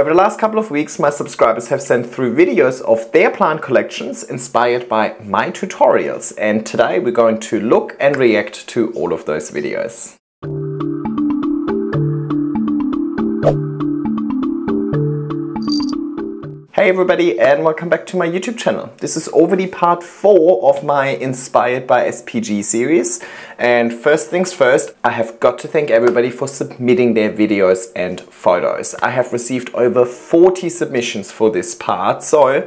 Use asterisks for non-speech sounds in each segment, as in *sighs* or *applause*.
Over the last couple of weeks, my subscribers have sent through videos of their plant collections inspired by my tutorials. And today we're going to look and react to all of those videos. Hey everybody and welcome back to my YouTube channel. This is already part 4 of my Inspired by SPG series and first things first, I have got to thank everybody for submitting their videos and photos. I have received over 40 submissions for this part so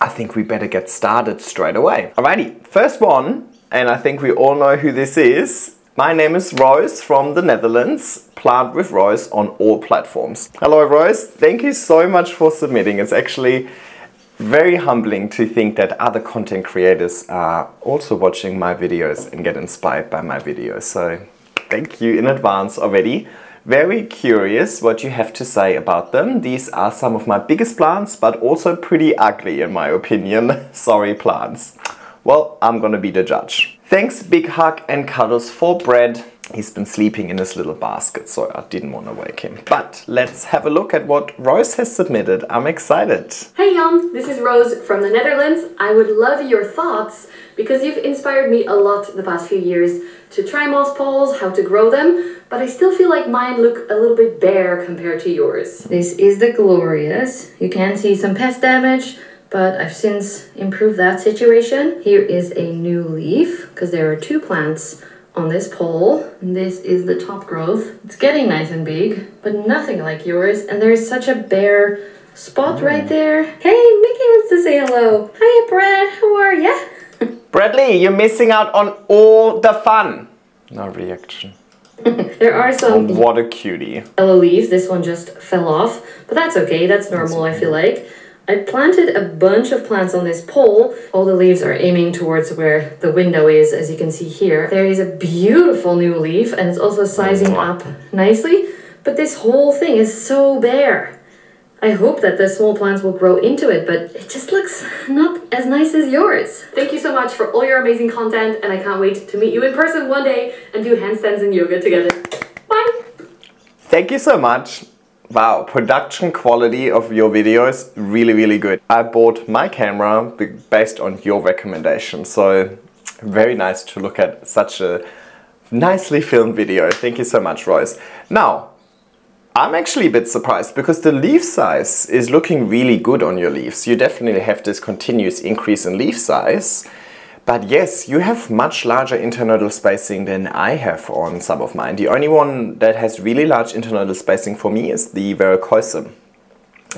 I think we better get started straight away. Alrighty, first one and I think we all know who this is my name is Rose from the Netherlands, Plant with Royce on all platforms. Hello Royce, thank you so much for submitting. It's actually very humbling to think that other content creators are also watching my videos and get inspired by my videos. So thank you in advance already. Very curious what you have to say about them. These are some of my biggest plants, but also pretty ugly in my opinion. *laughs* Sorry plants. Well, I'm gonna be the judge. Thanks Big Hug and Cuddles for bread. He's been sleeping in his little basket, so I didn't want to wake him. But let's have a look at what Rose has submitted. I'm excited. Hey Jan, this is Rose from the Netherlands. I would love your thoughts because you've inspired me a lot the past few years to try moss poles, how to grow them, but I still feel like mine look a little bit bare compared to yours. This is the Glorious. You can see some pest damage, but I've since improved that situation. Here is a new leaf because there are two plants on this pole. This is the top growth. It's getting nice and big, but nothing like yours. And there's such a bare spot mm. right there. Hey, Mickey wants to say hello. Hi, Brad. How are ya? *laughs* Bradley, you're missing out on all the fun. No reaction. *laughs* there are some. Oh, what a cutie. Yellow leaves. This one just fell off, but that's okay. That's normal, okay. I feel like. I planted a bunch of plants on this pole. All the leaves are aiming towards where the window is, as you can see here. There is a beautiful new leaf and it's also sizing up nicely, but this whole thing is so bare. I hope that the small plants will grow into it, but it just looks not as nice as yours. Thank you so much for all your amazing content, and I can't wait to meet you in person one day and do handstands and yoga together. Bye! Thank you so much. Wow, production quality of your video is really, really good. I bought my camera based on your recommendation, so very nice to look at such a nicely filmed video. Thank you so much, Royce. Now, I'm actually a bit surprised because the leaf size is looking really good on your leaves. You definitely have this continuous increase in leaf size. But yes, you have much larger internodal spacing than I have on some of mine. The only one that has really large internodal spacing for me is the verrucosum.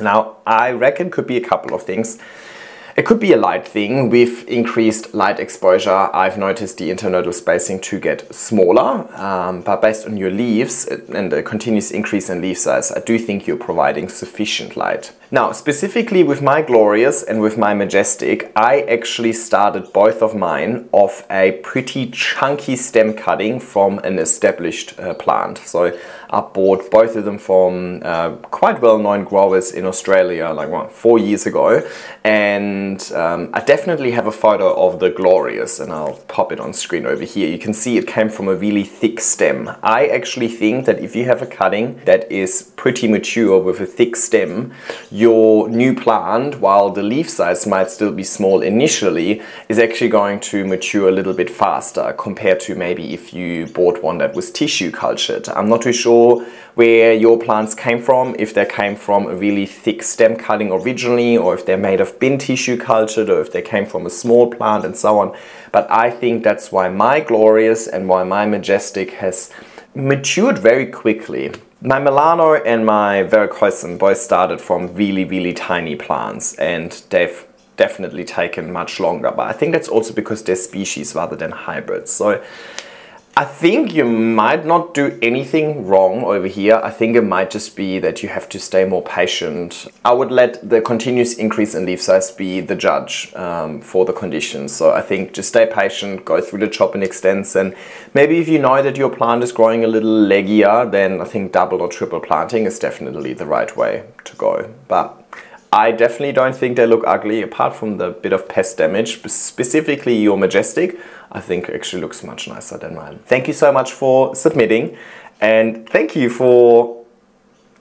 Now, I reckon could be a couple of things. It could be a light thing. With increased light exposure, I've noticed the internodal spacing to get smaller, um, but based on your leaves and the continuous increase in leaf size, I do think you're providing sufficient light. Now, specifically with my Glorious and with my Majestic, I actually started both of mine off a pretty chunky stem cutting from an established uh, plant. So I bought both of them from uh, quite well-known growers in Australia like what, four years ago. And um, I definitely have a photo of the Glorious and I'll pop it on screen over here. You can see it came from a really thick stem. I actually think that if you have a cutting that is pretty mature with a thick stem, your new plant, while the leaf size might still be small initially, is actually going to mature a little bit faster compared to maybe if you bought one that was tissue cultured. I'm not too sure where your plants came from, if they came from a really thick stem cutting originally, or if they're made of bin tissue cultured, or if they came from a small plant and so on. But I think that's why my Glorious and why my Majestic has matured very quickly. My Melano and my Verrucosum both started from really, really tiny plants and they've definitely taken much longer. But I think that's also because they're species rather than hybrids. So I think you might not do anything wrong over here. I think it might just be that you have to stay more patient. I would let the continuous increase in leaf size be the judge um, for the conditions. So I think just stay patient, go through the chop and extends and maybe if you know that your plant is growing a little leggier, then I think double or triple planting is definitely the right way to go. But I definitely don't think they look ugly apart from the bit of pest damage, specifically your Majestic. I think actually looks much nicer than mine. Thank you so much for submitting and thank you for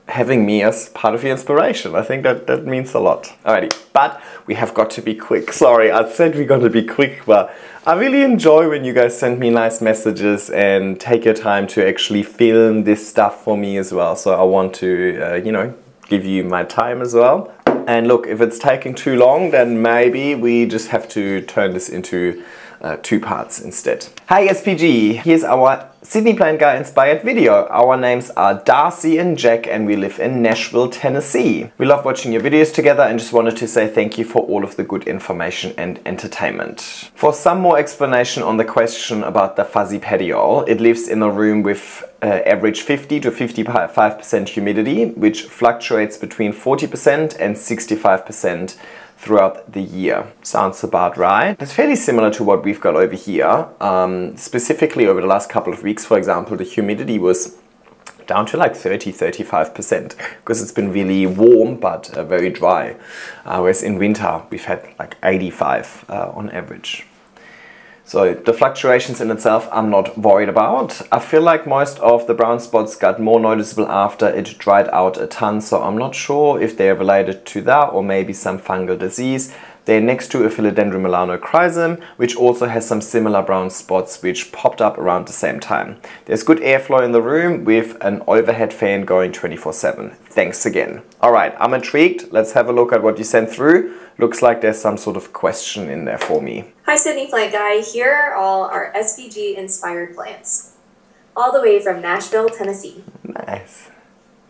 having me as part of your inspiration. I think that, that means a lot. Alrighty, but we have got to be quick. *laughs* Sorry, I said we're to be quick, but I really enjoy when you guys send me nice messages and take your time to actually film this stuff for me as well. So I want to, uh, you know, give you my time as well. And look, if it's taking too long, then maybe we just have to turn this into uh, two parts instead. Hi SPG, here's our Sydney Plant Guy inspired video. Our names are Darcy and Jack and we live in Nashville, Tennessee. We love watching your videos together and just wanted to say thank you for all of the good information and entertainment. For some more explanation on the question about the fuzzy petiole, it lives in a room with uh, average 50 to 55% humidity, which fluctuates between 40% and 65% throughout the year. Sounds about right. It's fairly similar to what we've got over here. Um, specifically over the last couple of weeks, for example, the humidity was down to like 30 35% because it's been really warm but uh, very dry. Uh, whereas in winter we've had like 85 uh, on average. So the fluctuations in itself I'm not worried about. I feel like most of the brown spots got more noticeable after it dried out a ton, so I'm not sure if they're related to that or maybe some fungal disease. They're next to a Philodendron melanochrysum, which also has some similar brown spots which popped up around the same time. There's good airflow in the room with an overhead fan going 24-7. Thanks again. Alright, I'm intrigued. Let's have a look at what you sent through. Looks like there's some sort of question in there for me. Hi Sydney Plant Guy, here are all our SPG inspired plants. All the way from Nashville, Tennessee. Nice.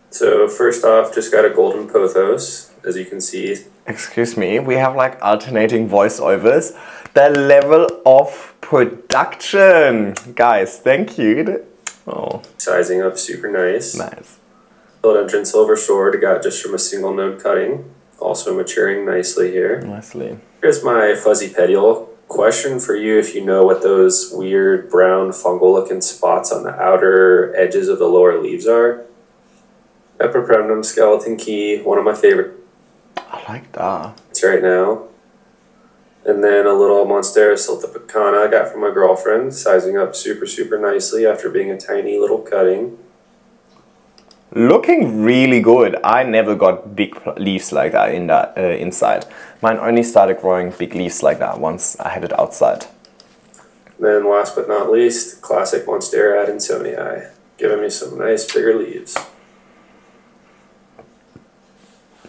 So first off, just got a golden pothos, as you can see. Excuse me, we have like alternating voiceovers. The level of production. Guys, thank you. Oh. Sizing up super nice. Nice. Philodendron silver sword got just from a single node cutting. Also maturing nicely here. Nicely. Here's my fuzzy petiole. Question for you if you know what those weird brown fungal looking spots on the outer edges of the lower leaves are. Epipremnum skeleton key, one of my favorite. I like that. It's right now. And then a little Monstera siltepecana I got from my girlfriend, sizing up super, super nicely after being a tiny little cutting. Looking really good. I never got big leaves like that in that uh, inside. Mine only started growing big leaves like that once I had it outside. Then last but not least, classic Monstera adansonii, giving me some nice bigger leaves.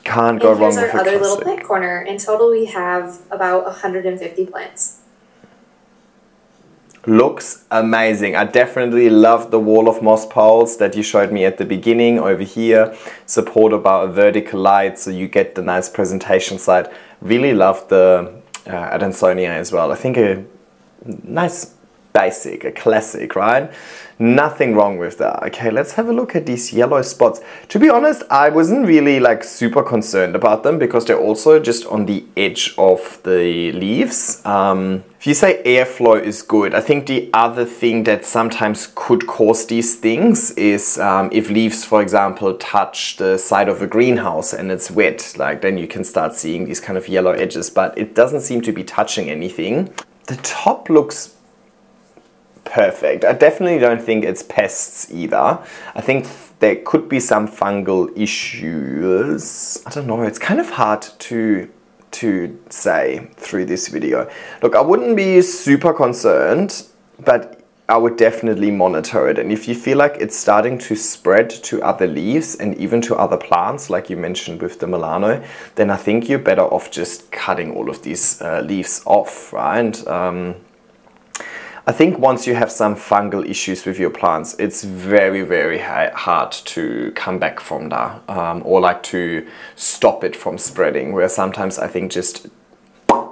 Can't go and wrong here's with our a other little plant corner. In total, we have about 150 plants. Looks amazing. I definitely love the wall of moss poles that you showed me at the beginning over here, supported by a vertical light so you get the nice presentation side. Really love the uh, Adansonia as well. I think a nice basic, a classic, right? Nothing wrong with that. Okay, let's have a look at these yellow spots. To be honest, I wasn't really like super concerned about them because they're also just on the edge of the leaves. Um, if you say airflow is good, I think the other thing that sometimes could cause these things is um, if leaves, for example, touch the side of a greenhouse and it's wet, like then you can start seeing these kind of yellow edges, but it doesn't seem to be touching anything. The top looks perfect. I definitely don't think it's pests either. I think there could be some fungal issues. I don't know, it's kind of hard to to say through this video. Look, I wouldn't be super concerned, but I would definitely monitor it. And if you feel like it's starting to spread to other leaves and even to other plants, like you mentioned with the Melano, then I think you're better off just cutting all of these uh, leaves off, right? Um, I think once you have some fungal issues with your plants, it's very, very hard to come back from that um, or like to stop it from spreading. Where sometimes I think just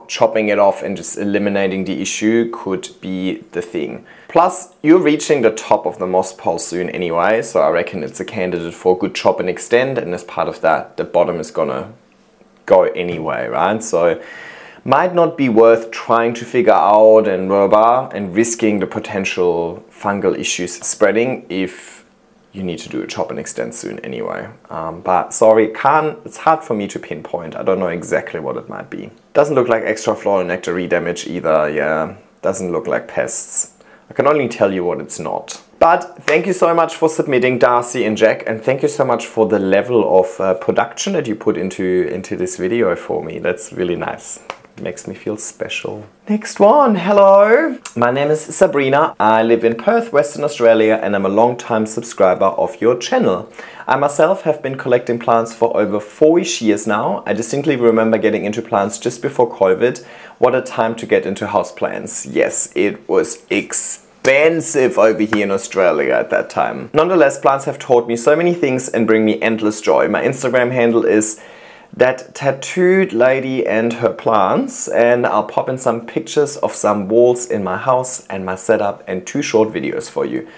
chopping it off and just eliminating the issue could be the thing. Plus, you're reaching the top of the moss pole soon anyway, so I reckon it's a candidate for good chop and extend, and as part of that, the bottom is gonna go anyway, right? So might not be worth trying to figure out and blah, blah, blah and risking the potential fungal issues spreading if you need to do a chop and extend soon anyway. Um, but sorry, can't, it's hard for me to pinpoint. I don't know exactly what it might be. Doesn't look like extra floral nectar damage either, yeah. Doesn't look like pests. I can only tell you what it's not. But thank you so much for submitting Darcy and Jack and thank you so much for the level of uh, production that you put into, into this video for me. That's really nice makes me feel special. Next one, hello! My name is Sabrina. I live in Perth, Western Australia and I'm a long-time subscriber of your channel. I myself have been collecting plants for over four-ish years now. I distinctly remember getting into plants just before COVID. What a time to get into houseplants. Yes, it was expensive over here in Australia at that time. Nonetheless, plants have taught me so many things and bring me endless joy. My Instagram handle is that tattooed lady and her plants and I'll pop in some pictures of some walls in my house and my setup and two short videos for you.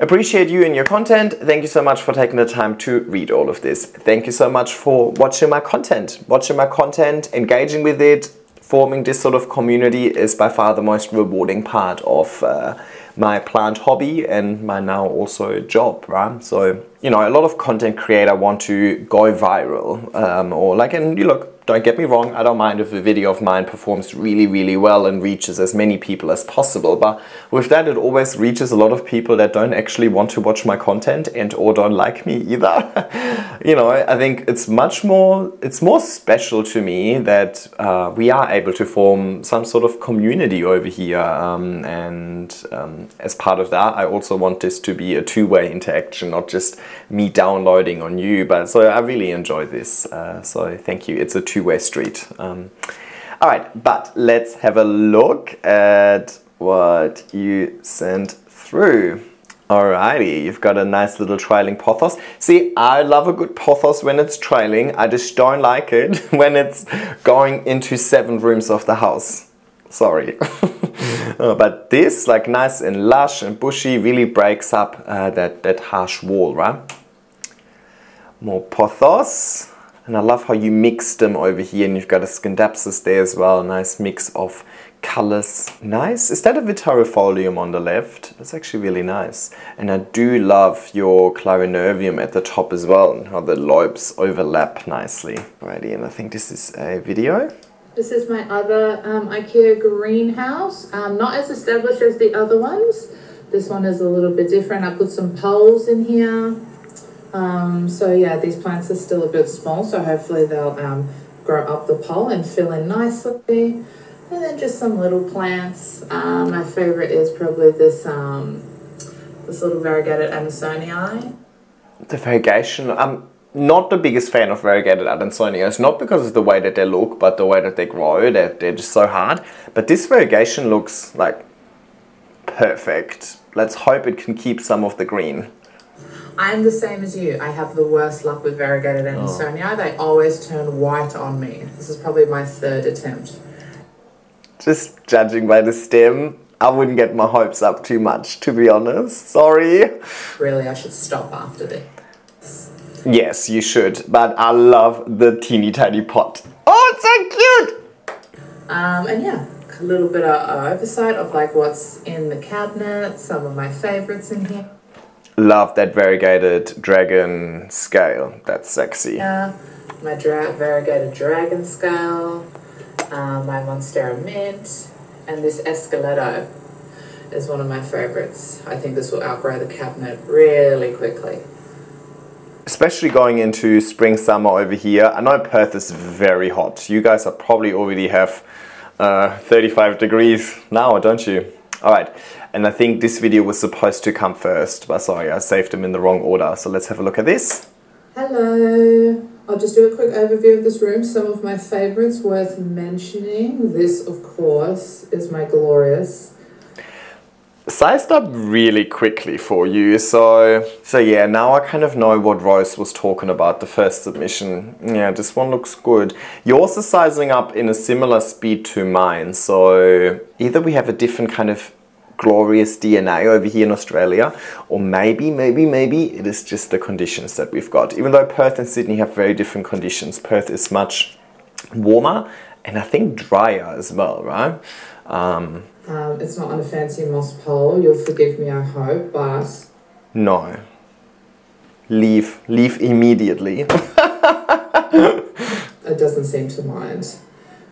Appreciate you and your content. Thank you so much for taking the time to read all of this. Thank you so much for watching my content. Watching my content, engaging with it, forming this sort of community is by far the most rewarding part of uh, my plant hobby and my now also job, right? So, you know, a lot of content creator want to go viral um, or like, and you look, don't get me wrong, I don't mind if a video of mine performs really, really well and reaches as many people as possible. But with that, it always reaches a lot of people that don't actually want to watch my content and or don't like me either. *laughs* you know, I think it's much more, it's more special to me that uh, we are able to form some sort of community over here. Um, and um, as part of that, I also want this to be a two-way interaction, not just me downloading on you. But so I really enjoy this. Uh, so thank you. It's a two-way street. Um, all right, but let's have a look at what you sent through. Alrighty, you've got a nice little trailing pothos. See, I love a good pothos when it's trailing. I just don't like it *laughs* when it's going into seven rooms of the house. Sorry. *laughs* uh, but this, like nice and lush and bushy, really breaks up uh, that, that harsh wall, right? More pothos. And I love how you mix them over here and you've got a Scindapsus there as well. A nice mix of colors. Nice. Is that a Vittarifolium on the left? That's actually really nice. And I do love your Clarinervium at the top as well and how the lobes overlap nicely. Alrighty, and I think this is a video. This is my other um, IKEA greenhouse. Um, not as established as the other ones. This one is a little bit different. I put some poles in here. Um, so yeah, these plants are still a bit small, so hopefully they'll um, grow up the pole and fill in nicely. And then just some little plants. Um, my favorite is probably this um, this little variegated Adansonii. The variegation, I'm not the biggest fan of variegated Adansonias, not because of the way that they look, but the way that they grow, they're, they're just so hard. But this variegation looks like perfect. Let's hope it can keep some of the green. I'm the same as you. I have the worst luck with variegated Adansonii. Oh. They always turn white on me. This is probably my third attempt. Just judging by the stem, I wouldn't get my hopes up too much, to be honest. Sorry. Really, I should stop after this. Yes, you should. But I love the teeny tiny pot. Oh, it's so cute! Um, and yeah, a little bit of oversight of like what's in the cabinet, some of my favorites in here. Love that variegated dragon scale. That's sexy. Yeah, my dra variegated dragon scale, um, my Monstera mint, and this Esqueleto is one of my favorites. I think this will outgrow the cabinet really quickly. Especially going into spring, summer over here. I know Perth is very hot. You guys are probably already have uh, 35 degrees now, don't you? Alright, and I think this video was supposed to come first, but sorry, I saved them in the wrong order. So let's have a look at this. Hello. I'll just do a quick overview of this room. Some of my favorites worth mentioning. This, of course, is my glorious sized up really quickly for you. So, so yeah, now I kind of know what Rose was talking about, the first submission. Yeah, this one looks good. Yours is sizing up in a similar speed to mine. So either we have a different kind of glorious DNA over here in Australia, or maybe, maybe, maybe it is just the conditions that we've got. Even though Perth and Sydney have very different conditions, Perth is much warmer and I think drier as well, right? Um, um, it's not on a fancy moss pole. You'll forgive me, I hope, but no. Leave, leave immediately. *laughs* it doesn't seem to mind.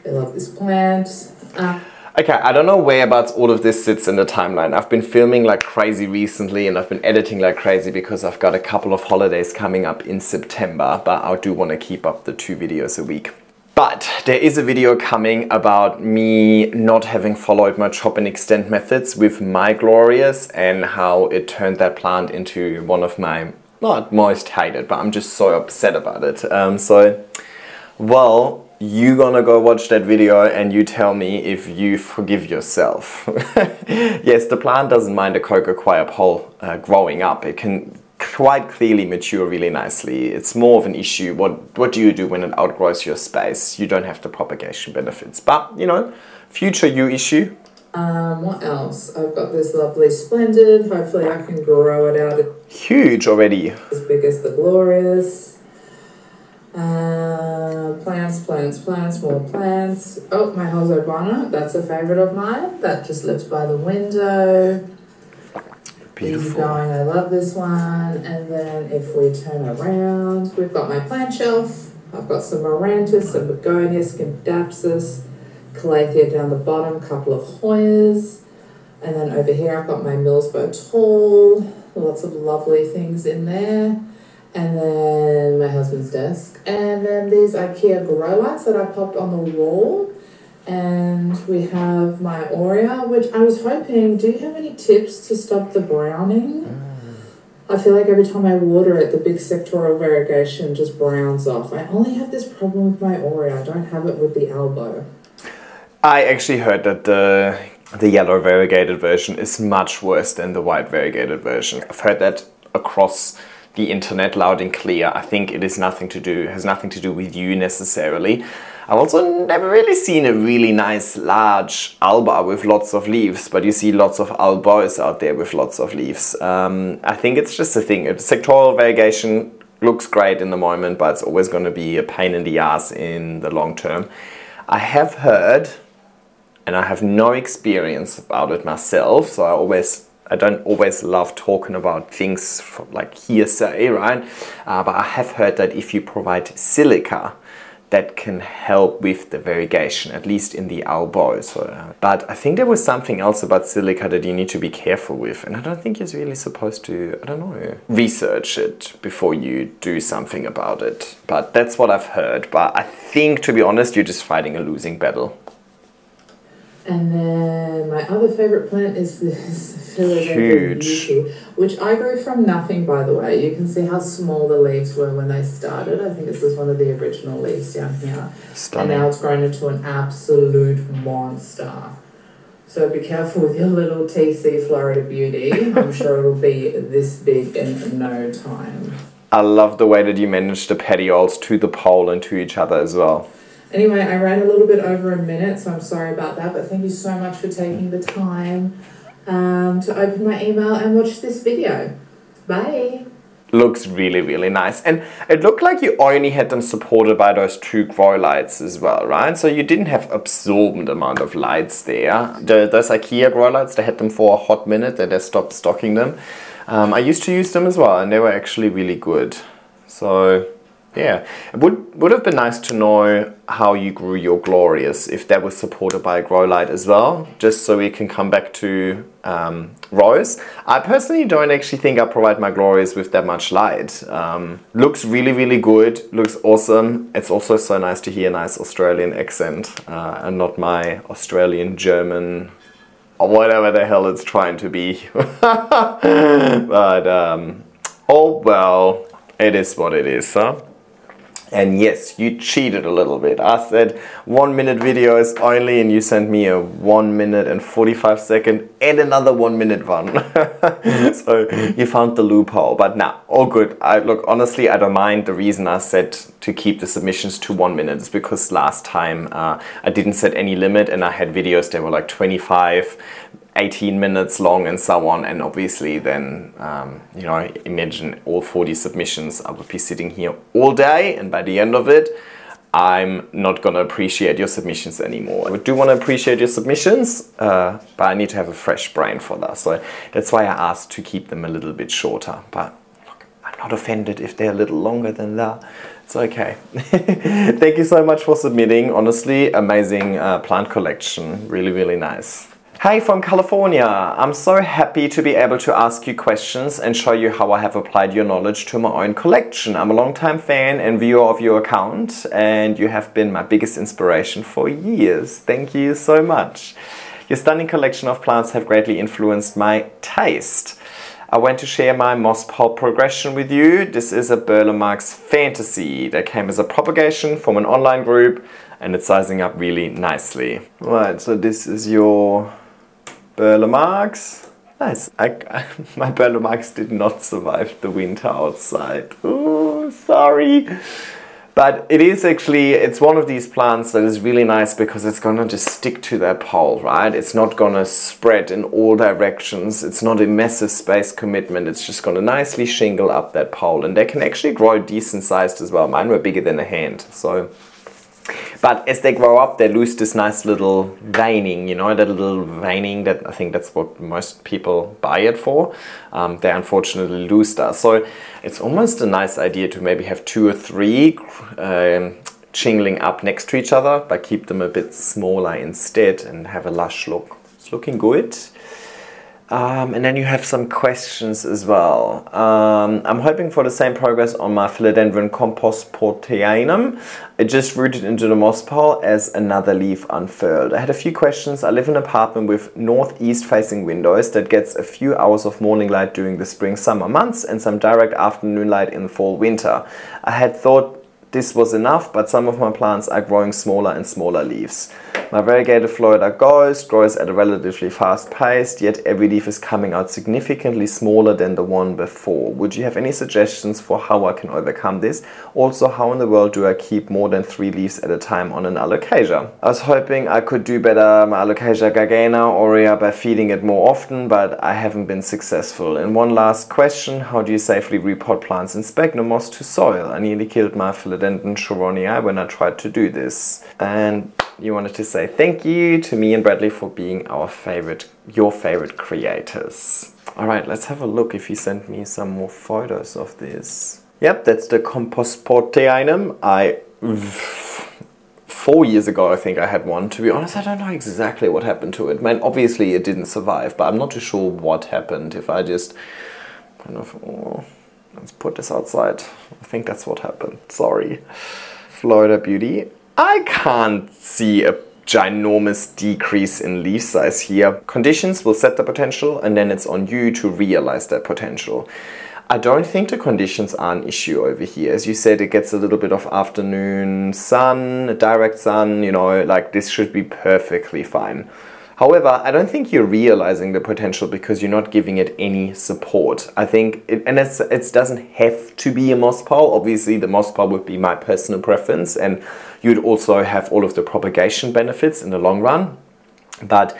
I love this plant. Uh, Okay, I don't know whereabouts all of this sits in the timeline. I've been filming like crazy recently and I've been editing like crazy because I've got a couple of holidays coming up in September, but I do want to keep up the two videos a week. But there is a video coming about me not having followed my chop and extend methods with my Glorious and how it turned that plant into one of my, not most hated, but I'm just so upset about it. Um, so, well, you gonna go watch that video and you tell me if you forgive yourself. *laughs* yes, the plant doesn't mind a coco-coir pole uh, growing up. It can quite clearly mature really nicely. It's more of an issue. What, what do you do when it outgrows your space? You don't have the propagation benefits. But, you know, future you issue. Um, what else? I've got this lovely splendid. Hopefully I can grow it out Huge already. as big as the glorious. Uh, plants, plants, plants, more plants. Oh, my house Hosobana, that's a favourite of mine. That just lives by the window. Keep Beautiful. going, I love this one. And then if we turn around, we've got my plant shelf. I've got some Marantis, some Begonias, Scindapsus, Calathea down the bottom, couple of Hoyas. And then over here I've got my Millsbow Tall, lots of lovely things in there. And then my husband's desk. And then these IKEA grow lights that I popped on the wall. And we have my Aurea, which I was hoping, do you have any tips to stop the browning? Mm. I feel like every time I water it, the big sectoral variegation just browns off. I only have this problem with my Aurea. I don't have it with the albo. I actually heard that the the yellow variegated version is much worse than the white variegated version. I've heard that across the internet loud and clear. I think it is nothing to do has nothing to do with you necessarily. I've also never really seen a really nice large alba with lots of leaves, but you see lots of albos out there with lots of leaves. Um, I think it's just a thing. Sectoral variegation looks great in the moment, but it's always going to be a pain in the ass in the long term. I have heard and I have no experience about it myself, so I always I don't always love talking about things like hearsay, right? Uh, but I have heard that if you provide silica, that can help with the variegation, at least in the albo. So, uh, but I think there was something else about silica that you need to be careful with, and I don't think you're really supposed to, I don't know, research it before you do something about it. But that's what I've heard. But I think, to be honest, you're just fighting a losing battle. And then my other favorite plant is this Philodendron Huge. Which I grew from nothing, by the way. You can see how small the leaves were when they started. I think this was one of the original leaves down here. And now it's grown into an absolute monster. So be careful with your little TC Florida Beauty. I'm *laughs* sure it'll be this big in no time. I love the way that you managed the petioles to the pole and to each other as well. Anyway, I ran a little bit over a minute, so I'm sorry about that, but thank you so much for taking the time um, to open my email and watch this video. Bye! Looks really, really nice. And it looked like you only had them supported by those two grow lights as well, right? So you didn't have absorbent amount of lights there. The, those IKEA grow lights, they had them for a hot minute, then they stopped stocking them. Um, I used to use them as well, and they were actually really good. So yeah, it would would have been nice to know how you grew your glorious if that was supported by a grow light as well, just so we can come back to um, rose. I personally don't actually think I provide my glorious with that much light. Um, looks really really good, looks awesome. It's also so nice to hear a nice Australian accent uh, and not my Australian German or whatever the hell it's trying to be. *laughs* but um, oh well, it is what it is, huh? And yes, you cheated a little bit. I said one minute videos only and you sent me a one minute and 45 second and another one minute one. *laughs* so you found the loophole, but nah, all good. I look, honestly, I don't mind. The reason I said to keep the submissions to one minute is because last time uh, I didn't set any limit and I had videos that were like 25 18 minutes long and so on and obviously then um, you know imagine all 40 submissions I would be sitting here all day and by the end of it I'm not gonna appreciate your submissions anymore. I do want to appreciate your submissions, uh, but I need to have a fresh brain for that. So that's why I asked to keep them a little bit shorter. But look, I'm not offended if they're a little longer than that. It's It's okay. *laughs* Thank you so much for submitting. Honestly, amazing uh, plant collection. Really, really nice. Hey from California! I'm so happy to be able to ask you questions and show you how I have applied your knowledge to my own collection. I'm a long-time fan and viewer of your account and you have been my biggest inspiration for years. Thank you so much. Your stunning collection of plants have greatly influenced my taste. I want to share my moss pole progression with you. This is a Burle Fantasy that came as a propagation from an online group and it's sizing up really nicely. Right, so this is your Burle Marx. Nice. I, I, *laughs* my Burle Marx did not survive the winter outside. Oh, sorry. But it is actually, it's one of these plants that is really nice because it's gonna just stick to that pole, right? It's not gonna spread in all directions. It's not a massive space commitment. It's just gonna nicely shingle up that pole. And they can actually grow decent sized as well. Mine were bigger than a hand, so but as they grow up, they lose this nice little veining, you know, that little veining that I think that's what most people buy it for. Um, they unfortunately lose that. So it's almost a nice idea to maybe have two or three um, up next to each other, but keep them a bit smaller instead and have a lush look. It's looking good. Um, and then you have some questions as well. Um, I'm hoping for the same progress on my Philodendron camposportoanum. It just rooted into the moss pole as another leaf unfurled. I had a few questions. I live in an apartment with northeast facing windows that gets a few hours of morning light during the spring summer months and some direct afternoon light in the fall winter. I had thought this was enough, but some of my plants are growing smaller and smaller leaves. My variegated Florida Ghost grows at a relatively fast pace, yet every leaf is coming out significantly smaller than the one before. Would you have any suggestions for how I can overcome this? Also, how in the world do I keep more than three leaves at a time on an alocasia? I was hoping I could do better my alocasia gageana aurea by feeding it more often, but I haven't been successful. And one last question, how do you safely repot plants in moss to soil? I nearly killed my philodendron cheronii when I tried to do this. And you wanted to say thank you to me and Bradley for being our favorite, your favorite creators. All right, let's have a look if he sent me some more photos of this. Yep, that's the compost item. I four years ago, I think I had one. To be honest, I don't know exactly what happened to it. I mean, obviously it didn't survive, but I'm not too sure what happened. If I just kind of, oh, let's put this outside. I think that's what happened. Sorry. Florida Beauty. I can't see a ginormous decrease in leaf size here. Conditions will set the potential and then it's on you to realize that potential. I don't think the conditions are an issue over here. As you said, it gets a little bit of afternoon sun, direct sun, you know, like this should be perfectly fine. However, I don't think you're realizing the potential because you're not giving it any support. I think, it, and it's, it doesn't have to be a moss pole. Obviously, the moss pole would be my personal preference, and you'd also have all of the propagation benefits in the long run. But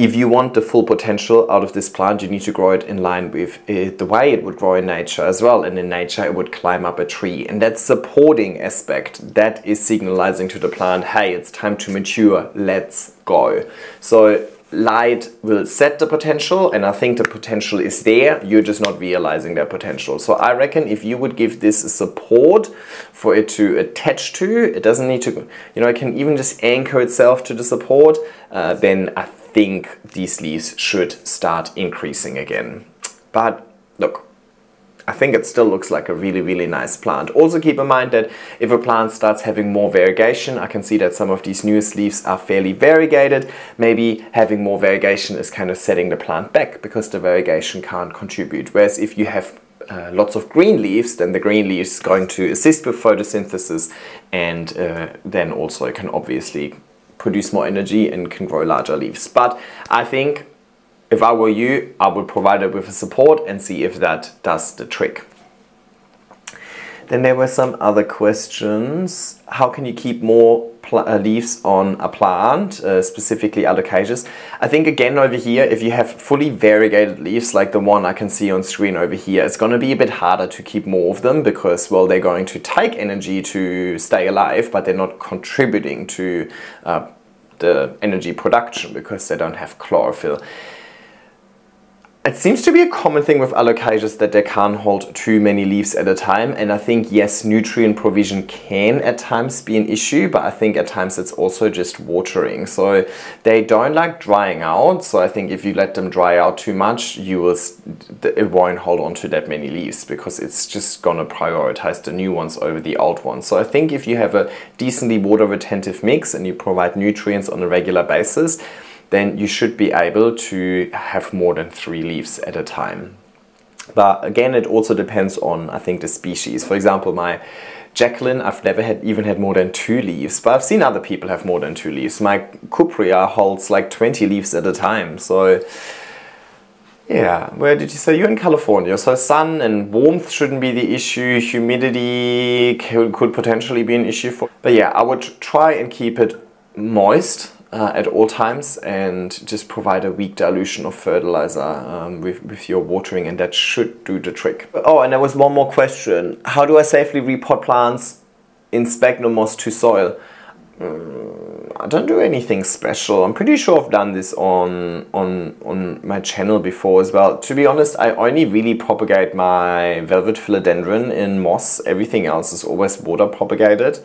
if you want the full potential out of this plant, you need to grow it in line with it, the way it would grow in nature as well. And in nature, it would climb up a tree. And that supporting aspect, that is signalizing to the plant, hey, it's time to mature, let's go. So light will set the potential and I think the potential is there, you're just not realizing that potential. So I reckon if you would give this a support for it to attach to, it doesn't need to, you know, it can even just anchor itself to the support, uh, then I think these leaves should start increasing again. But look, I think it still looks like a really, really nice plant. Also keep in mind that if a plant starts having more variegation, I can see that some of these newest leaves are fairly variegated. Maybe having more variegation is kind of setting the plant back because the variegation can't contribute. Whereas if you have uh, lots of green leaves, then the green leaves going to assist with photosynthesis and uh, then also can obviously produce more energy and can grow larger leaves. But I think if I were you, I would provide it with a support and see if that does the trick. Then there were some other questions. How can you keep more uh, leaves on a plant, uh, specifically alocasias? I think again over here, if you have fully variegated leaves like the one I can see on screen over here, it's going to be a bit harder to keep more of them because, well, they're going to take energy to stay alive, but they're not contributing to uh, the energy production because they don't have chlorophyll. It seems to be a common thing with alocasias that they can't hold too many leaves at a time and I think yes nutrient provision can at times be an issue but I think at times it's also just watering. So they don't like drying out so I think if you let them dry out too much you will it won't hold on to that many leaves because it's just gonna prioritize the new ones over the old ones. So I think if you have a decently water retentive mix and you provide nutrients on a regular basis then you should be able to have more than three leaves at a time. But again, it also depends on, I think, the species. For example, my Jacklyn, I've never had even had more than two leaves, but I've seen other people have more than two leaves. My Cuprea holds like 20 leaves at a time. So yeah, where did you say? You're in California, so sun and warmth shouldn't be the issue. Humidity could, could potentially be an issue for. But yeah, I would try and keep it moist uh, at all times and just provide a weak dilution of fertilizer um, with, with your watering and that should do the trick. Oh, and there was one more question. How do I safely repot plants in sphagnum moss to soil? Um, I don't do anything special. I'm pretty sure I've done this on, on, on my channel before as well. To be honest, I only really propagate my velvet philodendron in moss. Everything else is always water propagated.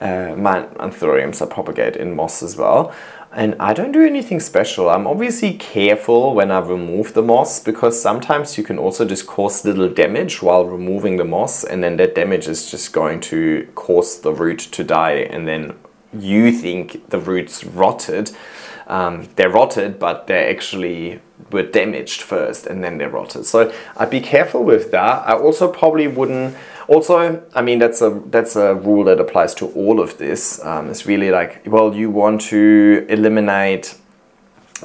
Uh, my anthuriums are propagate in moss as well. And I don't do anything special. I'm obviously careful when I remove the moss because sometimes you can also just cause little damage while removing the moss and then that damage is just going to cause the root to die and then you think the roots rotted. Um, they're rotted, but they actually were damaged first and then they're rotted. So I'd be careful with that. I also probably wouldn't also, I mean, that's a that's a rule that applies to all of this. Um, it's really like, well, you want to eliminate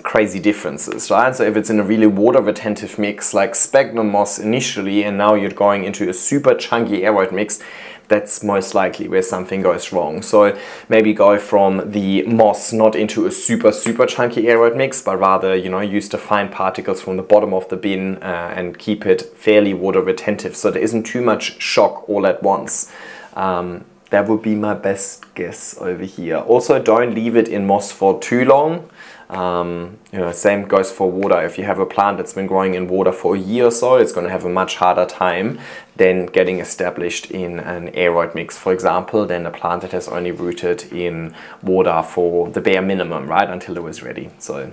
crazy differences, right? So if it's in a really water retentive mix like sphagnum moss initially and now you're going into a super chunky aroid mix, that's most likely where something goes wrong. So maybe go from the moss not into a super, super chunky aroid mix, but rather, you know, use the fine particles from the bottom of the bin uh, and keep it fairly water retentive so there isn't too much shock all at once. Um, that would be my best guess over here. Also, don't leave it in moss for too long. Um, you know, same goes for water. If you have a plant that's been growing in water for a year or so, it's going to have a much harder time than getting established in an aroid mix, for example, than a plant that has only rooted in water for the bare minimum, right, until it was ready. So,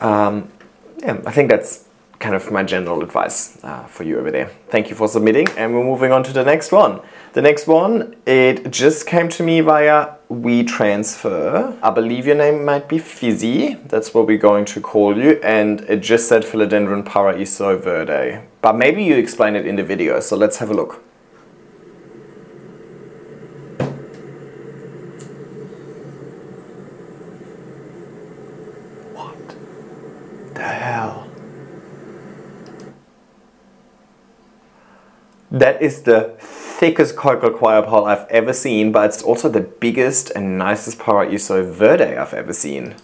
um, yeah, I think that's kind of my general advice uh, for you over there. Thank you for submitting, and we're moving on to the next one. The next one, it just came to me via WeTransfer. I believe your name might be Fizzy, that's what we're going to call you, and it just said Philodendron Paraiso Verde. But maybe you explain it in the video, so let's have a look. What the hell? That is the thickest cocoa coir pole I've ever seen, but it's also the biggest and nicest Paraiso Verde I've ever seen.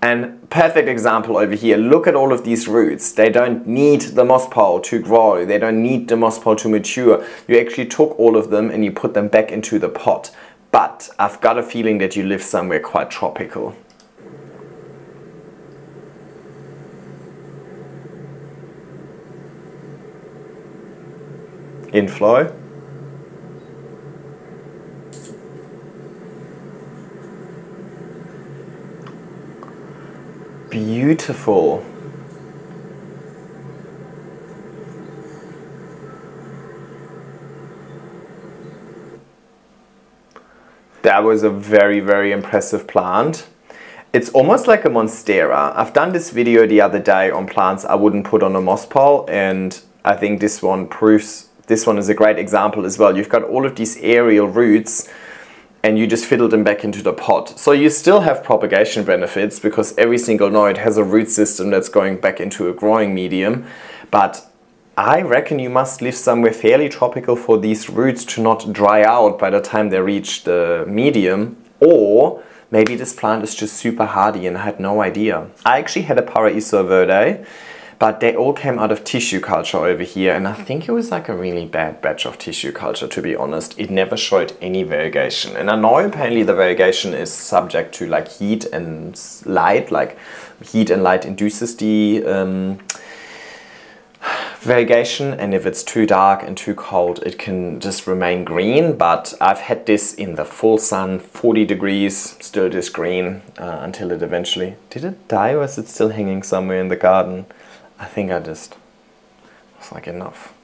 And perfect example over here, look at all of these roots. They don't need the moss pole to grow. They don't need the moss pole to mature. You actually took all of them and you put them back into the pot. But I've got a feeling that you live somewhere quite tropical. Inflow. Beautiful. That was a very, very impressive plant. It's almost like a Monstera. I've done this video the other day on plants I wouldn't put on a moss pole and I think this one proves, this one is a great example as well. You've got all of these aerial roots and you just fiddle them back into the pot. So you still have propagation benefits because every single node has a root system that's going back into a growing medium. But I reckon you must live somewhere fairly tropical for these roots to not dry out by the time they reach the medium. Or maybe this plant is just super hardy and I had no idea. I actually had a Paraiso verde but they all came out of tissue culture over here and I think it was like a really bad batch of tissue culture to be honest. It never showed any variegation. And I know apparently the variegation is subject to like heat and light, like heat and light induces the um, variegation and if it's too dark and too cold it can just remain green. But I've had this in the full sun 40 degrees still this green uh, until it eventually did it die or is it still hanging somewhere in the garden I think I just was like enough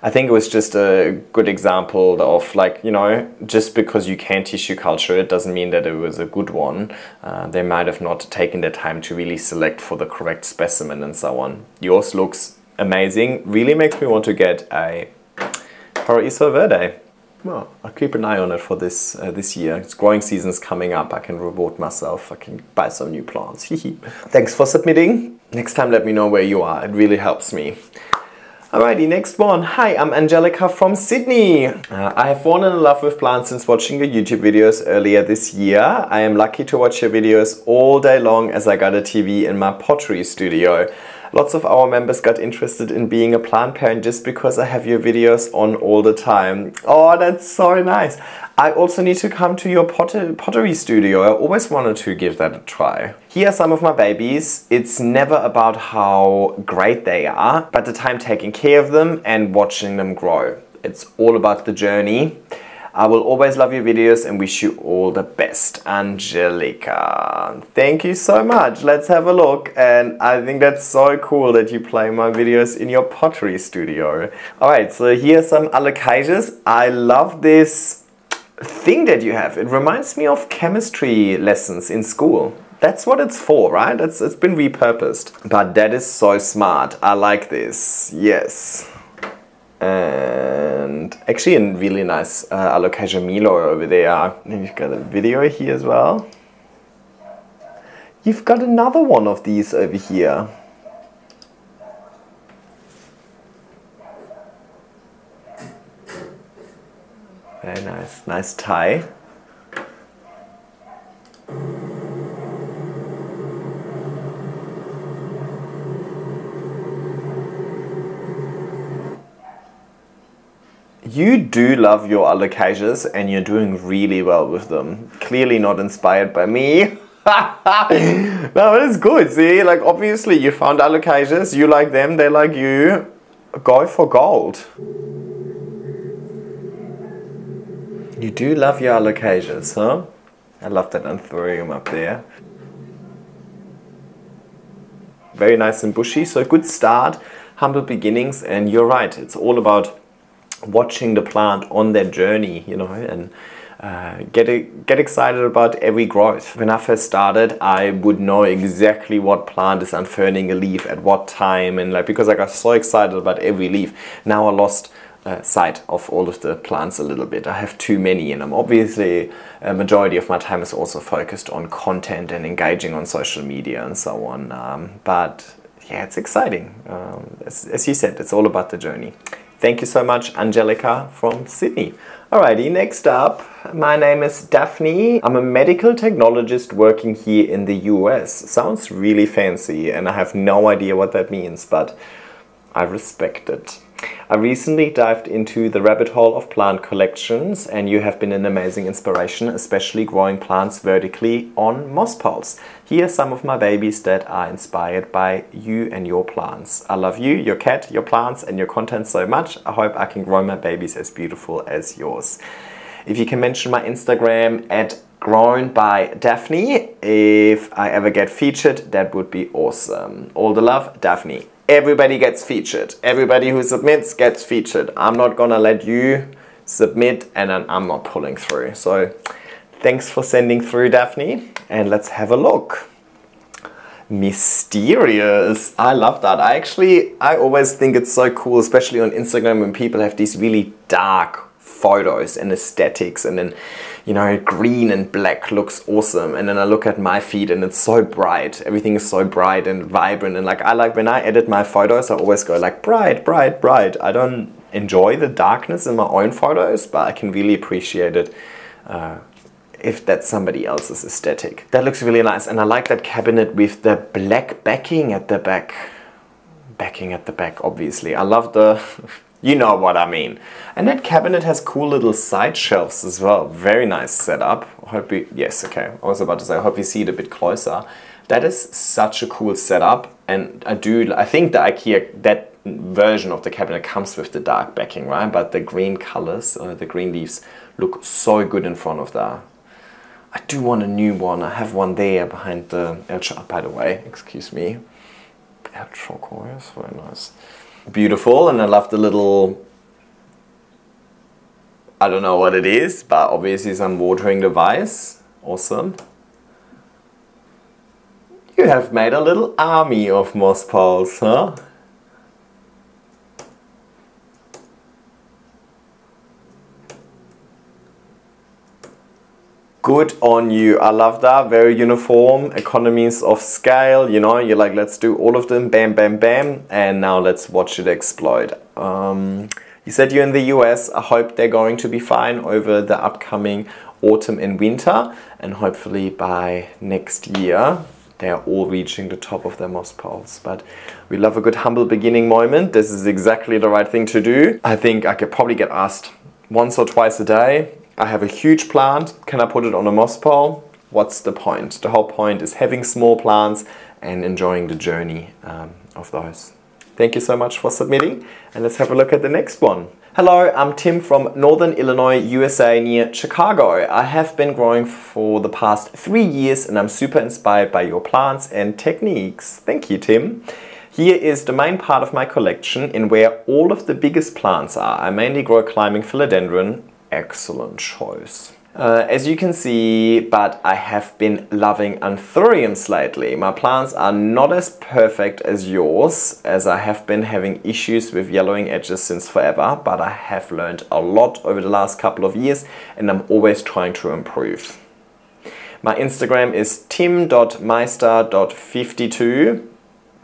I think it was just a good example of like you know just because you can tissue culture it doesn't mean that it was a good one uh, they might have not taken the time to really select for the correct specimen and so on yours looks amazing. Really makes me want to get a Paraiso Verde. Well, I'll keep an eye on it for this uh, this year. It's growing season's coming up. I can reward myself. I can buy some new plants. *laughs* Thanks for submitting. Next time let me know where you are. It really helps me. Alrighty, next one. Hi, I'm Angelica from Sydney. Uh, I have fallen in love with plants since watching your YouTube videos earlier this year. I am lucky to watch your videos all day long as I got a TV in my pottery studio. Lots of our members got interested in being a plant parent just because I have your videos on all the time. Oh, that's so nice. I also need to come to your potter pottery studio. I always wanted to give that a try. Here are some of my babies. It's never about how great they are, but the time taking care of them and watching them grow. It's all about the journey. I will always love your videos and wish you all the best. Angelica. Thank you so much. Let's have a look. And I think that's so cool that you play my videos in your pottery studio. Alright, so here's some alocasias. I love this thing that you have. It reminds me of chemistry lessons in school. That's what it's for, right? It's, it's been repurposed. But that is so smart. I like this. Yes and actually a really nice uh, Alocasia Melo over there. You've got a video here as well. You've got another one of these over here. Very nice, nice tie. You do love your alocasias and you're doing really well with them. Clearly not inspired by me. *laughs* no, it's good. See, like obviously you found alocasias, you like them, they like you. Go for gold. You do love your alocasias, huh? I love that anthurium up there. Very nice and bushy, so good start, humble beginnings, and you're right, it's all about watching the plant on their journey, you know, and uh, get get excited about every growth. When I first started, I would know exactly what plant is unfurling a leaf at what time, and like because I got so excited about every leaf. Now I lost uh, of all of the plants a little bit. I have too many, and I'm obviously a majority of my time is also focused on content and engaging on social media and so on. Um, but yeah, it's exciting. Um, as, as you said, it's all about the journey. Thank you so much, Angelica from Sydney. Alrighty, next up, my name is Daphne. I'm a medical technologist working here in the US. Sounds really fancy and I have no idea what that means, but I respect it. I recently dived into the rabbit hole of plant collections and you have been an amazing inspiration, especially growing plants vertically on moss poles. Here are some of my babies that are inspired by you and your plants. I love you, your cat, your plants and your content so much. I hope I can grow my babies as beautiful as yours. If you can mention my Instagram at grown by Daphne. If I ever get featured, that would be awesome. All the love, Daphne everybody gets featured. Everybody who submits gets featured. I'm not gonna let you submit and then I'm not pulling through. So thanks for sending through Daphne and let's have a look. Mysterious. I love that. I actually, I always think it's so cool, especially on Instagram when people have these really dark photos and aesthetics and then you know green and black looks awesome and then I look at my feed and it's so bright everything is so bright and vibrant and like I like when I edit my photos I always go like bright bright bright I don't enjoy the darkness in my own photos but I can really appreciate it uh, if that's somebody else's aesthetic. That looks really nice and I like that cabinet with the black backing at the back. backing at the back, obviously. I love the, *laughs* you know what I mean. And that cabinet has cool little side shelves as well. Very nice setup. Hope you, yes, okay. I was about to say, I hope you see it a bit closer. That is such a cool setup. And I do, I think the IKEA, that version of the cabinet comes with the dark backing, right? But the green colors, uh, the green leaves look so good in front of that. I do want a new one. I have one there behind the El by the way, excuse me. El very nice. Beautiful, and I love the little, I don't know what it is, but obviously some watering device. Awesome. You have made a little army of moss poles, huh? Good on you. I love that. Very uniform, economies of scale. You know, you're like, let's do all of them, bam, bam, bam, and now let's watch it explode. Um, you said you're in the US. I hope they're going to be fine over the upcoming autumn and winter, and hopefully by next year they are all reaching the top of their moss poles. But we love a good humble beginning moment. This is exactly the right thing to do. I think I could probably get asked once or twice a day I have a huge plant, can I put it on a moss pole? What's the point? The whole point is having small plants and enjoying the journey um, of those. Thank you so much for submitting and let's have a look at the next one. Hello, I'm Tim from Northern Illinois, USA near Chicago. I have been growing for the past three years and I'm super inspired by your plants and techniques. Thank you, Tim. Here is the main part of my collection in where all of the biggest plants are. I mainly grow climbing philodendron, excellent choice. Uh, as you can see, but I have been loving anthuriums lately. My plants are not as perfect as yours, as I have been having issues with yellowing edges since forever, but I have learned a lot over the last couple of years and I'm always trying to improve. My Instagram is tim.meister.52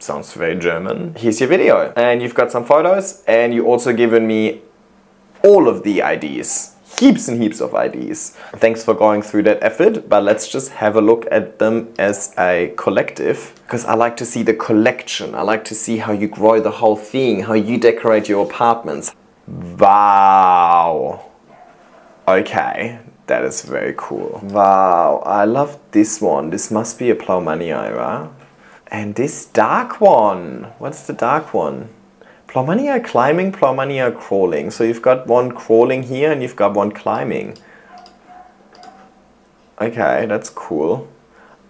sounds very German. Here's your video. And you've got some photos and you also given me all of the IDs heaps and heaps of IDs. Thanks for going through that effort, but let's just have a look at them as a collective because I like to see the collection. I like to see how you grow the whole thing, how you decorate your apartments. Wow. Okay, that is very cool. Wow, I love this one. This must be a Plaumannii, right? And this dark one. What's the dark one? Plaumannii climbing, Plaumannii crawling. So you've got one crawling here and you've got one climbing. Okay, that's cool.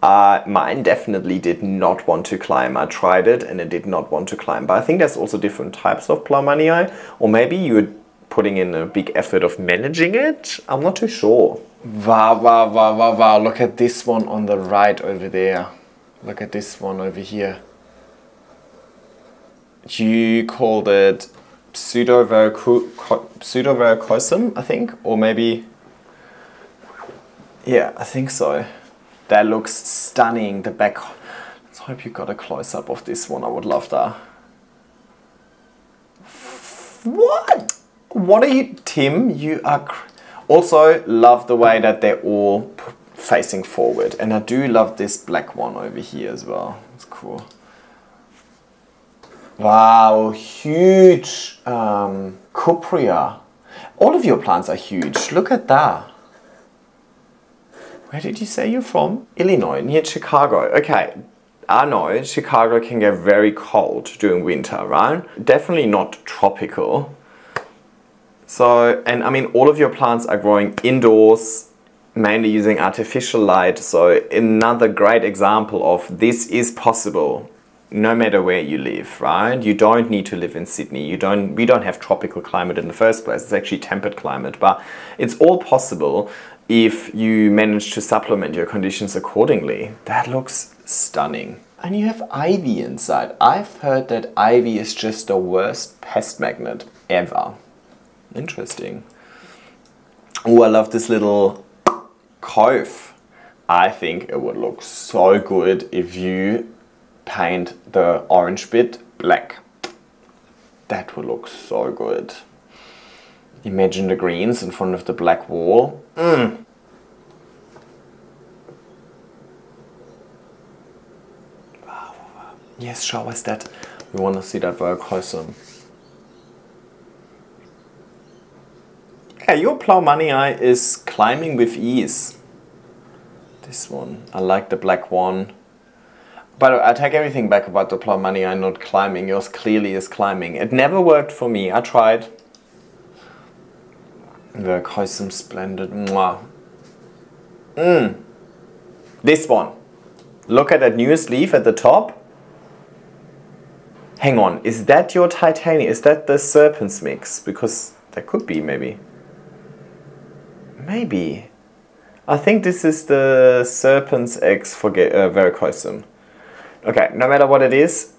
Uh, mine definitely did not want to climb. I tried it and it did not want to climb. But I think there's also different types of Plaumannii. Or maybe you're putting in a big effort of managing it. I'm not too sure. Wow, wow, wow, wow, wow. Look at this one on the right over there. Look at this one over here you called it pseudoverrucosum, I think, or maybe, yeah, I think so. That looks stunning, the back. Let's hope you got a close-up of this one, I would love that. What? What are you, Tim? You are... Also, love the way that they're all facing forward. And I do love this black one over here as well. It's cool. Wow, huge um, cuprea. All of your plants are huge. Look at that. Where did you say you're from? Illinois, near Chicago. Okay, I know Chicago can get very cold during winter, right? Definitely not tropical. So, and I mean, all of your plants are growing indoors, mainly using artificial light. So another great example of this is possible no matter where you live, right? You don't need to live in Sydney. You don't. We don't have tropical climate in the first place. It's actually temperate climate, but it's all possible if you manage to supplement your conditions accordingly. That looks stunning. And you have ivy inside. I've heard that ivy is just the worst pest magnet ever. Interesting. Oh, I love this little cove. I think it would look so good if you paint the orange bit black. That would look so good. Imagine the greens in front of the black wall. Mm. Yes, show us that We want to see that Verrucosum. Yeah, your Plaumannii is climbing with ease. This one, I like the black one. But I take everything back about the Plaumannii not climbing. Yours clearly is climbing. It never worked for me. I tried. Verrucosum Splendid. Mwah. Mm. This one. Look at that newest leaf at the top. Hang on, is that your titanium? Is that the serpent's mix? Because that could be, maybe. Maybe. I think this is the serpent's eggs for uh, Verrucosum. Okay, no matter what it is,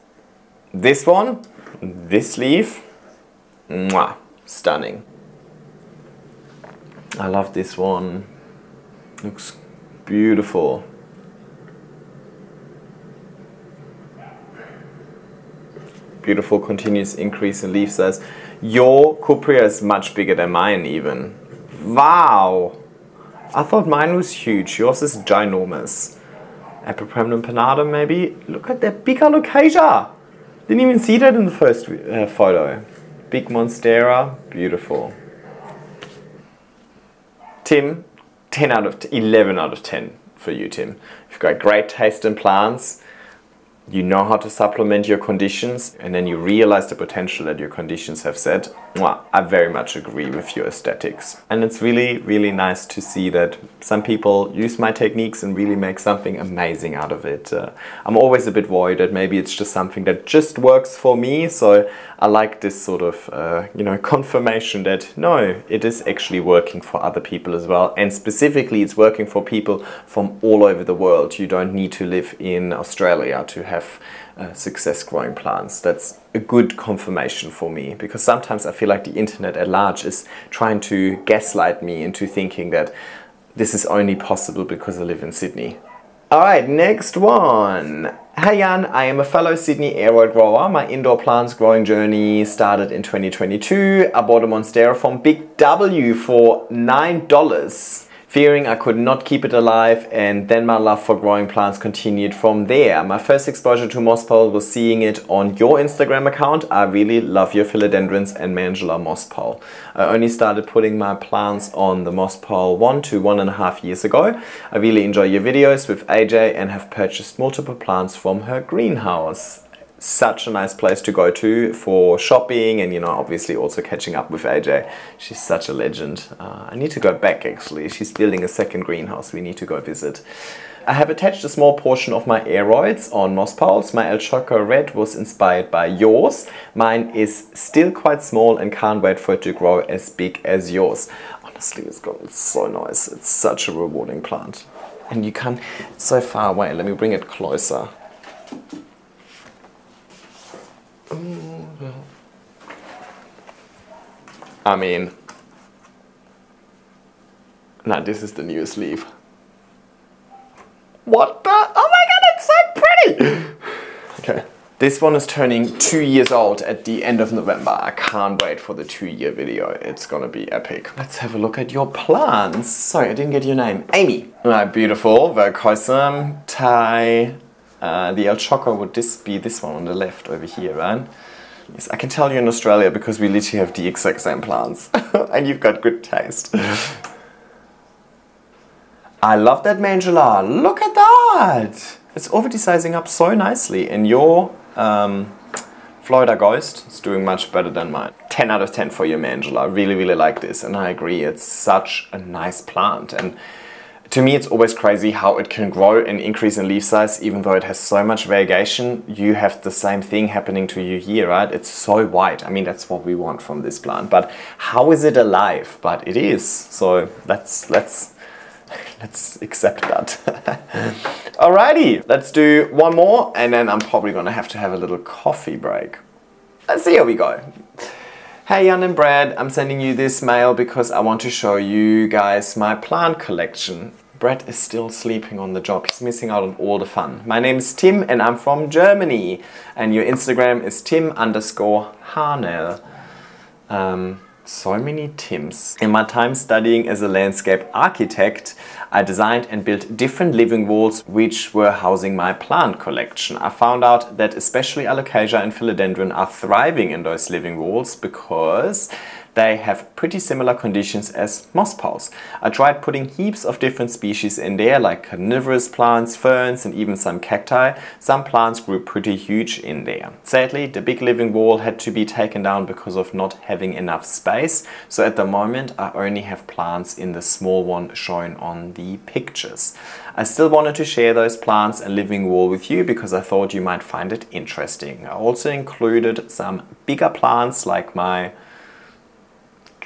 this one, this leaf, mwah, stunning. I love this one. Looks beautiful. Beautiful continuous increase in leaf size. Your Cuprea is much bigger than mine even. Wow! I thought mine was huge. Yours is ginormous. Epipremnum pinnata maybe. Look at that big alocasia. Didn't even see that in the first uh, photo. Big monstera, beautiful. Tim, 10 out of 11 out of 10 for you, Tim. You've got great taste in plants you know how to supplement your conditions and then you realize the potential that your conditions have set, I very much agree with your aesthetics. And it's really, really nice to see that some people use my techniques and really make something amazing out of it. Uh, I'm always a bit worried that maybe it's just something that just works for me, so I like this sort of, uh, you know, *laughs* confirmation that no, it is actually working for other people as well. And specifically, it's working for people from all over the world. You don't need to live in Australia to have uh, success growing plants. That's a good confirmation for me because sometimes I feel like the internet at large is trying to gaslight me into thinking that this is only possible because I live in Sydney. Alright, next one. Hey Jan, I am a fellow Sydney aroid grower. My indoor plants growing journey started in 2022. I bought a Monstera from Big W for $9 fearing I could not keep it alive and then my love for growing plants continued from there. My first exposure to moss pole was seeing it on your Instagram account. I really love your philodendrons and Manjula moss pole. I only started putting my plants on the moss pole one to one and a half years ago. I really enjoy your videos with AJ and have purchased multiple plants from her greenhouse such a nice place to go to for shopping and you know obviously also catching up with AJ. She's such a legend. Uh, I need to go back actually. She's building a second greenhouse. We need to go visit. I have attached a small portion of my aroids on moss poles. My El Choco Red was inspired by yours. Mine is still quite small and can't wait for it to grow as big as yours. Honestly, it's, got, it's so nice. It's such a rewarding plant. And you can, so far away. Let me bring it closer. I mean, now this is the new sleeve. What the? Oh my god, it's so pretty! okay. This one is turning two years old at the end of November. I can't wait for the two year video. It's gonna be epic. Let's have a look at your plants. Sorry, I didn't get your name. Amy. Alright, beautiful. very Verrucosum, Thai. Uh, the El Choco would this be this one on the left over here, right? Yes, I can tell you in Australia because we literally have the exact same plants *laughs* and you've got good taste. I love that Manjula. Look at that. It's already sizing up so nicely and your um, Florida Ghost is doing much better than mine. 10 out of 10 for your Manjula. Really, really like this and I agree. It's such a nice plant and to me, it's always crazy how it can grow and increase in leaf size, even though it has so much variegation. You have the same thing happening to you here, right? It's so white. I mean, that's what we want from this plant. But how is it alive? But it is. So let's let's *laughs* let's accept that. *laughs* Alrighty, let's do one more, and then I'm probably gonna have to have a little coffee break. Let's see how we go. Hey Jan and Brad, I'm sending you this mail because I want to show you guys my plant collection. Brad is still sleeping on the job. He's missing out on all the fun. My name is Tim and I'm from Germany. And your Instagram is tim underscore Hanel. Um, So many Tims. In my time studying as a landscape architect, I designed and built different living walls which were housing my plant collection. I found out that especially alocasia and philodendron are thriving in those living walls because they have pretty similar conditions as moss poles. I tried putting heaps of different species in there like carnivorous plants, ferns and even some cacti. Some plants grew pretty huge in there. Sadly the big living wall had to be taken down because of not having enough space so at the moment I only have plants in the small one shown on the pictures. I still wanted to share those plants and living wall with you because I thought you might find it interesting. I also included some bigger plants like my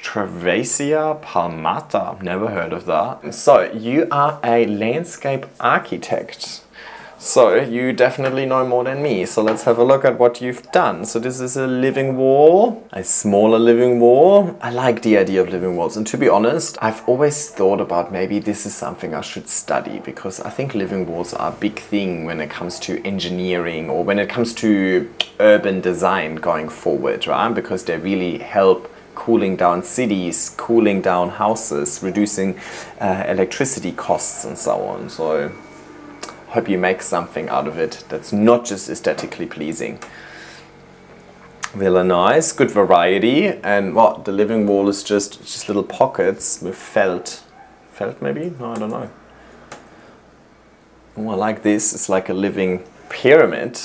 Trevesia palmata. Never heard of that. So you are a landscape architect. So you definitely know more than me. So let's have a look at what you've done. So this is a living wall, a smaller living wall. I like the idea of living walls. And to be honest, I've always thought about maybe this is something I should study because I think living walls are a big thing when it comes to engineering or when it comes to urban design going forward, right? Because they really help cooling down cities, cooling down houses, reducing uh, electricity costs and so on. So hope you make something out of it that's not just aesthetically pleasing. Really nice, good variety, and what well, the living wall is just just little pockets with felt, felt maybe? No, I don't know. Oh, I like this. It's like a living pyramid.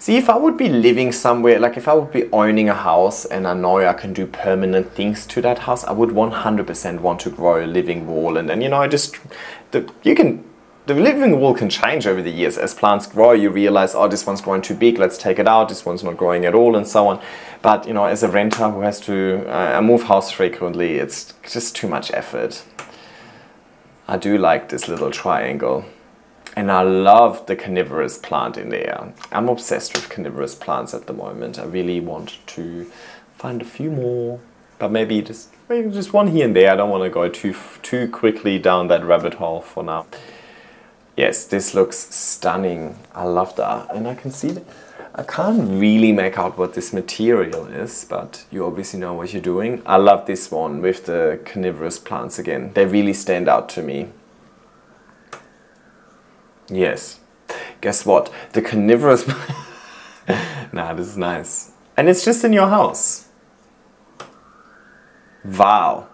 See, if I would be living somewhere, like if I would be owning a house and I know I can do permanent things to that house, I would 100% want to grow a living wall. And then, you know, I just, the, you can, the living wall can change over the years. As plants grow, you realize, oh, this one's growing too big, let's take it out, this one's not growing at all, and so on. But, you know, as a renter who has to uh, move house frequently, it's just too much effort. I do like this little triangle. And I love the carnivorous plant in there. I'm obsessed with carnivorous plants at the moment. I really want to find a few more, but maybe just maybe just one here and there. I don't want to go too too quickly down that rabbit hole for now. Yes, this looks stunning. I love that, and I can see. I can't really make out what this material is, but you obviously know what you're doing. I love this one with the carnivorous plants again. They really stand out to me. Yes. Guess what? The carnivorous... *laughs* nah, this is nice. And it's just in your house. Wow.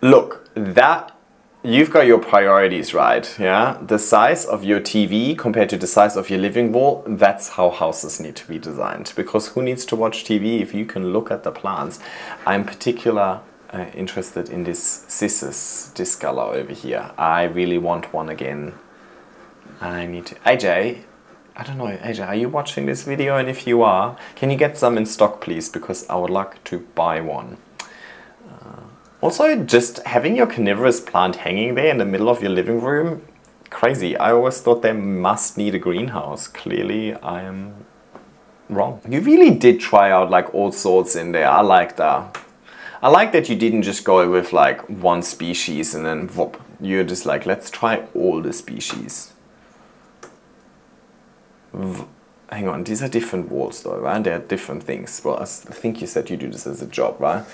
Look, that you've got your priorities right, yeah? The size of your TV compared to the size of your living wall, that's how houses need to be designed. Because who needs to watch TV if you can look at the plants? I'm particular uh, interested in this cissus discolor over here. I really want one again I need to... AJ, I don't know, AJ, are you watching this video? And if you are, can you get some in stock, please? Because I would like to buy one. Uh, also, just having your carnivorous plant hanging there in the middle of your living room, crazy. I always thought they must need a greenhouse. Clearly, I am wrong. You really did try out like all sorts in there. I like that. I like that you didn't just go with like one species and then whoop. You're just like, let's try all the species hang on, these are different walls though, right? They're different things. Well, I think you said you do this as a job, right?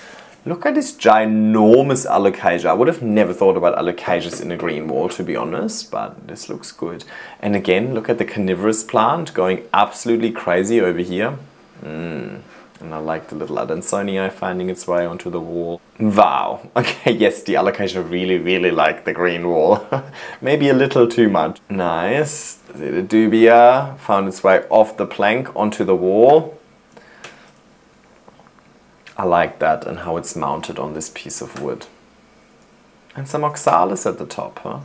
Look at this ginormous alocasia. I would have never thought about alocasias in a green wall, to be honest, but this looks good. And again, look at the carnivorous plant going absolutely crazy over here. Mm. And I like the little Adansonii finding its way onto the wall. Wow. *laughs* Okay, yes, the alocasia really, really like the green wall. *laughs* Maybe a little too much. Nice. The dubia found its way off the plank onto the wall. I like that and how it's mounted on this piece of wood. And some oxalis at the top, huh?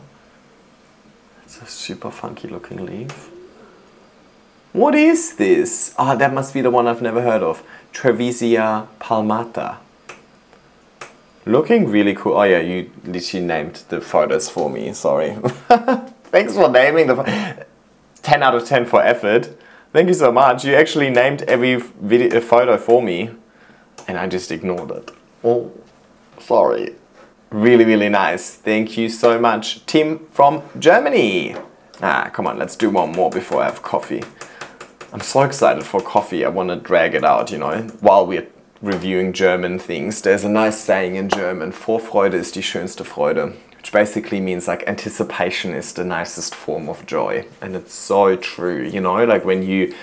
It's a super funky looking leaf. What is this? Ah, oh, that must be the one I've never heard of. Trevesia palmata. Looking really cool. Oh yeah, you literally named the photos for me, sorry. *laughs* Thanks for naming the 10 out of 10 for effort. Thank you so much. You actually named every video, photo for me and I just ignored it. Oh, sorry. Really, really nice. Thank you so much. Tim from Germany. Ah, come on, let's do one more before I have coffee. I'm so excited for coffee. I want to drag it out, you know, while we're reviewing German things, there's a nice saying in German, Vorfreude ist die schönste Freude, which basically means like anticipation is the nicest form of joy. And it's so true, you know, like when you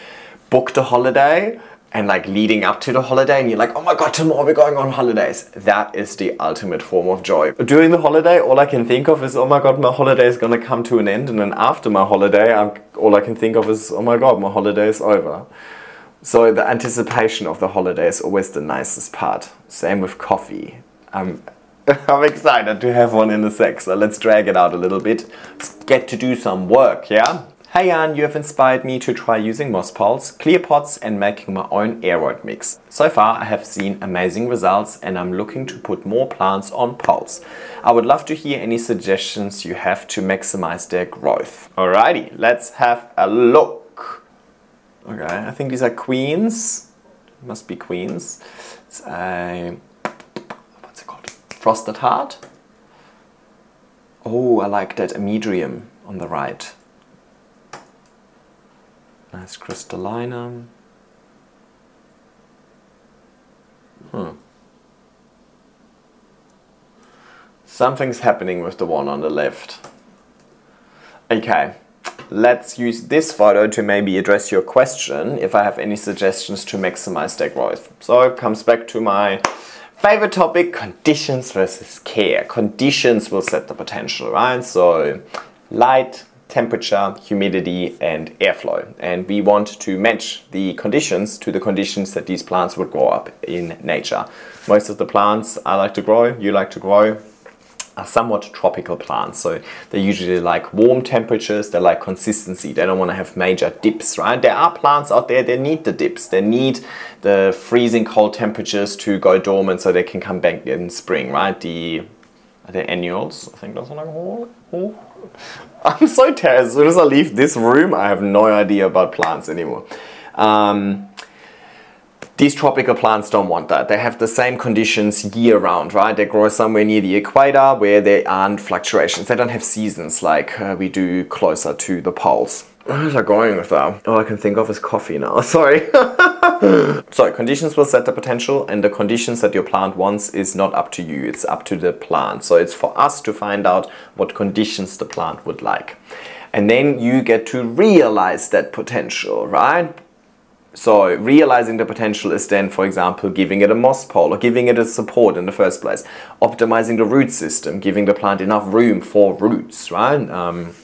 booked a holiday and like leading up to the holiday and you're like, oh my god, tomorrow we're going on holidays. That is the ultimate form of joy. During the holiday, all I can think of is, oh my god, my holiday is gonna come to an end. And then after my holiday, I'm, all I can think of is, oh my god, my holiday is over. So the anticipation of the holiday is always the nicest part. Same with coffee. I'm, *laughs* I'm excited to have one in a sec, so let's drag it out a little bit. Let's get to do some work, yeah? Hey Jan, you have inspired me to try using moss poles, clear pots and making my own aroid mix. So far I have seen amazing results and I'm looking to put more plants on poles. I would love to hear any suggestions you have to maximize their growth. Alrighty, let's have a look. Okay, I think these are queens. Must be queens. It's a called? Frosted heart. Oh, I like that Emedrium on the right. Nice crystallinum. Hmm. Something's happening with the one on the left. Okay, let's use this photo to maybe address your question if I have any suggestions to maximize their growth. So it comes back to my favorite topic, conditions versus care. Conditions will set the potential, right? So light, temperature, humidity and airflow. And we want to match the conditions to the conditions that these plants would grow up in nature. Most of the plants I like to grow, you like to grow, are somewhat tropical plants. So they usually like warm temperatures, they like consistency, they don't want to have major dips, right? There are plants out there that need the dips, they need the freezing cold temperatures to go dormant so they can come back in spring, right? The, the annuals, I think that's what I call it. I'm so tired. As soon as I leave this room, I have no idea about plants anymore. Um, these tropical plants don't want that. They have the same conditions year round, right? They grow somewhere near the equator where there aren't fluctuations. They don't have seasons like uh, we do closer to the poles. Where I going with that? All I can think of is coffee now, *laughs* sorry. *laughs* so conditions will set the potential and the conditions that your plant wants is not up to you, it's up to the plant. So it's for us to find out what conditions the plant would like. And then you get to realize that potential, right? So realizing the potential is then, for example, giving it a moss pole or giving it a support in the first place. Optimizing the root system, giving the plant enough room for roots, right? Um,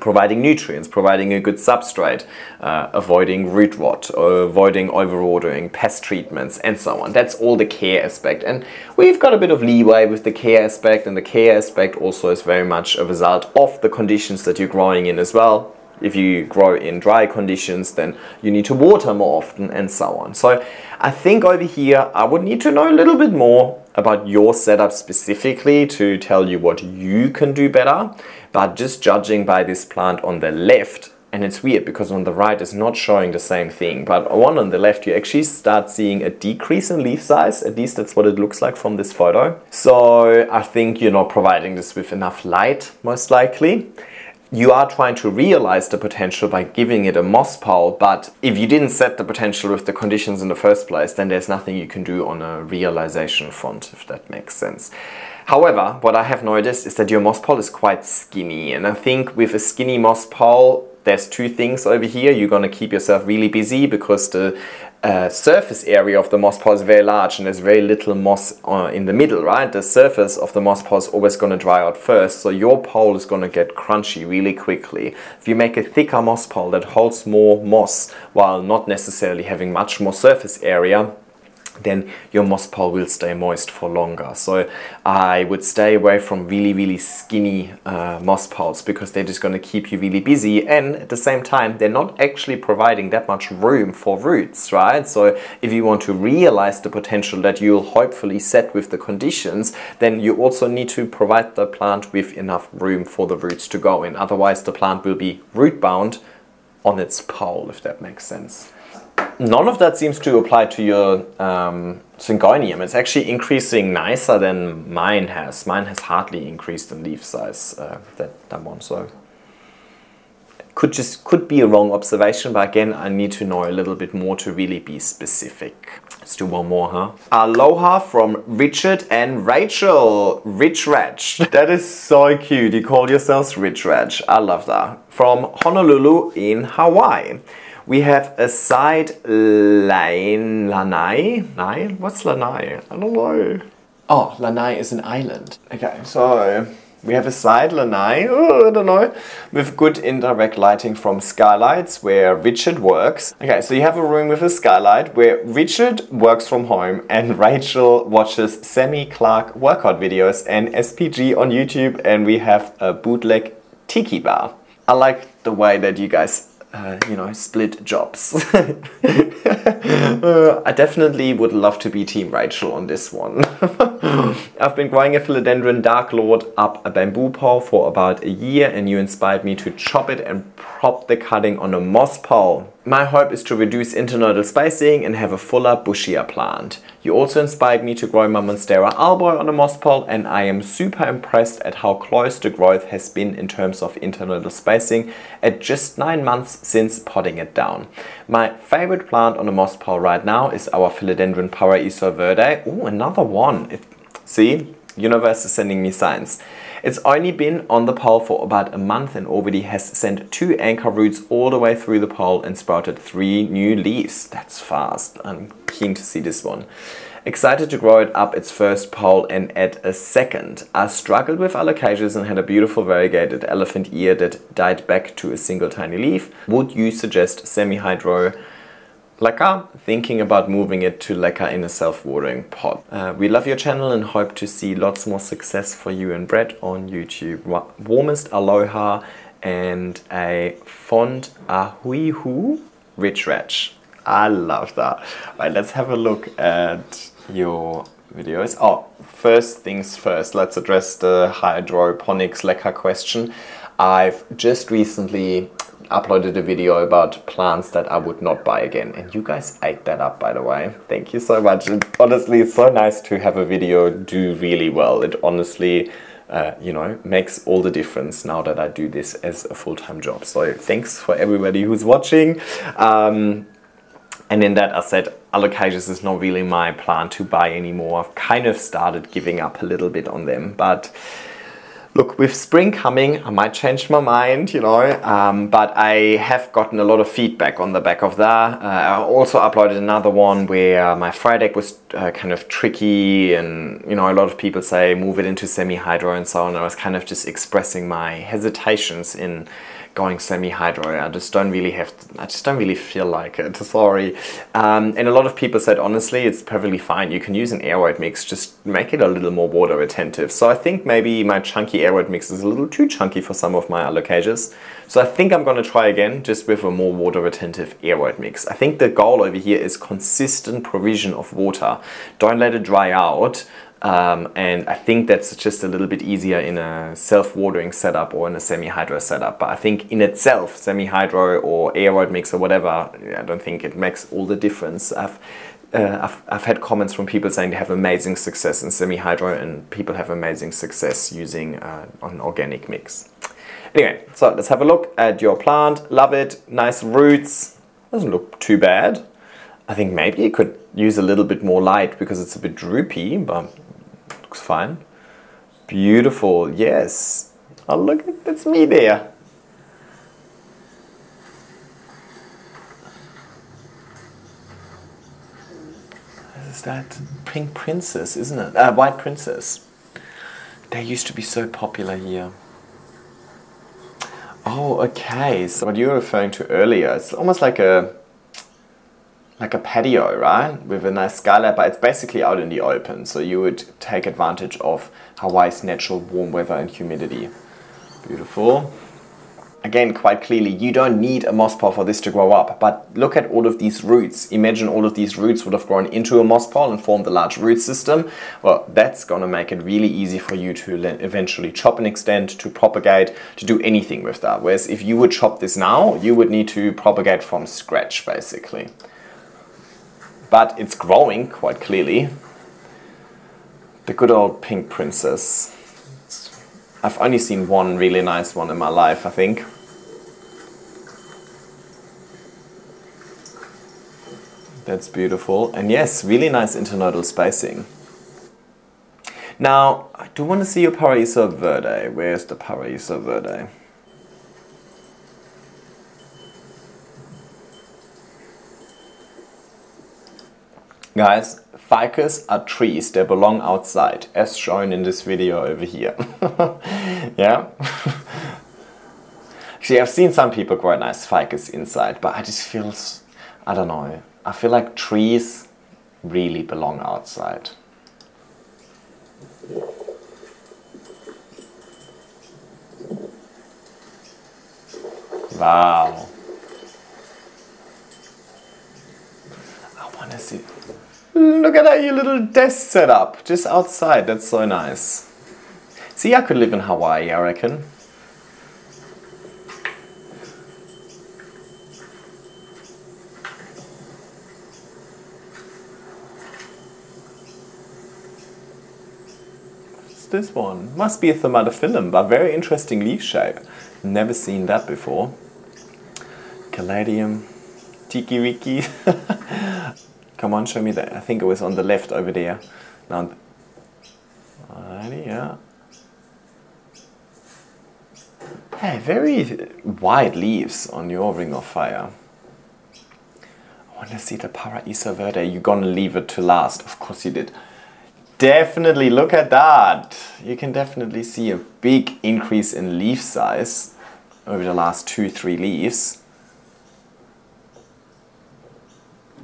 providing nutrients, providing a good substrate, uh, avoiding root rot, avoiding overwatering, pest treatments, and so on. That's all the care aspect. And we've got a bit of leeway with the care aspect, and the care aspect also is very much a result of the conditions that you're growing in as well if you grow in dry conditions, then you need to water more often and so on. So I think over here, I would need to know a little bit more about your setup specifically to tell you what you can do better. But just judging by this plant on the left, and it's weird because on the right is not showing the same thing, but one on the left you actually start seeing a decrease in leaf size, at least that's what it looks like from this photo. So I think you're not providing this with enough light, most likely you are trying to realize the potential by giving it a moss pole, but if you didn't set the potential with the conditions in the first place, then there's nothing you can do on a realization front, if that makes sense. However, what I have noticed is that your moss pole is quite skinny, and I think with a skinny moss pole, there's two things over here. You're going to keep yourself really busy because the uh, surface area of the moss pole is very large and there's very little moss uh, in the middle, right? The surface of the moss pole is always going to dry out first, so your pole is going to get crunchy really quickly. If you make a thicker moss pole that holds more moss while not necessarily having much more surface area, then your moss pole will stay moist for longer. So I would stay away from really, really skinny uh, moss poles because they're just going to keep you really busy and at the same time they're not actually providing that much room for roots, right? So if you want to realize the potential that you'll hopefully set with the conditions, then you also need to provide the plant with enough room for the roots to go in. Otherwise the plant will be root bound on its pole, if that makes sense. None of that seems to apply to your um, Syngonium. It's actually increasing nicer than mine has. Mine has hardly increased in leaf size, uh, that, that one. So could just could be a wrong observation, but again, I need to know a little bit more to really be specific. Let's do one more, huh? Aloha from Richard and Rachel. Rich Rach. *laughs* That is so cute. You call yourselves Rich Rach. I love that. From Honolulu in Hawaii. We have a side line, lanai? Lanai? What's lanai? I don't know. Oh, lanai is an island. Okay, so we have a side lanai, oh, I don't know, with good indirect lighting from skylights where Richard works. Okay, so you have a room with a skylight where Richard works from home and *laughs* Rachel watches Sami Clarke workout videos and SPG on YouTube and we have a bootleg tiki bar. I like the way that you guys uh, you know, split jobs. uh, *laughs* I definitely would love to be Team Rachel on this one. *laughs* I've been growing a Philodendron Dark Lord up a bamboo pole for about a year and you inspired me to chop it and prop the cutting on a moss pole. My hope is to reduce internodal spacing and have a fuller, bushier plant. You also inspired me to grow my Monstera alba on a moss pole and I am super impressed at how close the growth has been in terms of internodal spacing at just 9 months since potting it down. My favorite plant on a moss pole right now is our Philodendron Paraiso Verde. Oh, another one. It, see, universe is sending me signs. It's only been on the pole for about a month and already has sent two anchor roots all the way through the pole and sprouted three new leaves. That's fast. I'm keen to see this one. Excited to grow it up its first pole and add a second. I struggled with alocasias and had a beautiful variegated elephant ear that died back to a single tiny leaf. Would you suggest semi-hydro leca, thinking about moving it to leca in a self-watering pot. Uh, we love your channel and hope to see lots more success for you and Brett on YouTube. Warmest aloha and a fond a hui hou rich rich. I love that. All right, let's have a look at your videos. Oh, first things first, let's address the hydroponics leca question. I've just recently uploaded a video about plants that I would not buy again. And you guys ate that up, by the way. Thank you so much. Honestly, it's so nice to have a video do really well. It honestly, uh, you know, makes all the difference now that I do this as a full-time job. So thanks for everybody who's watching. Um, and in that I said, alocasias is not really my plan to buy anymore. I've kind of started giving up a little bit on them, but Look, with spring coming, I might change my mind, you know, um, but I have gotten a lot of feedback on the back of that. Uh, I also uploaded another one where my Frydek was uh, kind of tricky and, you know, a lot of people say move it into semi-hydro and so on. I was kind of just expressing my hesitations in going semi-hydro. I just don't really have, to, I just don't really feel like it, *laughs* sorry. Um, and a lot of people said, honestly, it's perfectly fine. You can use an aroid mix, just make it a little more water retentive. So I think maybe my chunky aroid mix is a little too chunky for some of my alocasias. So I think I'm going to try again, just with a more water retentive aroid mix. I think the goal over here is consistent provision of water. Don't let it dry out. Um, and I think that's just a little bit easier in a self-watering setup or in a semi-hydro setup. But I think in itself, semi-hydro or aroid mix or whatever, I don't think it makes all the difference. I've, uh, I've, I've had comments from people saying they have amazing success in semi-hydro and people have amazing success using uh, an organic mix. Anyway, so let's have a look at your plant. Love it, nice roots. Doesn't look too bad. I think maybe it could use a little bit more light because it's a bit droopy, but looks fine. Beautiful, yes. Oh look, that's me there. Is that Pink Princess, isn't it? Uh, White Princess. They used to be so popular here. Oh, okay. So what you were referring to earlier, it's almost like a like a patio, right? With a nice skylight, but it's basically out in the open. So you would take advantage of Hawaii's natural warm weather and humidity. Beautiful. Again, quite clearly, you don't need a moss pole for this to grow up, but look at all of these roots. Imagine all of these roots would have grown into a moss pole and formed a large root system. Well, that's gonna make it really easy for you to eventually chop and extend, to propagate, to do anything with that. Whereas if you would chop this now, you would need to propagate from scratch, basically but it's growing quite clearly. The good old pink princess. I've only seen one really nice one in my life, I think. That's beautiful. And yes, really nice internodal spacing. Now, I do want to see your Paraiso Verde. Where's the Paraiso Verde? Guys, ficus are trees, they belong outside, as shown in this video over here. *laughs* yeah? *laughs* Actually, I've seen some people grow nice ficus inside, but I just feel, I don't know, I feel like trees really belong outside. Wow. I want to see. Look at that, your little desk setup just outside. That's so nice. See, I could live in Hawaii, I reckon. What's this one? Must be a Thaumatophyllum, but very interesting leaf shape. Never seen that before. Caladium, Tiki Wiki. *laughs* Come on, show me that. I think it was on the left over there. Now, alrighty, yeah. Hey, very wide leaves on your ring of fire. I want to see the Paraiso Verde. You're gonna leave it to last. Of course you did. Definitely, look at that. You can definitely see a big increase in leaf size over the last two, three leaves.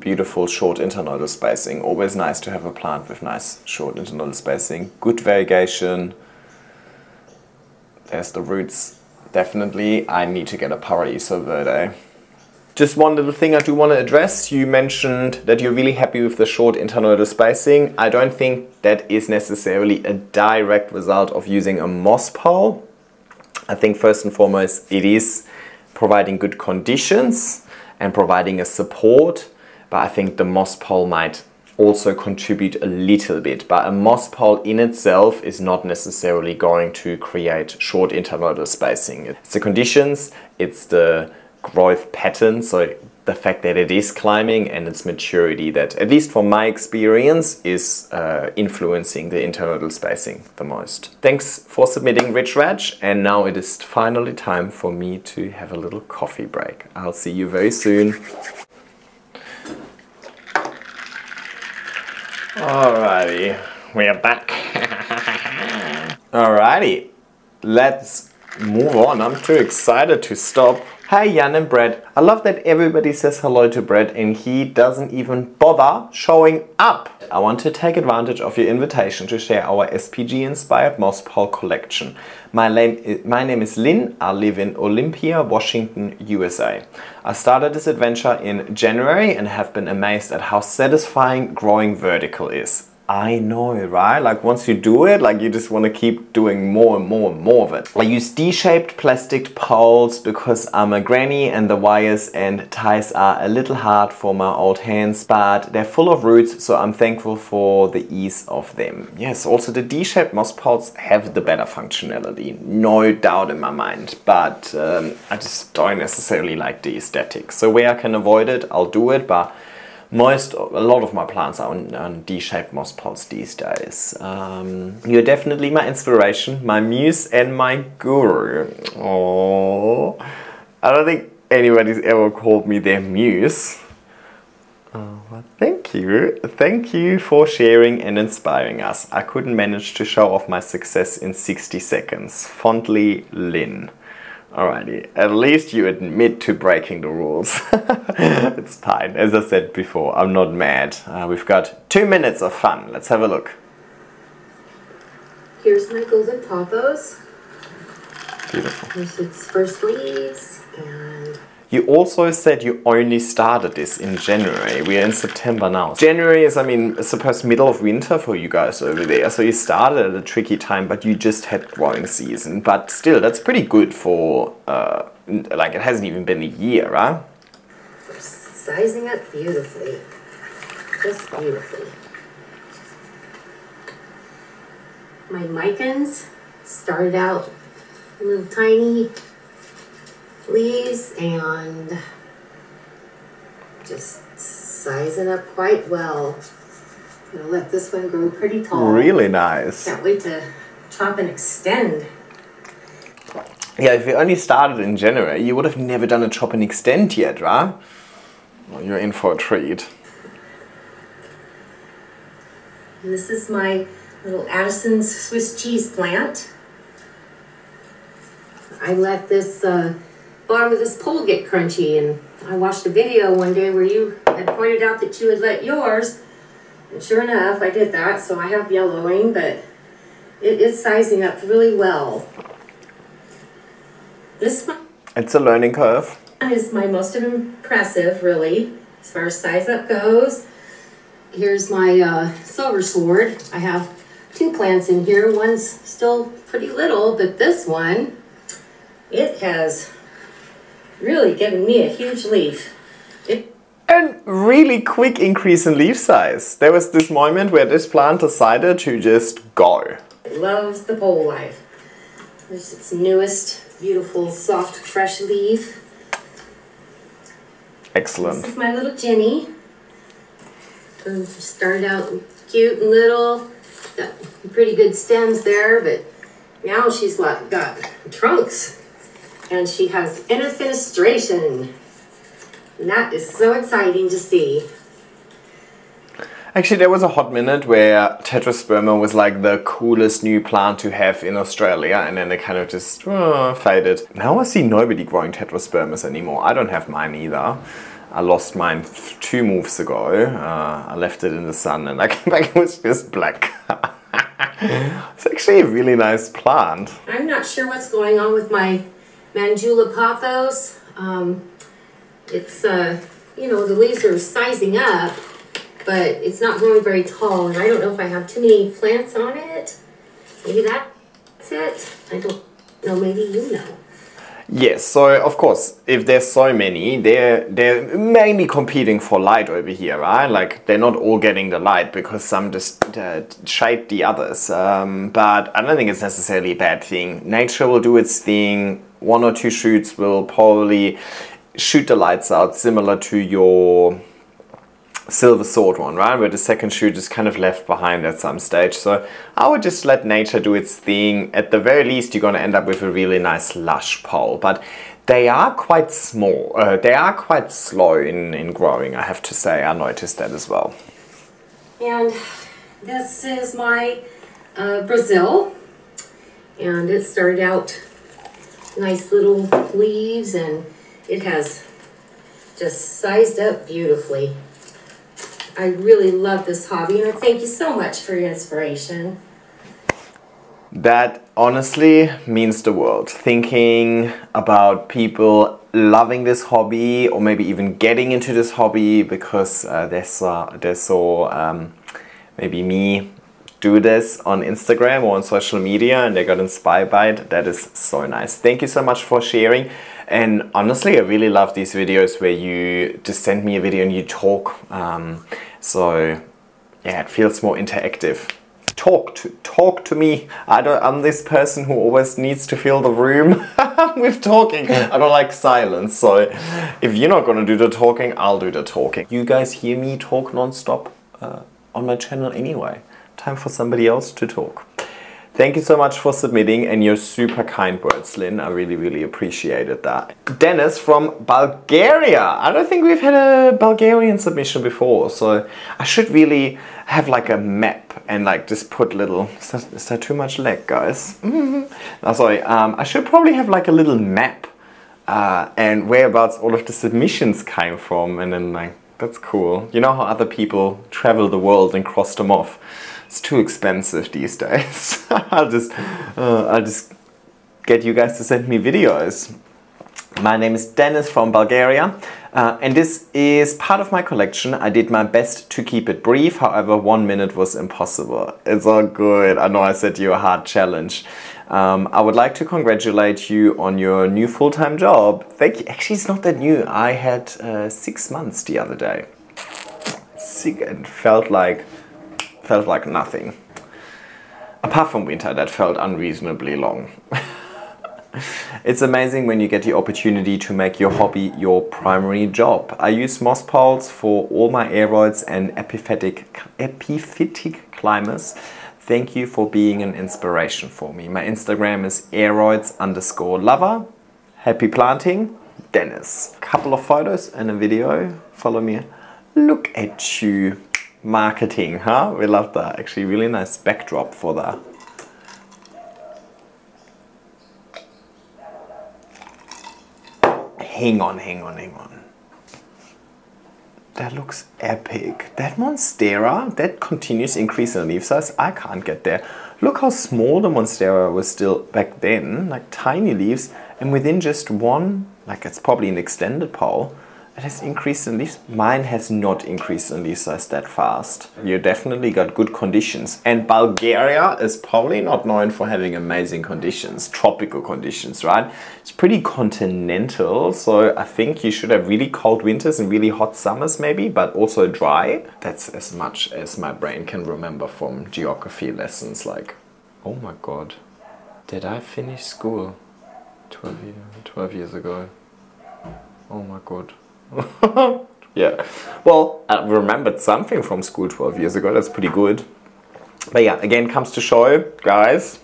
Beautiful short internodal spacing. Always nice to have a plant with nice short internodal spacing. Good variegation. There's the roots. Definitely, I need to get a Paraiso Verde. Just one little thing I do want to address. You mentioned that you're really happy with the short internodal spacing. I don't think that is necessarily a direct result of using a moss pole. I think first and foremost it is providing good conditions and providing a support but I think the moss pole might also contribute a little bit. But a moss pole in itself is not necessarily going to create short internodal spacing. It's the conditions, it's the growth pattern, so the fact that it is climbing and its maturity that, at least from my experience, is uh, influencing the internodal spacing the most. Thanks for submitting Rich Raj and now it is finally time for me to have a little coffee break. I'll see you very soon. Alrighty, we are back. *laughs* Alrighty, let's move on. I'm too excited to stop. Hi Jan and Brett. I love that everybody says hello to Brett and he doesn't even bother showing up. I want to take advantage of your invitation to share our SPG inspired moss pole collection. My name, my name is Lynn. I live in Olympia, Washington, USA. I started this adventure in January and have been amazed at how satisfying growing vertical is. I know, right? Like once you do it, like you just want to keep doing more and more and more of it. I use D-shaped plastic poles because I'm a granny and the wires and ties are a little hard for my old hands, but they're full of roots, so I'm thankful for the ease of them. Yes, also the D-shaped moss poles have the better functionality, no doubt in my mind, but um, I just don't necessarily like the aesthetic. So where I can avoid it, I'll do it, but most a lot of my plants are on, on D-shaped moss pots these days. Um, you're definitely my inspiration, my muse and my guru. Oh, I don't think anybody's ever called me their muse. Oh, well, thank you. Thank you for sharing and inspiring us. I couldn't manage to show off my success in 60 seconds. Fondly, Lynn. Alrighty, at least you admit to breaking the rules. *laughs* it's fine. As I said before, I'm not mad. Uh, we've got two minutes of fun. Let's have a look. Here's my golden pothos. Beautiful. Here's its first leaves and You also said you only started this in January. We are in September now. January is, I mean, supposed middle of winter for you guys over there. So you started at a tricky time, but you just had growing season. But still, that's pretty good for, uh, like, it hasn't even been a year, right? sizing it beautifully. Just beautifully. My micans started out a little tiny leaves and just sizing up quite well. I'm gonna let this one grow pretty tall. Really nice. Can't wait to chop and extend. Yeah, if you only started in January, you would have never done a chop and extend yet, right? Well, you're in for a treat. And this is my little Addison's Swiss cheese plant. I let this uh, bottom of this pole get crunchy, and I watched a video one day where you had pointed out that you had let yours. And sure enough, I did that, so I have yellowing, but it is sizing up really well. This one It's a learning curve. is my most impressive, really, as far as size up goes. Here's my uh, silver sword. I have two plants in here. One's still pretty little, but this one, it has really giving me a huge leaf. It And really quick increase in leaf size. There was this moment where this plant decided to just go. loves the pole life. There's its newest, beautiful, soft, fresh leaf. Excellent. This is my little Ginny. Um, Started out cute and little, got pretty good stems there, but now she's got trunks, and she has interfenestration. And that is so exciting to see. Actually, there was a hot minute where Tetrasperma was like the coolest new plant to have in Australia, and then it kind of just uh, faded. Now I see nobody growing Tetraspermas anymore. I don't have mine either. I lost mine two moves ago. Uh, I left it in the sun, and I *laughs* came back, it was just black. *laughs* it's actually a really nice plant. I'm not sure what's going on with my Manjula pothos. Um, it's, uh, you know, the leaves are sizing up, but it's not growing very tall, and I don't know if I have too many plants on it. Maybe that's it. I don't know. Maybe you know. Yes, so of course, if there's so many, they're they're mainly competing for light over here, right? Like they're not all getting the light because some just uh, shade the others. Um, but I don't think it's necessarily a bad thing. Nature will do its thing. One or two shoots will probably shoot the lights out, similar to your silver sword one, right? Where the second shoot is kind of left behind at some stage. So I would just let nature do its thing. At the very least, you're going to end up with a really nice lush pole. But they are quite small. Uh, they are quite slow in, in growing, I have to say. I noticed that as well. And this is my uh, Brazil. And it started out nice little leaves and it has just sized up beautifully. I really love this hobby and I thank you so much for your inspiration. That honestly means the world. Thinking about people loving this hobby or maybe even getting into this hobby because uh, they saw, they saw um, maybe me do this on Instagram or on social media and they got inspired by it. That is so nice. Thank you so much for sharing. And honestly, I really love these videos where you just send me a video and you talk. Um, so yeah, it feels more interactive. Talk to talk to me. I don't. I'm this person who always needs to fill the room *laughs* with talking. I don't like silence. So if you're not gonna do the talking, I'll do the talking. You guys hear me talk nonstop uh, on my channel anyway. Time for somebody else to talk. Thank you so much for submitting and your super kind words, Lynn. I really, really appreciated that. Dennis from Bulgaria. I don't think we've had a Bulgarian submission before, so I should really have like a map and like just put little. Is that, is that too much leg, guys? *laughs* no, sorry. Um, I should probably have like a little map uh, and whereabouts all of the submissions came from, and then like that's cool. You know how other people travel the world and cross them off. It's too expensive these days. *laughs* I'll just, uh, I'll just get you guys to send me videos. My name is Dennis from Bulgaria, uh, and this is part of my collection. I did my best to keep it brief, however, one minute was impossible. It's all good. I know I set you a hard challenge. Um, I would like to congratulate you on your new full time job. Thank you. Actually, it's not that new. I had uh, six months the other day. Sick and felt like felt like nothing. Apart from winter, that felt unreasonably long. *laughs* It's amazing when you get the opportunity to make your hobby your primary job. I use moss poles for all my aroids and epiphytic, epiphytic climbers. Thank you for being an inspiration for me. My Instagram is aroids underscore lover. Happy planting, Dennis. Couple of photos and a video. Follow me. Look at you. Marketing, huh? We love that. Actually, really nice backdrop for that. hang on, hang on, hang on. That looks epic. That Monstera, that continuous increase in leaf size, I can't get there. Look how small the Monstera was still back then, like tiny leaves, and within just one, like it's probably an extended pole, it has increased in leaf. Mine has not increased in leaf size that fast. You definitely got good conditions. And Bulgaria is probably not known for having amazing conditions, tropical conditions, right? It's pretty continental, so I think you should have really cold winters and really hot summers maybe, but also dry. That's as much as my brain can remember from geography lessons. Like, oh my god, did I finish school 12, 12 years ago? Oh my god. *laughs* yeah. Well, I remembered something from school 12 years ago. That's pretty good. But yeah, again, comes to show, guys,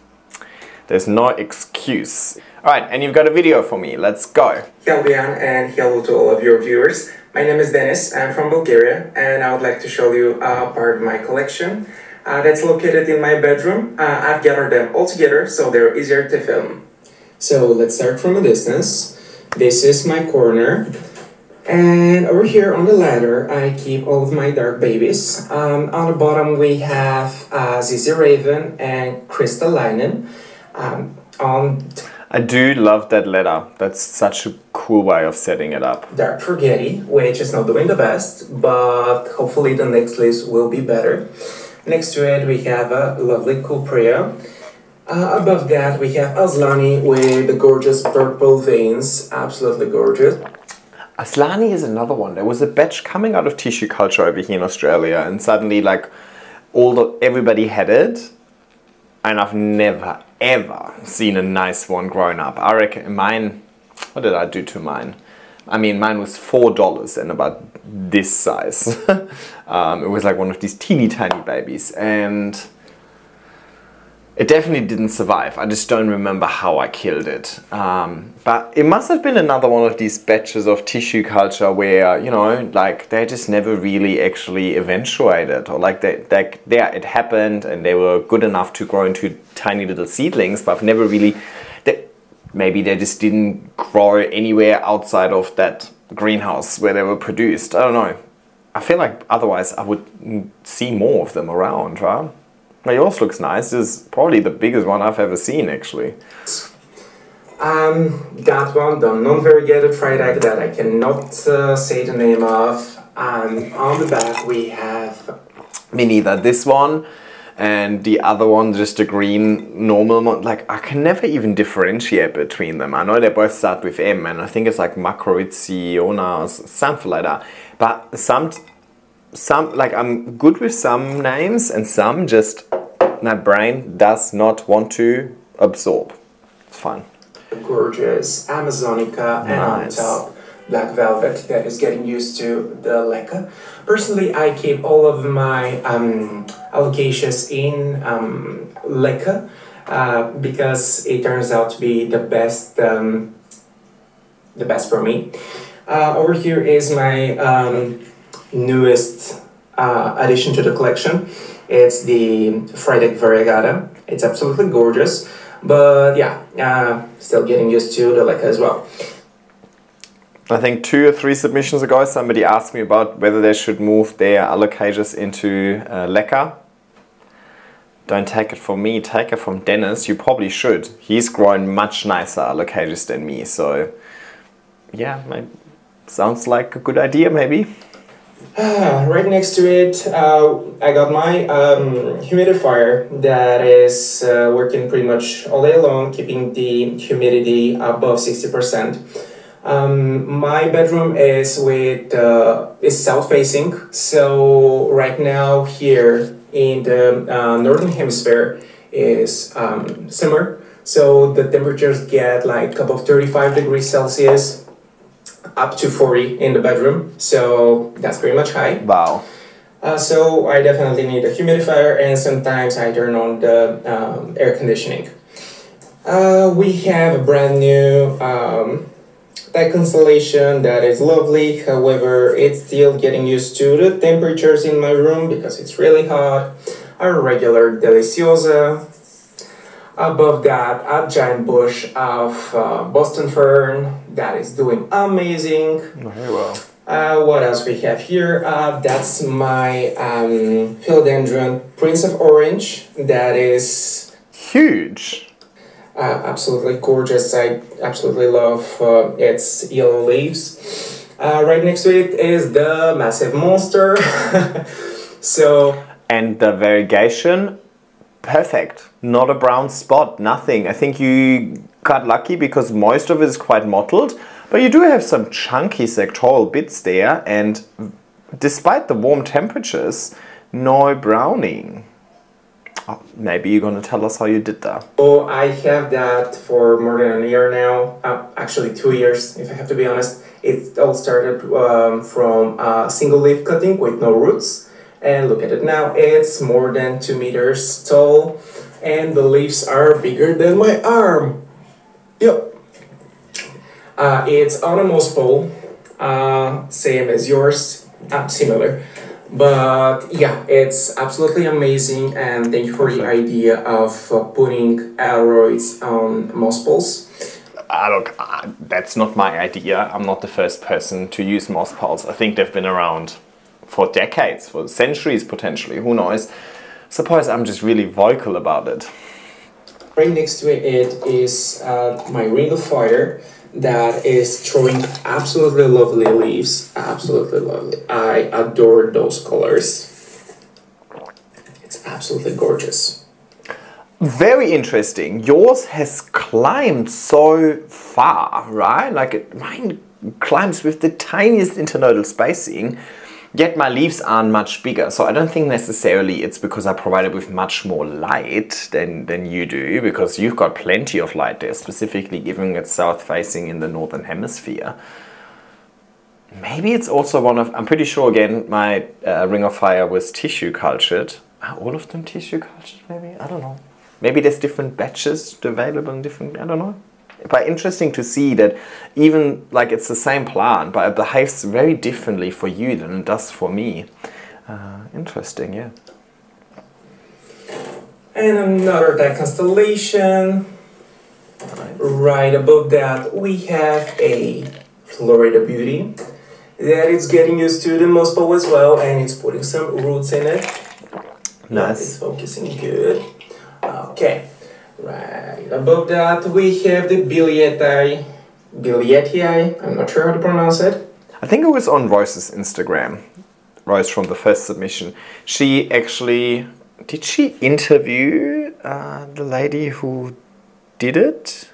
there's no excuse. All right, and you've got a video for me. Let's go. Hello, Bian, and hello to all of your viewers. My name is Dennis. I'm from Bulgaria, and I would like to show you a part of my collection uh, that's located in my bedroom. Uh, I've gathered them all together so they're easier to film. So let's start from a distance. This is my corner. And over here on the ladder, I keep all of my dark babies. Um, on the bottom, we have uh, ZZ Raven and Crystalline. Um, on I do love that ladder. That's such a cool way of setting it up. Dark Forgetty, which is not doing the best, but hopefully the next list will be better. Next to it, we have a lovely Cuprea. Uh, above that, we have Azlanii with the gorgeous purple veins, absolutely gorgeous. Azlanii is another one. There was a batch coming out of tissue culture over here in Australia, and suddenly, like, all the everybody had it, and I've never ever seen a nice one growing up. I reckon mine. What did I do to mine? I mean, mine was four dollars and about this size. *laughs* um, it was like one of these teeny tiny babies, and it definitely didn't survive. I just don't remember how I killed it. Um, but it must have been another one of these batches of tissue culture where, you know, like they just never really actually eventuated or like they, they, yeah, it happened and they were good enough to grow into tiny little seedlings, but I've never really, they, maybe they just didn't grow anywhere outside of that greenhouse where they were produced. I don't know. I feel like otherwise I would see more of them around, right? Yours looks nice. This is probably the biggest one I've ever seen, actually. Um, that one, the non-variegated fried egg that I cannot uh, say the name of. Um, on the back we have... Me neither. This one and the other one just a green normal one. Like, I can never even differentiate between them. I know they both start with M and I think it's like Macrorhiziona or something like that. But some some like I'm good with some names and some just my brain does not want to absorb. It's fine. Gorgeous Amazonica nice. and on top black velvet that is getting used to the leca. Personally, I keep all of my um, alocasias in um, leca uh, because it turns out to be the best, um, the best for me. Uh, over here is my um, newest uh, addition to the collection. It's the Fried Egg Variegata. It's absolutely gorgeous, but yeah, uh, still getting used to the leca as well. I think two or three submissions ago, somebody asked me about whether they should move their alocasias into uh, leca. Don't take it from me, take it from Dennis. You probably should. He's grown much nicer alocasias than me, so yeah, sounds like a good idea maybe. *sighs* right next to it, uh, I got my um, humidifier that is uh, working pretty much all day long, keeping the humidity above 60%. Um, my bedroom is with uh, is south facing, so right now here in the uh, northern hemisphere is um, summer. So the temperatures get like above 35 degrees Celsius, up to 40 in the bedroom. So that's pretty much high. Wow. Uh, so I definitely need a humidifier and sometimes I turn on the um, air conditioning. Uh, we have a brand new um, tech installation that is lovely. However, it's still getting used to the temperatures in my room because it's really hot. A regular Deliciosa. Above that, a giant bush of uh, Boston fern that is doing amazing. Very well. Uh, what else we have here? Uh, that's my um, philodendron Prince of Orange. That is Huge. uh, absolutely gorgeous. I absolutely love uh, its yellow leaves. Uh, right next to it is the massive monster. *laughs* so And the variegation, perfect. Not a brown spot, nothing. I think you got lucky because most of it is quite mottled, but you do have some chunky sectoral bits there, and despite the warm temperatures, no browning. Oh, maybe you're gonna tell us how you did that. Oh, I have that for more than a year now. Uh, actually, two years, if I have to be honest. It all started um, from a single leaf cutting with no roots. And look at it now, it's more than two meters tall, and the leaves are bigger than my arm. Yep. Uh, it's on a moss pole, uh, same as yours, uh, similar. But yeah, it's absolutely amazing, and thank you for the idea of uh, putting aroids on moss poles. Ah, look, ah, that's not my idea. I'm not the first person to use moss poles. I think they've been around for decades, for centuries potentially. Who knows? Suppose I'm just really vocal about it. Right next to it is uh, my ring of fire that is throwing absolutely lovely leaves. Absolutely lovely. I adore those colors. It's absolutely gorgeous. Very interesting. Yours has climbed so far, right? Like it, mine climbs with the tiniest internodal spacing, yet my leaves aren't much bigger. So I don't think necessarily it's because I provided with much more light than, than you do, because you've got plenty of light there, specifically given it's south facing in the northern hemisphere. Maybe it's also one of, I'm pretty sure again, my uh, Ring of Fire was tissue cultured. Are all of them tissue cultured, maybe? I don't know. Maybe there's different batches available in different, I don't know. But interesting to see that even like it's the same plant, but it behaves very differently for you than it does for me. Uh, interesting, yeah. And another deck constellation. Right above that, we have a Florida Beauty that is getting used to the moss pole as well, and it's putting some roots in it. Nice. It's focusing good. Okay. Right above that, we have the Bilietti. Bilietti, I'm not sure how to pronounce it. I think it was on Royce's Instagram. Royce from the first submission. She actually did she interview uh, the lady who did it?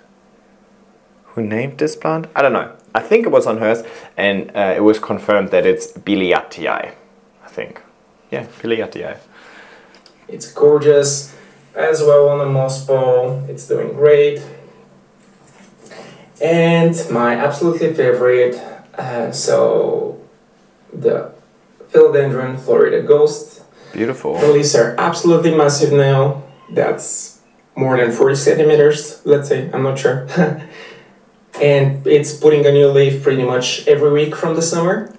Who named this plant? I don't know. I think it was on hers, and uh, it was confirmed that it's Biliatii. I think. Yeah, Biliatii. It's gorgeous as well on the moss pole. It's doing great. And my absolutely favorite, uh, so the Philodendron Florida Ghost. Beautiful. The leaves are absolutely massive now. That's more than 40 centimeters, let's say, I'm not sure. *laughs* and it's putting a new leaf pretty much every week from the summer.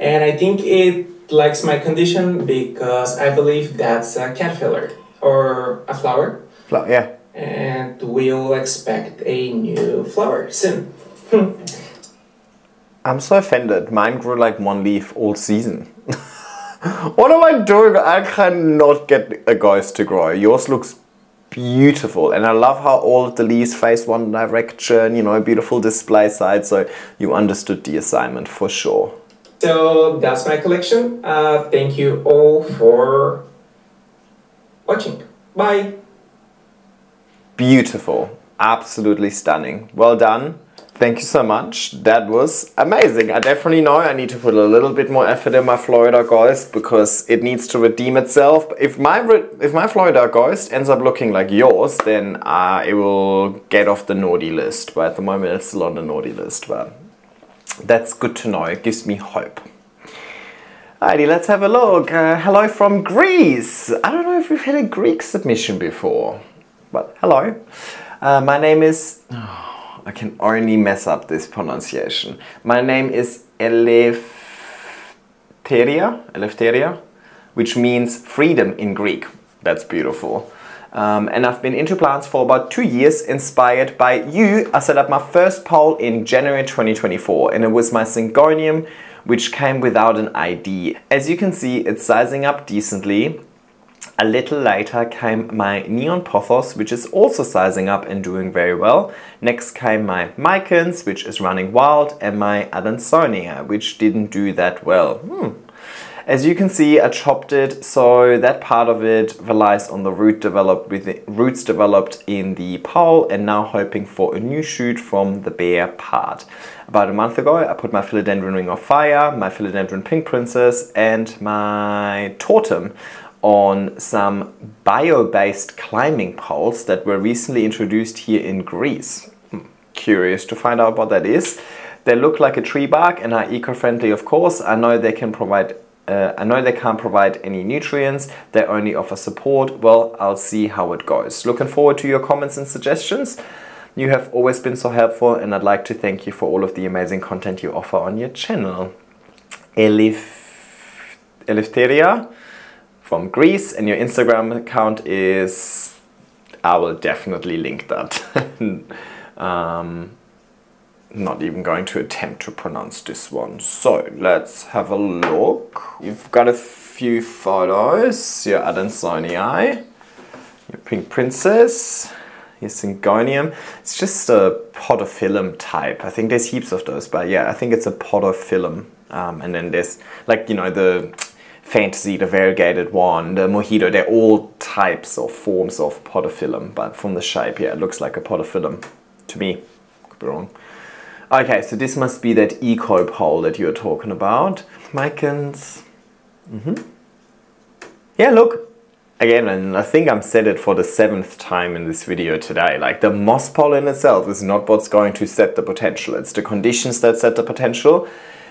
And I think it likes my condition because I believe that's a cataphyll or a flower. Fla- Yeah. And we'll expect a new flower soon. *laughs* I'm so offended. Mine grew like one leaf all season. *laughs* what am I doing? I cannot get a ghost to grow. Yours looks beautiful, and I love how all of the leaves face one direction. You know, a beautiful display side. So you understood the assignment for sure. So that's my collection. Uh, thank you all for watching. Bye. Beautiful, absolutely stunning. Well done. Thank you so much. That was amazing. I definitely know I need to put a little bit more effort in my Florida Ghost because it needs to redeem itself. If my if my Florida Ghost ends up looking like yours, then uh, it will get off the naughty list. But at the moment, it's still on the naughty list. But that's good to know. It gives me hope. Alrighty, let's have a look. Uh, hello from Greece. I don't know if we've had a Greek submission before, but hello. Uh, my name is. Oh, I can only mess up this pronunciation. My name is Eleftheria, Eleftheria, which means freedom in Greek. That's beautiful. Um, and I've been into plants for about two years, inspired by you. I set up my first pole in January 2024, and it was my Syngonium, which came without an ID. As you can see, it's sizing up decently. A little later came my Neon Pothos, which is also sizing up and doing very well. Next came my Micans, which is running wild, and my Adansonii, which didn't do that well. Hmm. As you can see, I chopped it, so that part of it relies on the root developed with the roots developed in the pole, and now hoping for a new shoot from the bare part. About a month ago, I put my Philodendron Ring of Fire, my Philodendron Pink Princess, and my Totem on some bio-based climbing poles that were recently introduced here in Greece. Hmm, curious to find out what that is. They look like a tree bark and are eco-friendly of course. I know they can provide uh, I know they can't provide any nutrients, they only offer support. Well, I'll see how it goes. Looking forward to your comments and suggestions. You have always been so helpful and I'd like to thank you for all of the amazing content you offer on your channel. Elif Elifteria from Greece and your Instagram account is, I will definitely link that. *laughs* um, not even going to attempt to pronounce this one. So let's have a look. You've got a few photos. Your Adansonii, your Pink Princess, your Syngonium. It's just a podophyllum type. I think there's heaps of those, but yeah, I think it's a podophyllum. Um, and then there's like, you know, the fantasy, the variegated one, the mojito, they're all types or forms of podophyllum, but from the shape, yeah, it looks like a podophyllum to me. Could be wrong. Okay, so this must be that eco pole that you're talking about. Micans. Mm -hmm. Yeah, look. Again, and I think I'm said it for the seventh time in this video today. Like the moss pole in itself is not what's going to set the potential. It's the conditions that set the potential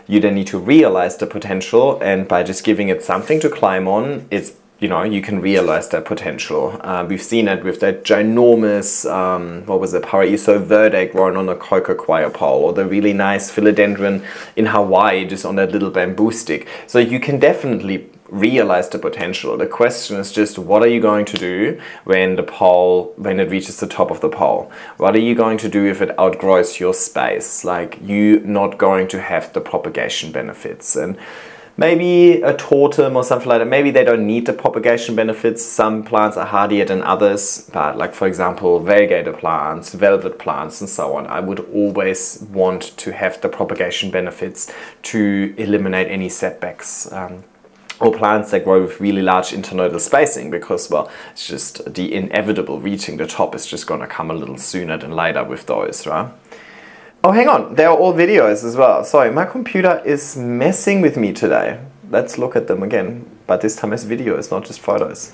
you then need to realize the potential and by just giving it something to climb on it's you know you can realize that potential uh, we've seen it with that ginormous um, what was it Paraiso verde growing on a coco pole or the really nice philodendron in Hawaii just on that little bamboo stick so you can definitely realize the potential. The question is just what are you going to do when the pole, when it reaches the top of the pole? What are you going to do if it outgrows your space? Like you not going to have the propagation benefits and maybe a totem or something like that. Maybe they don't need the propagation benefits. Some plants are hardier than others, but like for example, variegated plants, velvet plants and so on. I would always want to have the propagation benefits to eliminate any setbacks. Um, or plants that grow with really large internodal spacing because, well, it's just the inevitable reaching the top is just going to come a little sooner than later with those, right? Oh, hang on, they are all videos as well. Sorry, my computer is messing with me today. Let's look at them again, but this time as videos, not just photos.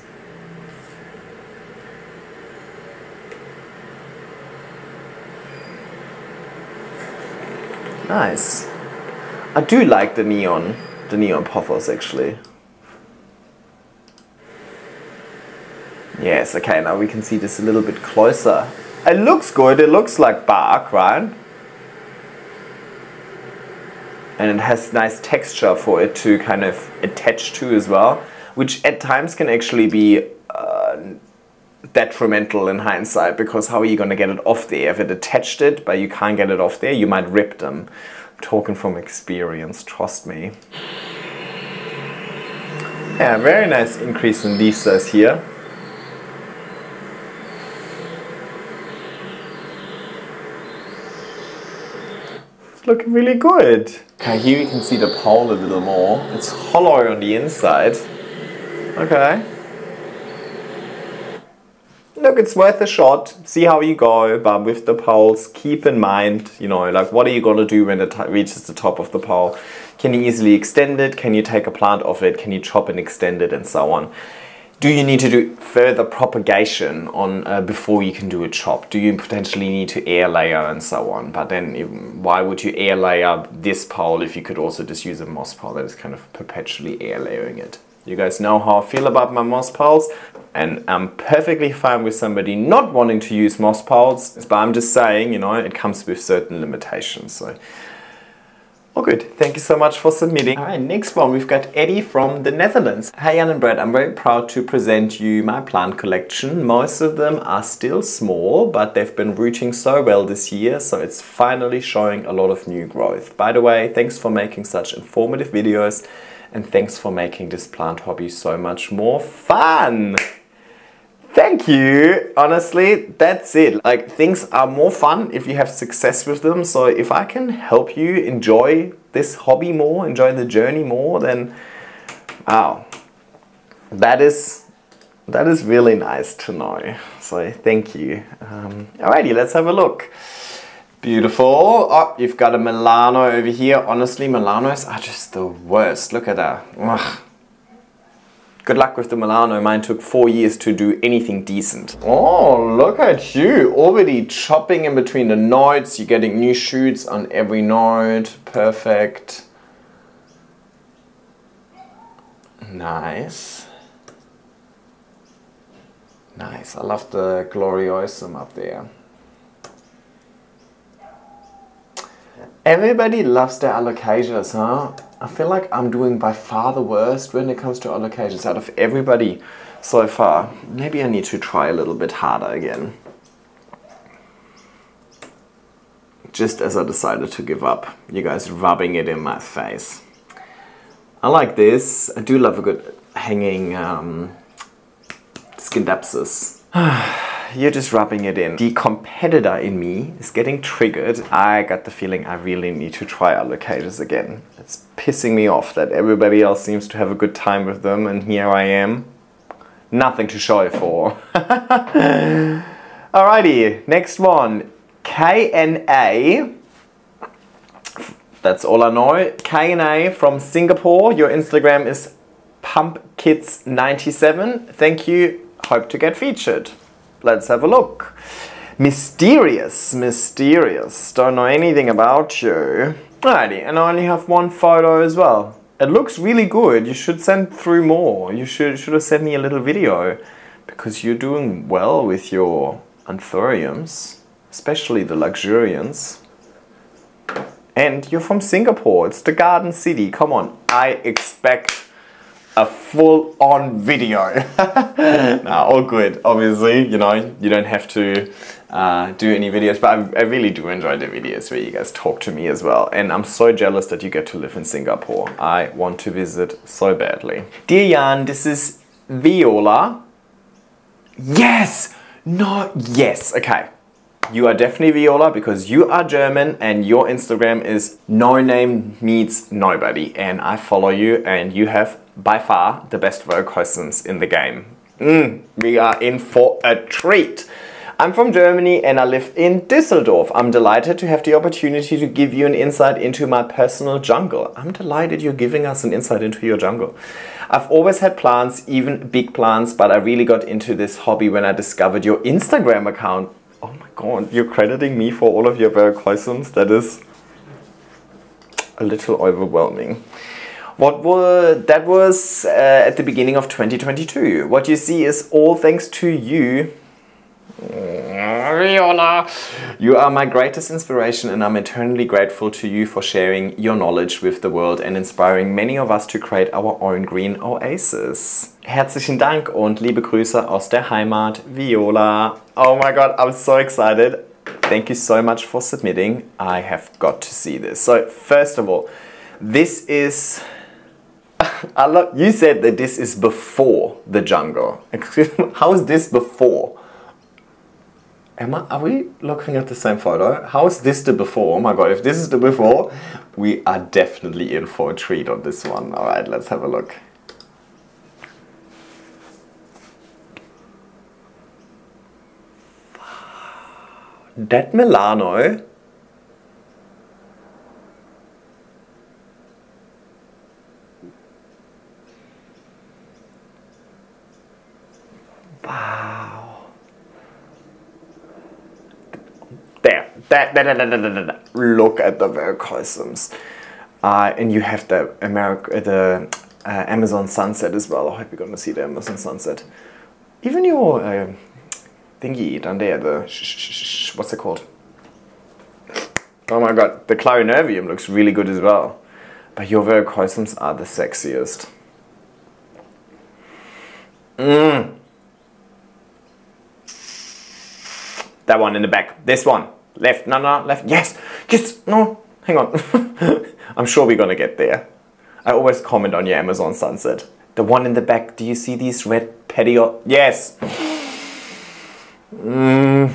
Nice. I do like the neon, the neon pothos actually. Yes, okay, now we can see this a little bit closer. It looks good, it looks like bark, right? And it has nice texture for it to kind of attach to as well, which at times can actually be uh, detrimental in hindsight because how are you going to get it off there? If it attached it but you can't get it off there, you might rip them. I'm talking from experience, trust me. Yeah, very nice increase in leaf size here. Looking really good. Okay, here you can see the pole a little more. It's hollow on the inside. Okay. look, it's worth a shot. See how you go, but with the poles, keep in mind, you know, like what are you gonna do when it reaches the top of the pole? Can you easily extend it? Can you take a plant off it? Can you chop and extend it and so on? Do you need to do further propagation on uh, before you can do a chop? Do you potentially need to air layer and so on? But then why would you air layer this pole if you could also just use a moss pole that is kind of perpetually air layering it? You guys know how I feel about my moss poles and I'm perfectly fine with somebody not wanting to use moss poles, but I'm just saying, you know, it comes with certain limitations. So Oh good, thank you so much for submitting. Alright, next one we've got Eddie from the Netherlands. Hey Jan and Brett, I'm very proud to present you my plant collection. Most of them are still small, but they've been rooting so well this year, so it's finally showing a lot of new growth. By the way, thanks for making such informative videos and thanks for making this plant hobby so much more fun! Thank you. Honestly, that's it. Like things are more fun if you have success with them. So if I can help you enjoy this hobby more, enjoy the journey more, then wow. That is that is really nice to know. So thank you. Um, alrighty, let's have a look. Beautiful. Oh, you've got a Melano over here. Honestly, Melanos are just the worst. Look at that. Ugh. Good luck with the Melano. Mine took four years to do anything decent. Oh, look at you. Already chopping in between the nodes. You're getting new shoots on every node. Perfect. Nice. Nice. I love the Gloriosum up there. Everybody loves their alocasias, huh? I feel like I'm doing by far the worst when it comes to alocasias out of everybody so far. Maybe I need to try a little bit harder again. Just as I decided to give up. You guys rubbing it in my face. I like this. I do love a good hanging um, Scindapsus. *sighs* *sighs* you're just rubbing it in. The competitor in me is getting triggered. I got the feeling I really need to try alocasias again. It's pissing me off that everybody else seems to have a good time with them and here I am. Nothing to show for. *laughs* Alrighty, next one. KNA. That's all I know. KNA from Singapore. Your Instagram is pumpkits97. Thank you. Hope to get featured. Let's have a look. Mysterious, mysterious. Don't know anything about you. Alrighty, and I only have one photo as well. It looks really good. You should send through more. You should, should have sent me a little video because you're doing well with your anthuriums, especially the luxurians. And you're from Singapore. It's the garden city. Come on. I expect a full-on video. *laughs* nah, all good. Obviously, you know, you don't have to uh, do any videos, but I, I, really do enjoy the videos where you guys talk to me as well. And I'm so jealous that you get to live in Singapore. I want to visit so badly. Dear Jan, this is Viola. Yes! No, yes, okay. You are definitely Viola because you are German and your Instagram is no name meets nobody and I follow you and you have by far the best vocalists in the game. Mm, we are in for a treat. I'm from Germany and I live in Düsseldorf. I'm delighted to have the opportunity to give you an insight into my personal jungle. I'm delighted you're giving us an insight into your jungle. I've always had plants, even big plants, but I really got into this hobby when I discovered your Instagram account Oh my god, you're crediting me for all of your Verrucosums? That is a little overwhelming. What were that was uh, at the beginning of 2022. What you see is all thanks to you Viola. You are my greatest inspiration and I'm eternally grateful to you for sharing your knowledge with the world and inspiring many of us to create our own green oasis. Herzlichen Dank und liebe Grüße aus der Heimat, Viola. Oh my god, I'm so excited. Thank you so much for submitting. I have got to see this. So first of all, this is I love, you said that this is before the jungle. How is this before? Am I, are we looking at the same photo? How is this the before? Oh my god, if this is the before, we are definitely in for a treat on this one. Alright, let's have a look. That Melano. Wow. There, that, that, that, that, that, that. Look at the verrucosums. Uh, and you have the America, the uh, Amazon sunset as well. I hope you're going to see the Amazon sunset. Even your uh, thingy down there, the what's it called? Oh my god, the Clarinervium looks really good as well. But your verrucosums are the sexiest. Mm. That one in the back. This one. Left. No, no, left. Yes. Yes. No. Hang on. *laughs* I'm sure we're gonna get there. I always comment on your Amazon sunset. The one in the back. Do you see these red petioles? Yes. Mm.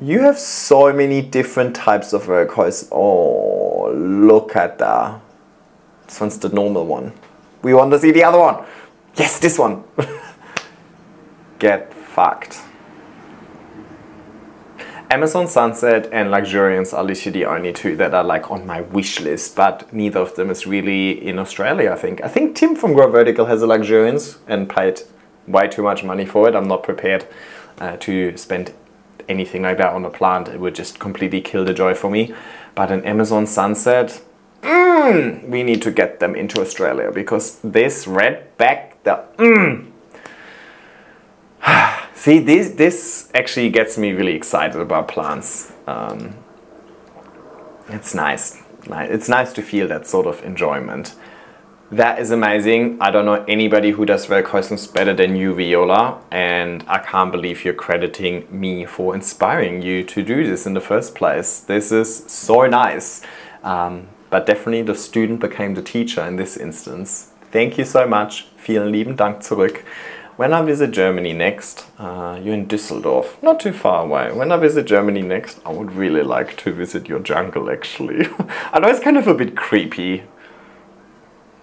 You have so many different types of verrucosum. Oh, look at that. This one's the normal one. We want to see the other one. Yes, this one. *laughs* Get fucked. Amazon Sunset and Luxurians are literally the only two that are like on my wish list, but neither of them is really in Australia, I think. I think Tim from Grow Vertical has a Luxurians and paid way too much money for it. I'm not prepared uh, to spend anything like that on a plant. It would just completely kill the joy for me. But an Amazon Sunset, mm, we need to get them into Australia because this red back, the mm, *sighs* See, this, this actually gets me really excited about plants. Um, it's nice. It's nice to feel that sort of enjoyment. That is amazing. I don't know anybody who does verrucosums better than you, Viola, and I can't believe you're crediting me for inspiring you to do this in the first place. This is so nice. Um, but definitely the student became the teacher in this instance. Thank you so much. Vielen lieben Dank zurück. When I visit Germany next, uh, you're in Düsseldorf, not too far away. When I visit Germany next, I would really like to visit your jungle actually. *laughs* I know it's kind of a bit creepy,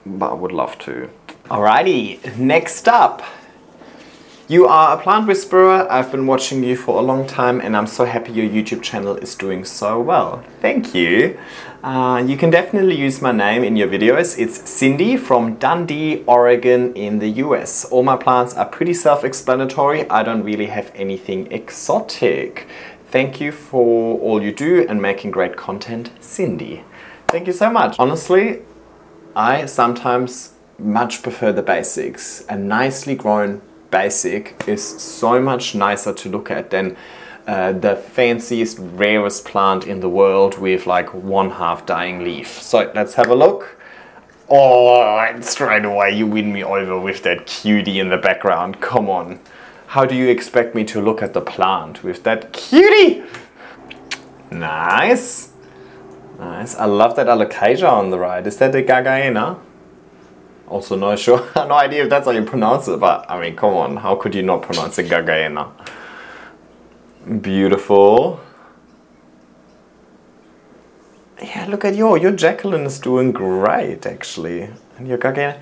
but I would love to. Alrighty, next up. You are a plant whisperer. I've been watching you for a long time and I'm so happy your YouTube channel is doing so well. Thank you. Uh, you can definitely use my name in your videos. It's Cindy from Dundee, Oregon in the US. All my plants are pretty self-explanatory. I don't really have anything exotic. Thank you for all you do and making great content, Cindy. Thank you so much. Honestly, I sometimes much prefer the basics. A nicely grown basic is so much nicer to look at than uh, the fanciest, rarest plant in the world with like one half dying leaf. So let's have a look. Oh, straight away you win me over with that cutie in the background. Come on. How do you expect me to look at the plant with that cutie? Nice. Nice. I love that alocasia on the right. Is that the Gageana? Also not sure, *laughs* no idea if that's how you pronounce it, but I mean, come on, how could you not pronounce it Gageana? Beautiful. Yeah, look at you, your Jacklyn is doing great actually. And your Gageana,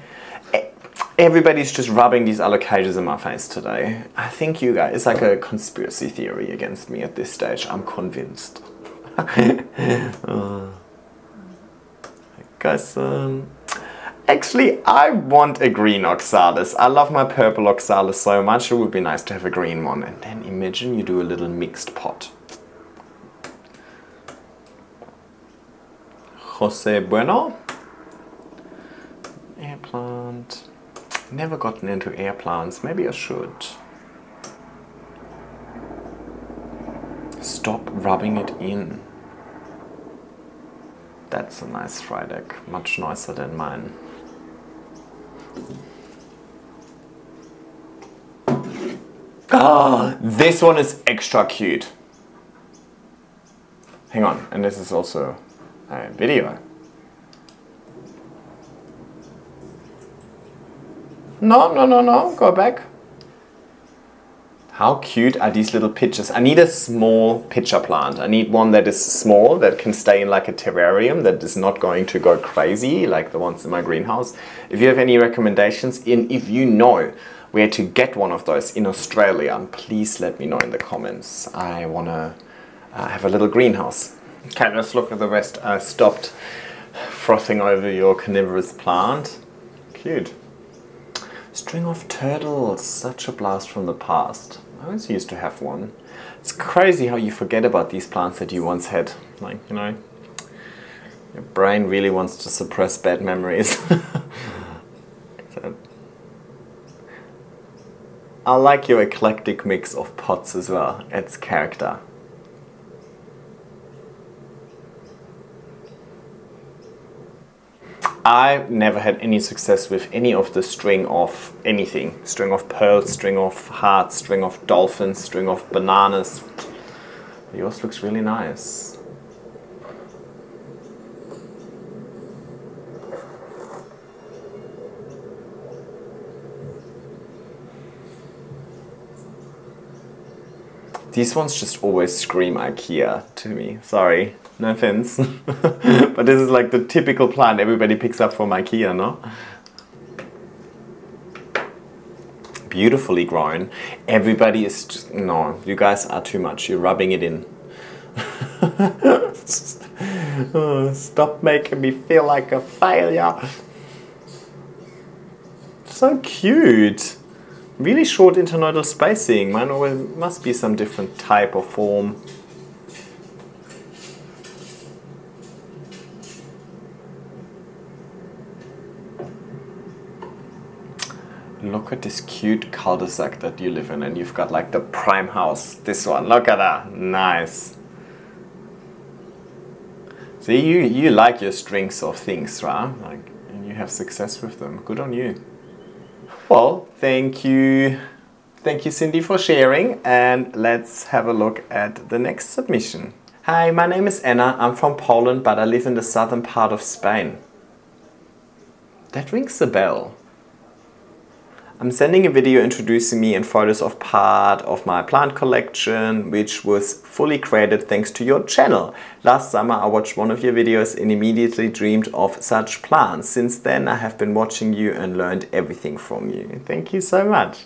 everybody's just rubbing these alocasias in my face today. I think you guys, it's like a conspiracy theory against me at this stage, I'm convinced. *laughs* uh, cousin. Actually, I want a green oxalis. I love my purple oxalis so much, it would be nice to have a green one. And then imagine you do a little mixed pot. Jose Bueno. Air plant. Never gotten into air plants. Maybe I should. Stop rubbing it in. That's a nice deck, much nicer than mine. Ah, this one is extra cute. Hang on, and this is also a video. No, no, no, no, go back. How cute are these little pitchers? I need a small pitcher plant. I need one that is small, that can stay in like a terrarium, that is not going to go crazy like the ones in my greenhouse. If you have any recommendations, and if you know where to get one of those in Australia, please let me know in the comments. I want to uh, have a little greenhouse. Okay, let's look at the rest. I stopped frothing over your carnivorous plant. Cute. String of turtles, such a blast from the past. I always used to have one. It's crazy how you forget about these plants that you once had. Like, you know, your brain really wants to suppress bad memories. *laughs* I like your eclectic mix of pots as well. It's character. I never had any success with any of the string of anything. String of pearls, string of hearts, string of dolphins, string of bananas. Yours looks really nice. These ones just always scream IKEA to me. Sorry, no offense. *laughs* but this is like the typical plant everybody picks up from IKEA, no? Beautifully grown. Everybody is just, no, you guys are too much. You're rubbing it in. *laughs* oh, stop making me feel like a failure. So cute. Really short internodal spacing. Mine always must be some different type or form. Look at this cute cul-de-sac that you live in and you've got like the prime house. This one, look at that, nice. See, you, you like your strings of things, right? Like, and you have success with them. Good on you. Well, thank you. Thank you, Cindy, for sharing. And let's have a look at the next submission. Hi, my name is Anna. I'm from Poland, but I live in the southern part of Spain. That rings a bell. I'm sending a video introducing me and photos of part of my plant collection, which was fully created thanks to your channel. Last summer I watched one of your videos and immediately dreamed of such plants. Since then I have been watching you and learned everything from you. Thank you so much.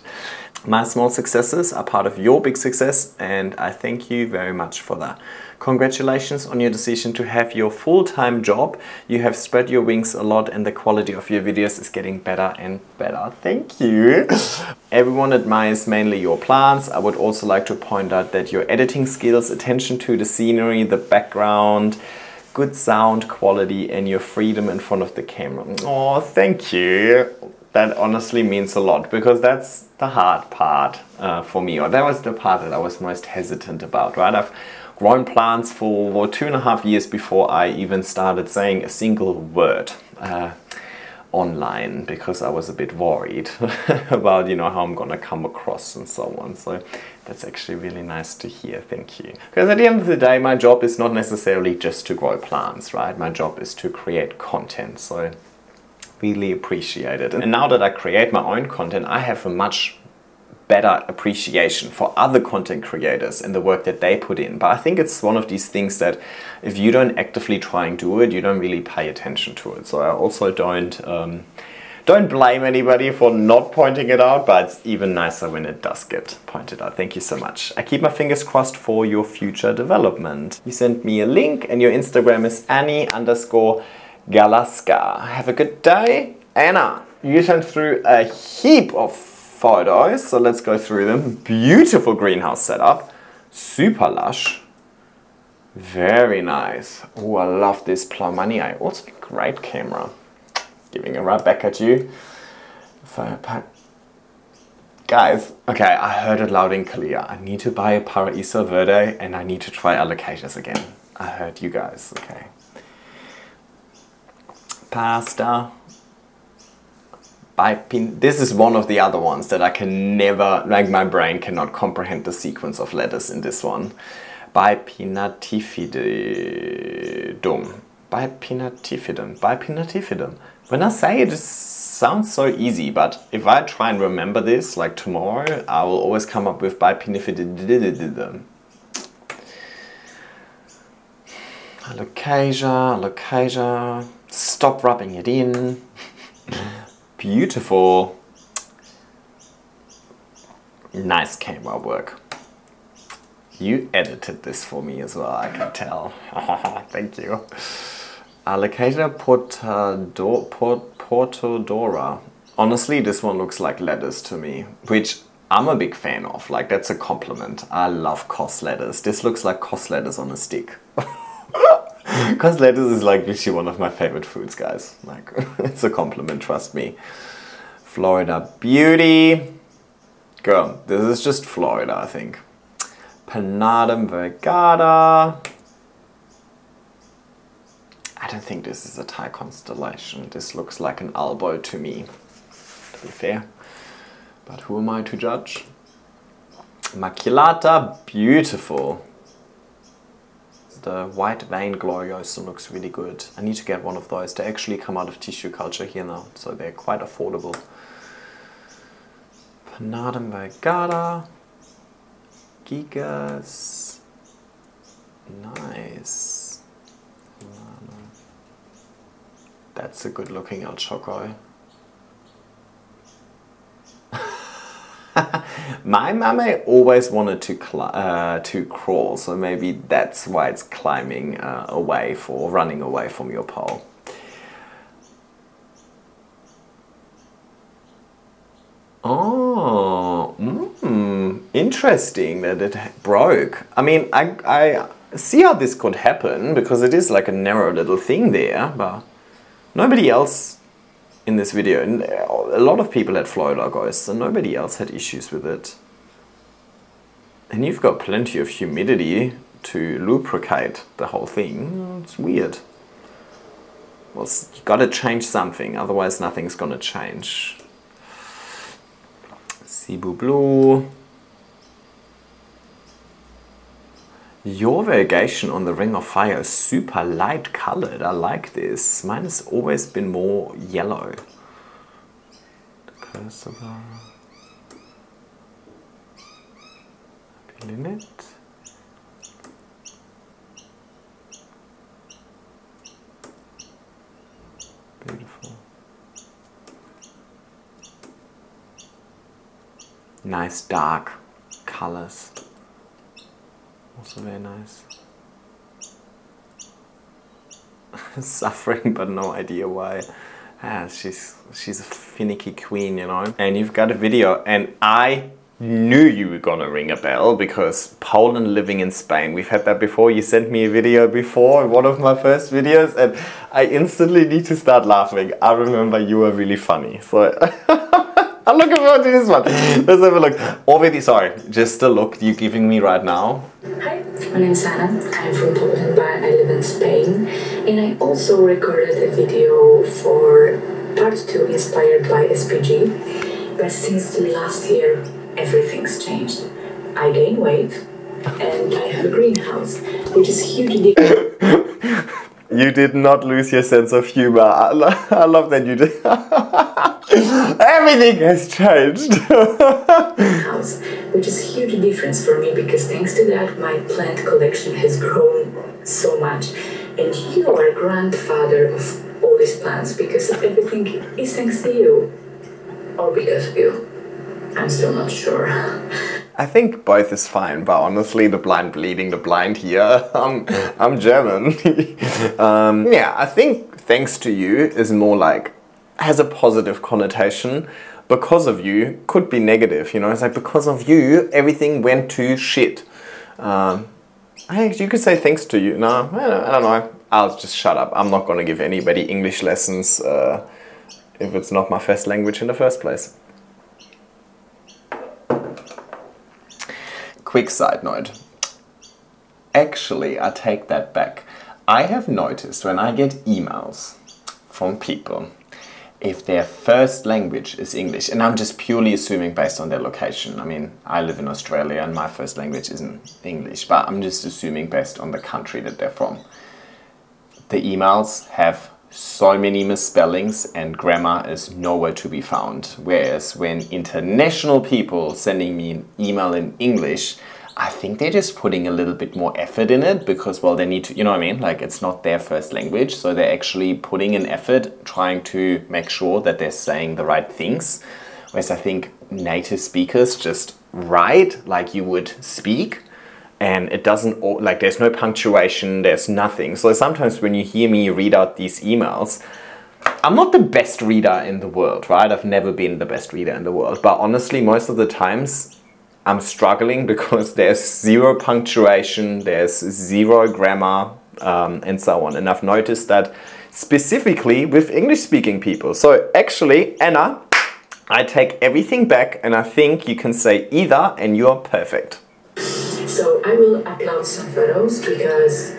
My small successes are part of your big success and I thank you very much for that. Congratulations on your decision to have your full-time job. You have spread your wings a lot and the quality of your videos is getting better and better. Thank you. *laughs* Everyone admires mainly your plants. I would also like to point out that your editing skills, attention to the scenery, the background, good sound quality and your freedom in front of the camera. Oh, thank you. That honestly means a lot because that's the hard part uh, for me, or that was the part that I was most hesitant about, right? I've grown plants for two and a half years before I even started saying a single word uh, online because I was a bit worried *laughs* about you know how I'm gonna come across and so on. So that's actually really nice to hear. Thank you. Because at the end of the day my job is not necessarily just to grow plants right? My job is to create content. So really appreciate it. And now that I create my own content I have a much better appreciation for other content creators and the work that they put in. But I think it's one of these things that if you don't actively try and do it, you don't really pay attention to it. So I also don't um, don't blame anybody for not pointing it out, but it's even nicer when it does get pointed out. Thank you so much. I keep my fingers crossed for your future development. You sent me a link and your Instagram is Annie underscore Galaska. Have a good day. Anna, you sent through a heap of photos, so let's go through them. Beautiful greenhouse setup, super lush, very nice. Oh, I love this Plaumannii. Also a great camera. Giving it right back at you. Guys, okay, I heard it loud and clear. I need to buy a Paraíso Verde and I need to try alocasias again. I heard you guys, okay. Pasta, bipin this is one of the other ones that I can never like my brain cannot comprehend the sequence of letters in this one. Bipinnatifidum bipinnatifidum bipinnatifidum when I say it, it sounds so easy but if I try and remember this like tomorrow I will always come up with bipinifidum alocasia alocasia. Stop rubbing it in beautiful Nice camera work. You edited this for me as well, I can tell. *laughs* Thank you. Alocasia Portador, Port, Portodora. Honestly, this one looks like letters to me, which I'm a big fan of. Like, that's a compliment. I love cos letters. This looks like cos letters on a stick. *laughs* *laughs* cos lettuce is like literally one of my favorite foods, guys. Like, *laughs* it's a compliment, trust me. Florida Beauty. Girl, this is just Florida, I think. Panadum Vergata. I don't think this is a Thai constellation. This looks like an albo to me, to be fair. But who am I to judge? Maculata, beautiful. The white vein glorioso looks really good. I need to get one of those. They actually come out of tissue culture here now, so they're quite affordable. Panadum Vergata. Gigas. Nice. That's a good looking El Choco. *laughs* *laughs* My mamei always wanted to uh, to crawl, so maybe that's why it's climbing uh, away for running away from your pole. Oh, mm, interesting that it broke. I mean, I, I see how this could happen because it is like a narrow little thing there, but nobody else in this video, and a lot of people had Florida ghosts and nobody else had issues with it. And you've got plenty of humidity to lubricate the whole thing. It's weird. Well, you gotta change something, otherwise nothing's gonna change. Cebu Blue. Your variegation on the Ring of Fire is super light colored. I like this. Mine has always been more yellow. Cursor. Linnet. Beautiful. Nice dark colors. Also very nice. *laughs* Suffering but no idea why. Ah, she's she's a finicky queen, you know. And you've got a video and I knew you were gonna ring a bell because Poland living in Spain. We've had that before. You sent me a video before, one of my first videos, and I instantly need to start laughing. I remember you were really funny. So *laughs* I'm looking forward to this one. *laughs* Let's have a look. Already, sorry, just the look you're giving me right now. Hi, my name is Anna. I'm from Poland, but I live in Spain. And I also recorded a video for part 2 inspired by SPG. But since last year, everything's changed. I gained weight and I have a greenhouse, which is hugely *laughs* You did not lose your sense of humor. I, lo I love that you did. *laughs* Everything has changed. house, which is a huge difference for me because thanks to that, my plant collection has grown so much. And you are grandfather of all these plants because everything is thanks to you. Or because of you. I'm still not sure. I think both is fine, but honestly, the blind bleeding the blind here. *laughs* I'm, I'm German. *laughs* um, yeah, I think thanks to you is more like, has a positive connotation. Because of you could be negative, you know, it's like because of you, everything went to shit. Um, I, you could say thanks to you. No, I don't, I don't know. I'll just shut up. I'm not going to give anybody English lessons uh, if it's not my first language in the first place. Quick side note. Actually, I take that back. I have noticed when I get emails from people, if their first language is English, and I'm just purely assuming based on their location. I mean, I live in Australia and my first language isn't English, but I'm just assuming based on the country that they're from. The emails have so many misspellings and grammar is nowhere to be found. Whereas when international people sending me an email in English, I think they're just putting a little bit more effort in it because, well, they need to, you know what I mean? Like, it's not their first language. So they're actually putting an effort trying to make sure that they're saying the right things. Whereas I think native speakers just write like you would speak and it doesn't like there's no punctuation there's nothing. So sometimes when you hear me read out these emails i'm not the best reader in the world right? I've never been the best reader in the world. But honestly most of the times i'm struggling *laughs* because there's zero punctuation there's zero grammar um, and so on. And i've noticed that specifically with english speaking people. So actually anna I take everything back and I think you can say either and you're perfect. So I will upload some photos because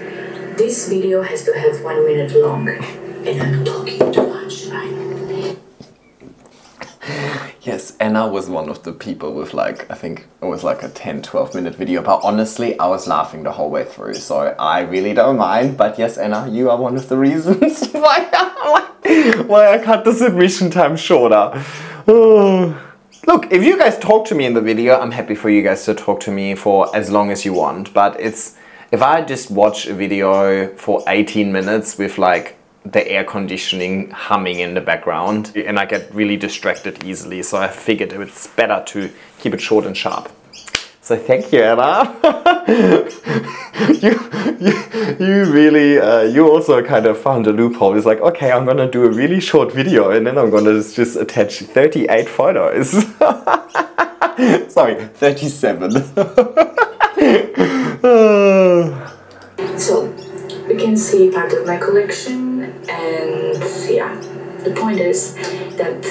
this video has to have one minute long and I'm talking too much, right? Yes, Anna was one of the people with like, I think it was like a 10, 12 minute video, but honestly, I was laughing the whole way through, so I really don't mind. But yes, Anna, you are one of the reasons *laughs* why, I, why I cut the submission time shorter. *sighs* Oh. Look, if you guys talk to me in the video, I'm happy for you guys to talk to me for as long as you want. But it's if I just watch a video for 18 minutes with like the air conditioning humming in the background and I get really distracted easily. So I figured it's better to keep it short and sharp. So thank you, Anna. *laughs* you, you, you really, uh, you also kind of found a loophole. It's like, okay, I'm gonna do a really short video and then I'm gonna just attach 38 photos. *laughs* Sorry, 37. *laughs* so, we can see part of my collection and yeah, the point is that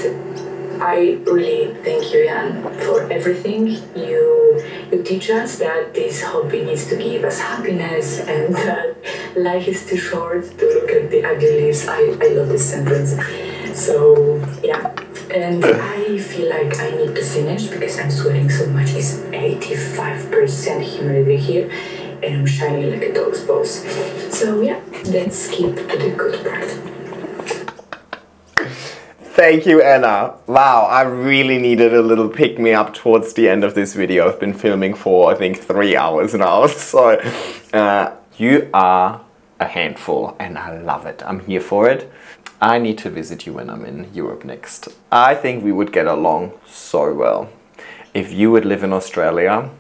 I really thank you, Jan, for everything. You you teach us that this hobby needs to give us happiness and *laughs* that life is too short to look at the ugly leaves. I, I love this sentence. So yeah, and *laughs* I feel like I need to finish because I'm sweating so much. It's 85% humidity here and I'm shining like a dog's balls. So yeah, let's skip to the good part. Thank you, Anna. Wow, I really needed a little pick me up towards the end of this video. I've been filming for, I think, three hours now. *laughs* So, uh, you are a handful and I love it. I'm here for it. I need to visit you when I'm in Europe next. I think we would get along so well. If you would live in Australia,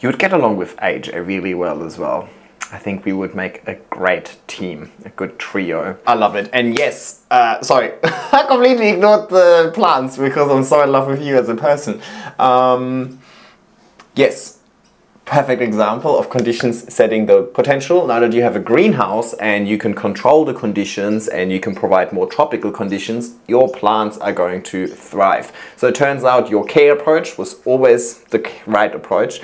you would get along with AJ really well as well. I think we would make a great team, a good trio. I love it. And yes, uh, sorry, *laughs* I completely ignored the plants because I'm so in love with you as a person. Um, yes, perfect example of conditions setting the potential. Now that you have a greenhouse and you can control the conditions and you can provide more tropical conditions, your plants are going to thrive. So it turns out your care approach was always the right approach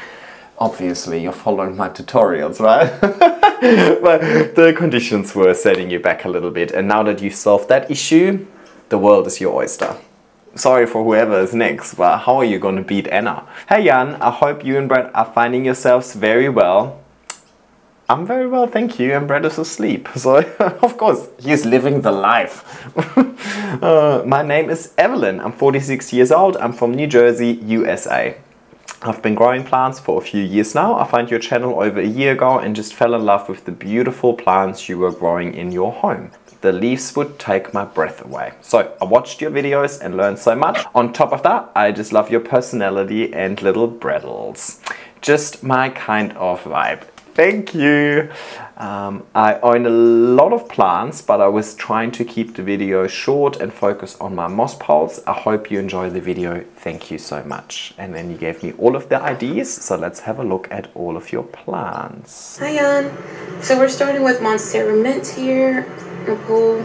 obviously you're following my tutorials, right? *laughs* but the conditions were setting you back a little bit. And now that you've solved that issue, the world is your oyster. Sorry for whoever is next, but how are you going to beat Anna? Hey Jan, I hope you and Brett are finding yourselves very well. I'm very well, thank you, and Brett is asleep. *laughs* So, of course, he's living the life. *laughs* uh, my name is Evelyn. I'm 46 years old. I'm from New Jersey, USA. I've been growing plants for a few years now. I found your channel over a year ago and just fell in love with the beautiful plants you were growing in your home. The leaves would take my breath away. So I watched your videos and learned so much. On top of that, I just love your personality and little brettles. Just my kind of vibe. Thank you. Um, I own a lot of plants, but I was trying to keep the video short and focus on my moss poles. I hope you enjoy the video. Thank you so much. And then you gave me all of the ideas, so let's have a look at all of your plants. Hi, Jan. So we're starting with Monstera Mint here, a pole.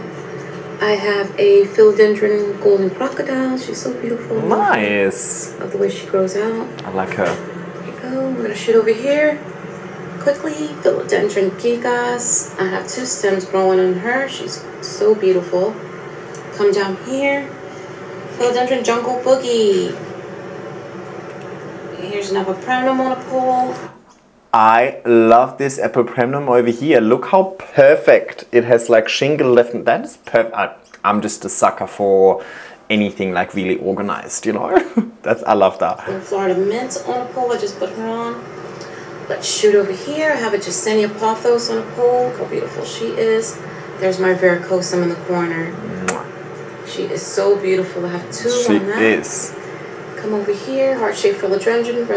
I have a philodendron golden crocodile. She's so beautiful. Nice. Love the way she grows out. I like her. There you go. We're gonna shoot over here quickly, Philodendron gigas. I have two stems growing on her. She's so beautiful. Come down here. Philodendron jungle boogie. Here's another epipremnum on a pole. I love this epipremnum over here. Look how perfect it has like shingle left. That is perfect. I'm just a sucker for anything like really organized, you know? *laughs* That's I love that. And Florida mint on a pole. I just put her on. Let's shoot over here. I have a Jessenia pothos on a pole. Look how beautiful she is. There's my verrucosum in the corner. She is so beautiful. I have two she on that. is. come over here, heart-shaped philodendron,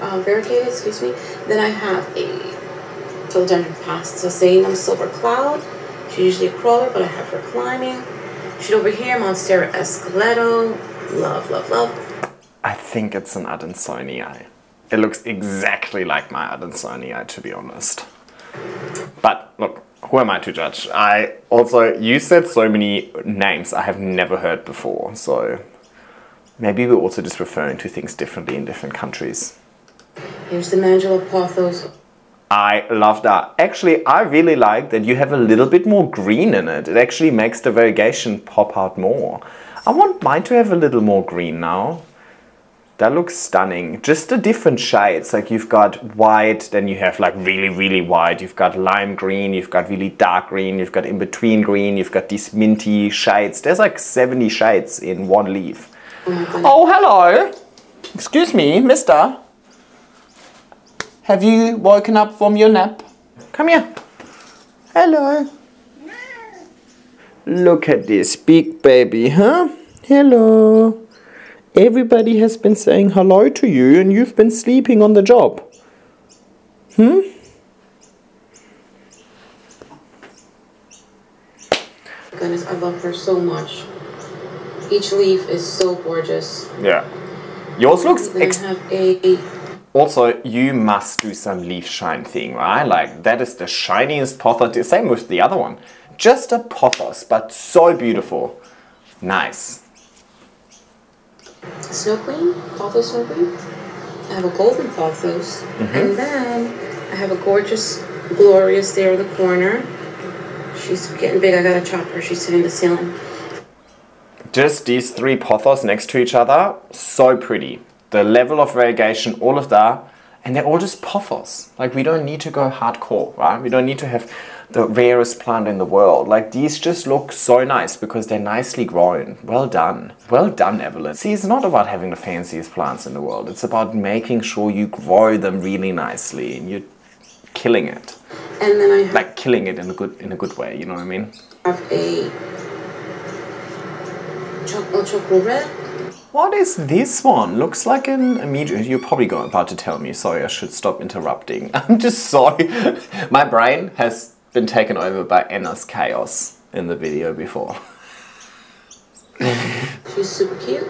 uh, variegated, excuse me. Then I have a philodendron pastazanum silver cloud. She's usually a crawler, but I have her climbing. She's over here, Monstera esqueleto. Love, love, love. I think it's an Adansonii. It looks exactly like my Adansonii, to be honest. But look, who am I to judge? I also, you said so many names I have never heard before, so maybe we're also just referring to things differently in different countries. Here's the Manjula Pothos. I love that. Actually, I really like that you have a little bit more green in it. It actually makes the variegation pop out more. I want mine to have a little more green now. That looks stunning. Just the different shades. Like you've got white, then you have like really, really white. You've got lime green, you've got really dark green, you've got in-between green, you've got these minty shades. There's like 70 shades in one leaf. Oh, oh hello. Excuse me, mister. Have you woken up from your nap? Come here. Hello. Look at this big baby, huh? Hello. Everybody has been saying hello to you and you've been sleeping on the job. Hmm? Goodness, I love her so much. Each leaf is so gorgeous. Yeah. Yours looks have a also, you must do some leaf shine thing, right? Like, that is the shiniest pothos. Same with the other one. Just a pothos, but so beautiful. Nice. Snow Queen, Pothos Snow Queen. I have a golden Pothos. Mm -hmm. And then I have a gorgeous, glorious there in the corner. She's getting big. I gotta chop her. She's sitting in the ceiling. Just these three pothos next to each other, so pretty the level of variegation, all of that, and they're all just pothos. Like we don't need to go hardcore, right? We don't need to have the rarest plant in the world. Like these just look so nice because they're nicely grown. Well done. Well done, Evelyn. See, it's not about having the fanciest plants in the world. It's about making sure you grow them really nicely and you're killing it. And then I have like killing it in a good in a good way, you know what I mean? I have a chocolate chocolate red what is this one? Looks like an immediate. You're probably going, about to tell me. Sorry, I should stop interrupting. *laughs* I'm just sorry. *laughs* My brain has been taken over by Anna's chaos in the video before. She's super cute.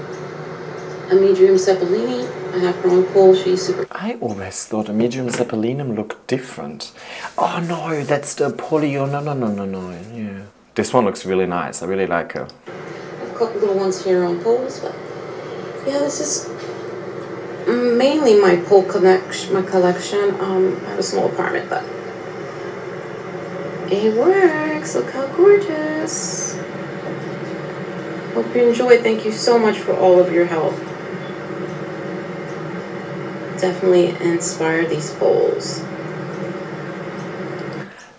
Cephalini. I have her on pole. She's super. I always thought Amidium cephalinum looked different. Oh no, that's the polio. No, no, no, no, no. Yeah. This one looks really nice. I really like her. I've got little ones here on poles, but yeah, this is mainly my pole collection. My collection. Um, I have a small apartment, but it works. Look how gorgeous. Hope you enjoyed. Thank you so much for all of your help. Definitely inspired these poles.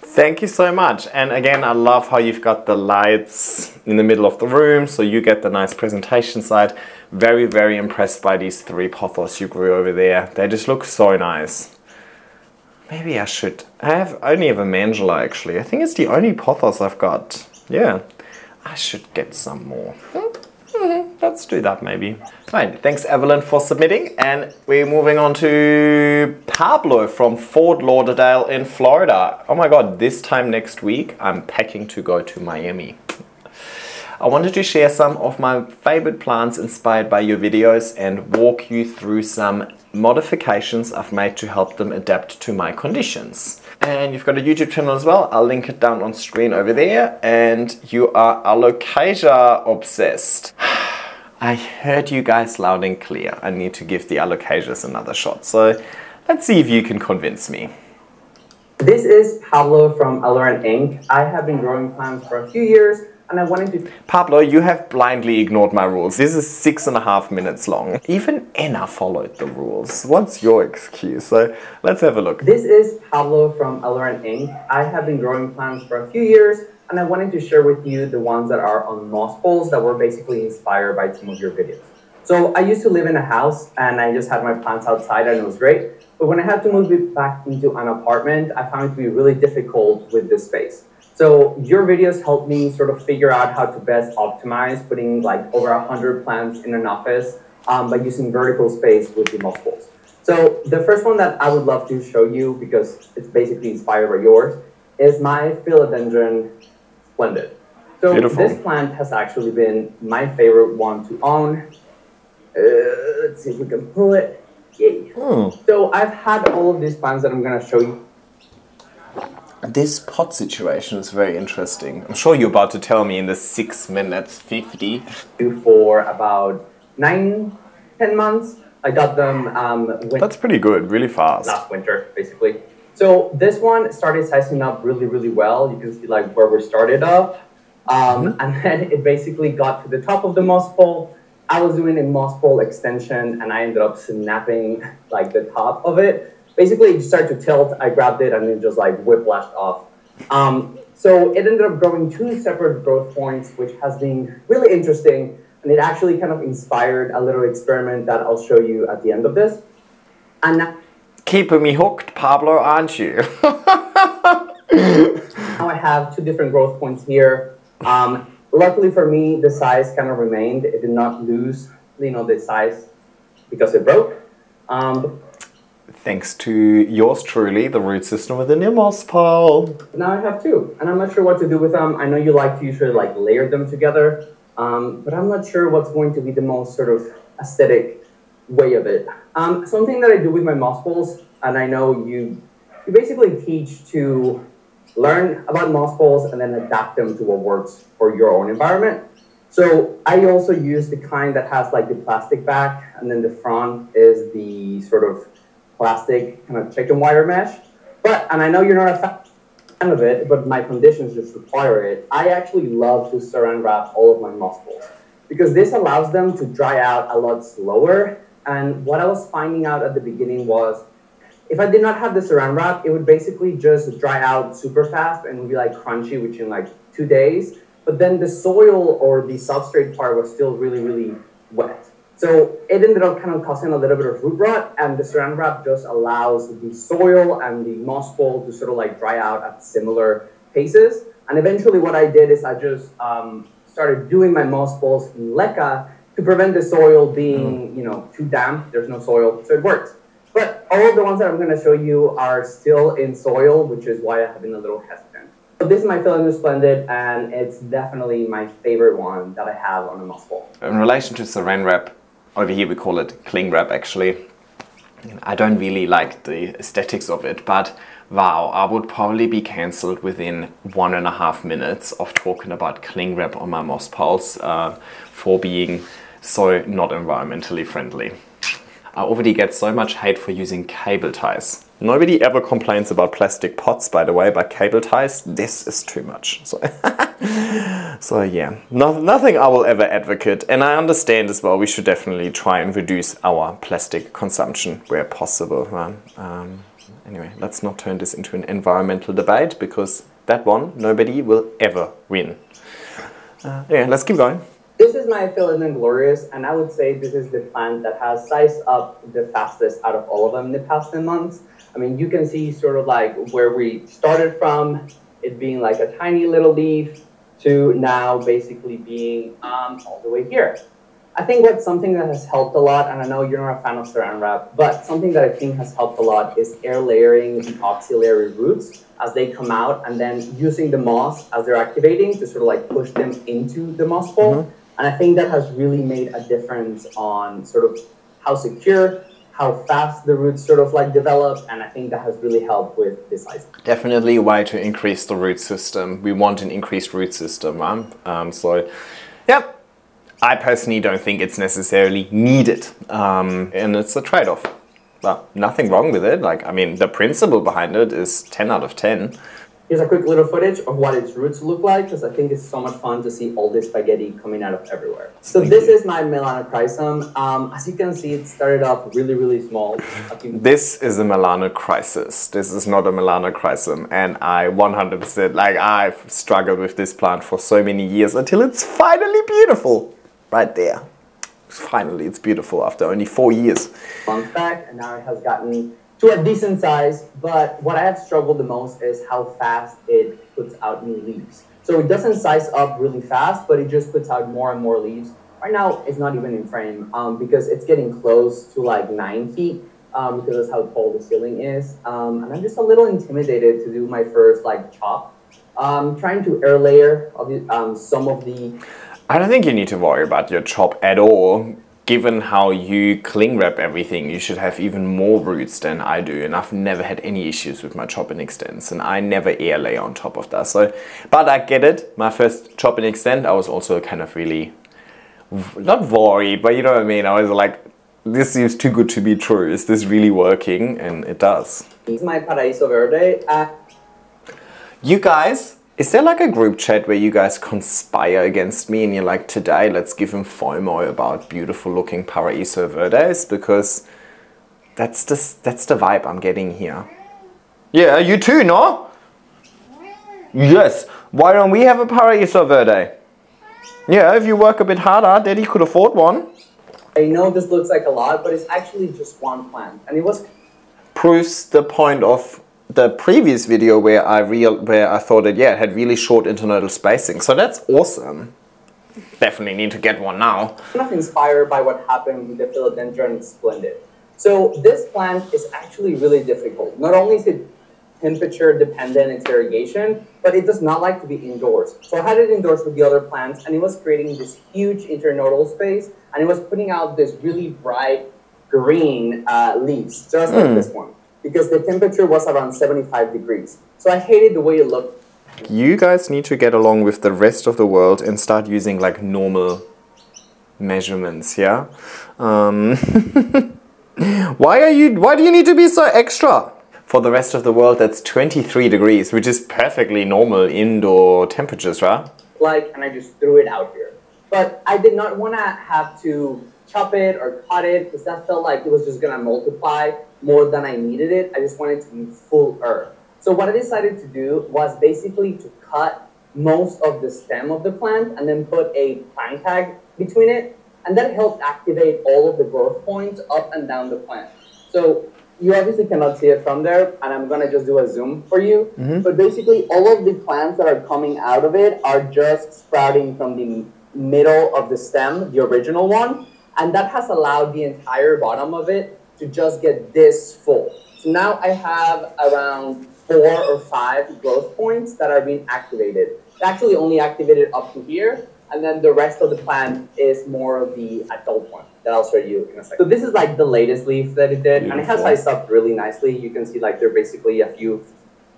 Thank you so much. And again, I love how you've got the lights in the middle of the room, so you get the nice presentation side. Very, very impressed by these three pothos you grew over there. They just look so nice. Maybe I should... I have only have a Manjula, actually. I think it's the only pothos I've got. Yeah. I should get some more. Mm-hmm. Let's do that maybe. Fine, thanks Evelyn for submitting and we're moving on to Pablo from Fort Lauderdale in Florida. Oh my god, this time next week I'm packing to go to Miami. I wanted to share some of my favorite plants inspired by your videos and walk you through some modifications I've made to help them adapt to my conditions. And you've got a YouTube channel as well. I'll link it down on screen over there. And you are alocasia obsessed. *sighs* I heard you guys loud and clear. I need to give the alocasias another shot. So let's see if you can convince me. This is Pablo from Aloran Inc. I have been growing plants for a few years and I wanted to... Pablo, you have blindly ignored my rules. This is six and a half minutes long. Even Anna followed the rules. What's your excuse? So let's have a look. This is Pablo from Aloran Inc. I have been growing plants for a few years and I wanted to share with you the ones that are on moss poles that were basically inspired by some of your videos. So I used to live in a house and I just had my plants outside and it was great. But when I had to move it back into an apartment, I found it to be really difficult with this space. So your videos helped me sort of figure out how to best optimize putting like over 100 plants in an office um, by using vertical space with the balls. So the first one that I would love to show you, because it's basically inspired by yours, is my philodendron splendid. So Beautiful. this plant has actually been my favorite one to own. Uh, let's see if we can pull it. Yay. Hmm. So I've had all of these plants that I'm gonna show you This pot situation is very interesting. I'm sure you're about to tell me in the 6 minutes 50. for about nine, ten months. I got them um, That's pretty good, really fast. last winter, basically. So this one started sizing up really, really well. You can see like where we started up. Um, and then it basically got to the top of the moss pole. I was doing a moss pole extension and I ended up snapping like the top of it. Basically, it started to tilt. I grabbed it and it just like whiplashed off. Um, so it ended up growing two separate growth points, which has been really interesting. And it actually kind of inspired a little experiment that I'll show you at the end of this. And now Keeping me hooked, Pablo, aren't you? *laughs* Now I have two different growth points here. Um, luckily for me, the size kind of remained. It did not lose, you know, the size because it broke. Um, Thanks to yours truly, the root system within your moss pole. now I have two, and I'm not sure what to do with them. I know you like to usually like layer them together, um, but I'm not sure what's going to be the most sort of aesthetic way of it. Um, something that I do with my moss balls, and I know you, you basically teach to learn about moss balls and then adapt them to what works for your own environment. So I also use the kind that has like the plastic back, and then the front is the sort of plastic kind of chicken wire mesh. But, and I know you're not a fan of it, but my conditions just require it. I actually love to saran wrap all of my balls because this allows them to dry out a lot slower. And what I was finding out at the beginning was if I did not have the saran wrap, it would basically just dry out super fast and be like crunchy within like two days. But then the soil or the substrate part was still really, really wet. So it ended up kind of causing a little bit of root rot, and the saran wrap just allows the soil and the moss ball to sort of like dry out at similar paces. And eventually, what I did is I just um, started doing my moss balls in leca to prevent the soil being, you know, too damp. There's no soil, so it works. But all of the ones that I'm going to show you are still in soil, which is why I have been a little hesitant. So this is my Philodendron Splendid, and it's definitely my favorite one that I have on a moss ball. In relation to saran wrap, over here we call it cling wrap actually. I don't really like the aesthetics of it, but wow, I would probably be cancelled within one and a half minutes of talking about cling wrap on my moss poles uh, for being so not environmentally friendly. I already get so much hate for using cable ties. Nobody ever complains about plastic pots, by the way, but cable ties, this is too much. So, *laughs* so yeah, no, nothing I will ever advocate. And I understand as well, we should definitely try and reduce our plastic consumption where possible. Um, anyway, let's not turn this into an environmental debate because that one, nobody will ever win. Uh, yeah, let's keep going. This is my Philodendron glorious, and I would say this is the plant that has sized up the fastest out of all of them in the past 10 months. I mean, you can see sort of like where we started from, it being like a tiny little leaf, to now basically being um, all the way here. I think what's something that has helped a lot, and I know you're not a fan of saran wrap, but something that I think has helped a lot is air layering the auxiliary roots as they come out, and then using the moss as they're activating to sort of like push them into the moss ball. And I think that has really made a difference on sort of how secure, how fast the roots sort of like develop, and I think that has really helped with the sizing. Definitely a way to increase the root system. We want an increased root system, right? Um, so, yep. I personally don't think it's necessarily needed, um, and it's a trade-off. But nothing wrong with it. Like, I mean, the principle behind it is 10 out of 10. Here's a quick little footage of what its roots look like because I think it's so much fun to see all this spaghetti coming out of everywhere. So Thank this you. is my Melanochrysum. Um, as you can see, it started off really, really small. This is a melanocrisis. This is not a melanochrysum, and I 100% like I've struggled with this plant for so many years until it's finally beautiful, right there. Finally, it's beautiful after only four years. months back, and now it has gotten to a decent size. But what I have struggled the most is how fast it puts out new leaves. So it doesn't size up really fast, but it just puts out more and more leaves. Right now, it's not even in frame um, because it's getting close to like nine feet um, because that's how tall the ceiling is. Um, and I'm just a little intimidated to do my first like chop. Um, trying to air layer um, some of the. I don't think you need to worry about your chop at all. Given how you cling wrap everything, you should have even more roots than I do, and I've never had any issues with my chop and extends, and I never air lay on top of that. So, but I get it. My first chop and extend, I was also kind of really not worried, but you know what I mean. I was like, this seems too good to be true. Is this really working? And it does. This is my Paraíso Verde. Uh, you guys, is there like a group chat where you guys conspire against me and you're like, today let's give him FOMO about beautiful looking Paraíso Verdes? Because that's the, that's the vibe I'm getting here. Yeah, you too, no? Yes. Why don't we have a Paraíso Verde? Yeah, if you work a bit harder, Daddy could afford one. I know this looks like a lot, but it's actually just one plant. And it was... Proves the point of the previous video where I real where I thought that yeah it had really short internodal spacing. So that's awesome. Definitely need to get one now. Kind of inspired by what happened with the philodendron splendid. So this plant is actually really difficult. Not only is it temperature dependent its irrigation, but it does not like to be indoors. So I had it indoors with the other plants and it was creating this huge internodal space and it was putting out this really bright green uh, leaves, just mm. like hmm. this one, because the temperature was around 75 degrees. So I hated the way it looked. You guys need to get along with the rest of the world and start using like normal measurements, yeah? Um, *laughs* why are you, why do you need to be so extra? For the rest of the world, that's 23 degrees, which is perfectly normal indoor temperatures, right? Like, and I just threw it out here. But I did not want to have to chop it or cut it because that felt like it was just going to multiply more than I needed it. I just wanted to be full earth. So what I decided to do was basically to cut most of the stem of the plant and then put a plant tag between it. And that helped activate all of the growth points up and down the plant. So you obviously cannot see it from there, and I'm gonna just do a zoom for you. Mm-hmm. But basically, all of the plants that are coming out of it are just sprouting from the middle of the stem, the original one, and that has allowed the entire bottom of it to just get this full. So now I have around four or five growth points that are being activated. It's actually only activated up to here, and then the rest of the plant is more of the adult one that I'll show you in a second. So this is like the latest leaf that it did, Beautiful. and it has sized up really nicely. You can see like there are basically a few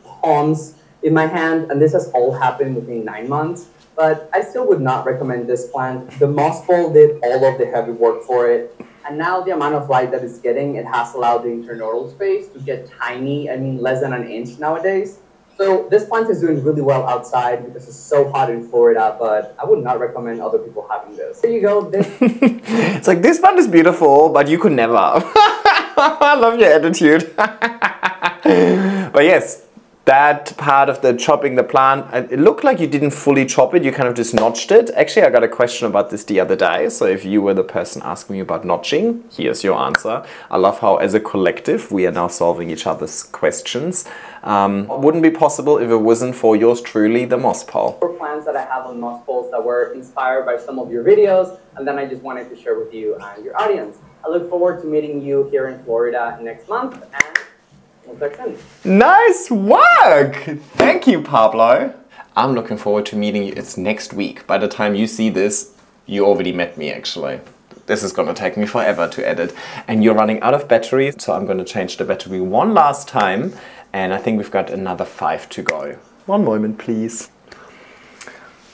palms in my hand, and this has all happened within nine months. But I still would not recommend this plant. The moss pole did all of the heavy work for it. And now the amount of light that it's getting, it has allowed the internodal space to get tiny, I mean less than an inch nowadays. So this plant is doing really well outside because it's so hot in Florida, but I would not recommend other people having this. There you go. This *laughs* it's like, this plant is beautiful, but you could never. *laughs* I love your attitude. *laughs* but yes, that part of the chopping the plant, it looked like you didn't fully chop it, you kind of just notched it. Actually, I got a question about this the other day, so if you were the person asking me about notching, here's your answer. I love how as a collective, we are now solving each other's questions. Um, wouldn't be possible if it wasn't for yours truly, the moss pole. Four plants that I have on moss poles that were inspired by some of your videos, and then I just wanted to share with you and your audience. I look forward to meeting you here in Florida next month, and Nice work! Thank you, Pablo. I'm looking forward to meeting you. It's next week. By the time you see this, you already met me actually. This is gonna take me forever to edit. And you're running out of battery, so I'm gonna change the battery one last time. And I think we've got another five to go. One moment, please.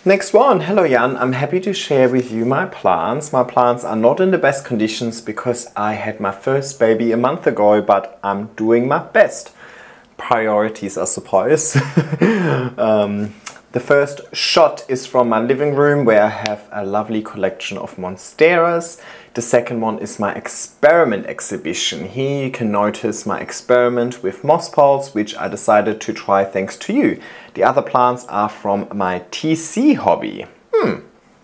Next one. Hello Jan, I'm happy to share with you my plants. My plants are not in the best conditions because I had my first baby a month ago, but I'm doing my best. Priorities, I suppose. *laughs* um, the first shot is from my living room where I have a lovely collection of monsteras. The second one is my experiment exhibition. Here you can notice my experiment with moss poles, which I decided to try thanks to you. The other plants are from my TC hobby. Hmm.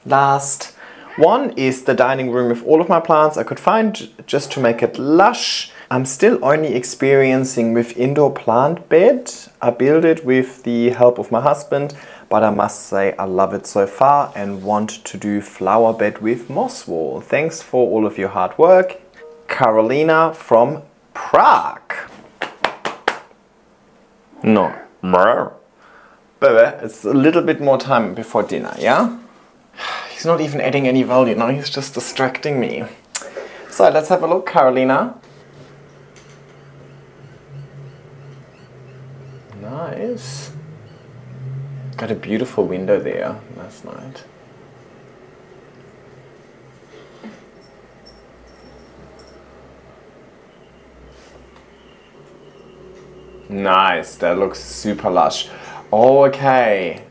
Last one is the dining room with all of my plants I could find just to make it lush. I'm still only experiencing with indoor plant bed. I built it with the help of my husband but I must say I love it so far and want to do flower bed with moss wall. Thanks for all of your hard work. Carolina from Prague. No. Baby, it's a little bit more time before dinner, yeah? He's not even adding any value now, he's just distracting me. So let's have a look, Carolina. Nice. Got a beautiful window there last night. Nice, that looks super lush. Okay.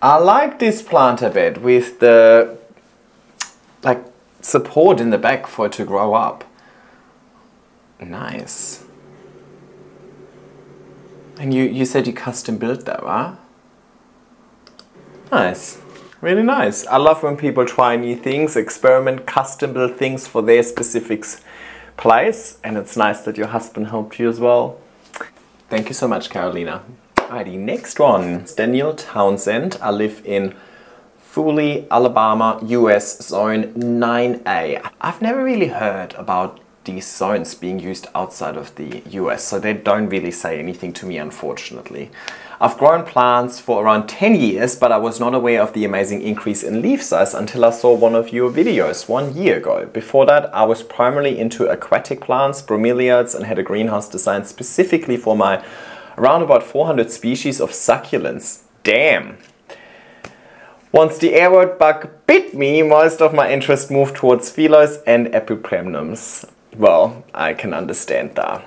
I like this planter bed with the like support in the back for it to grow up. Nice. And you, you said you custom built that, right? Nice. Really nice. I love when people try new things, experiment, custom build things for their specific place. And it's nice that your husband helped you as well. Thank you so much, Carolina. Alrighty, next one. It's Daniel Townsend. I live in Foley, Alabama, US Zone 9A. I've never really heard about these zones being used outside of the US, so they don't really say anything to me, unfortunately. I've grown plants for around 10 years, but I was not aware of the amazing increase in leaf size until I saw one of your videos one year ago. Before that, I was primarily into aquatic plants, bromeliads, and had a greenhouse designed specifically for my around about 400 species of succulents. Damn! Once the aroid bug bit me, most of my interest moved towards Philos and Epipremnums. Well, I can understand that.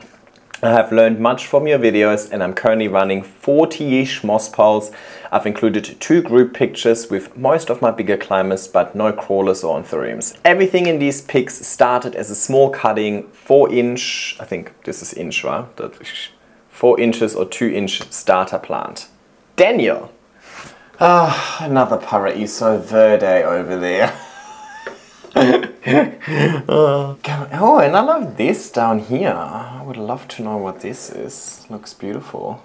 I have learned much from your videos and I'm currently running 40-ish moss poles. I've included two group pictures with most of my bigger climbers but no crawlers or anthuriums. Everything in these pics started as a small cutting 4 inch, I think this is inch, right? 4 inches or 2 inch starter plant. Daniel! Ah, another Paraiso Verde over there. *laughs* oh, oh, and I love this down here. I would love to know what this is. Looks beautiful.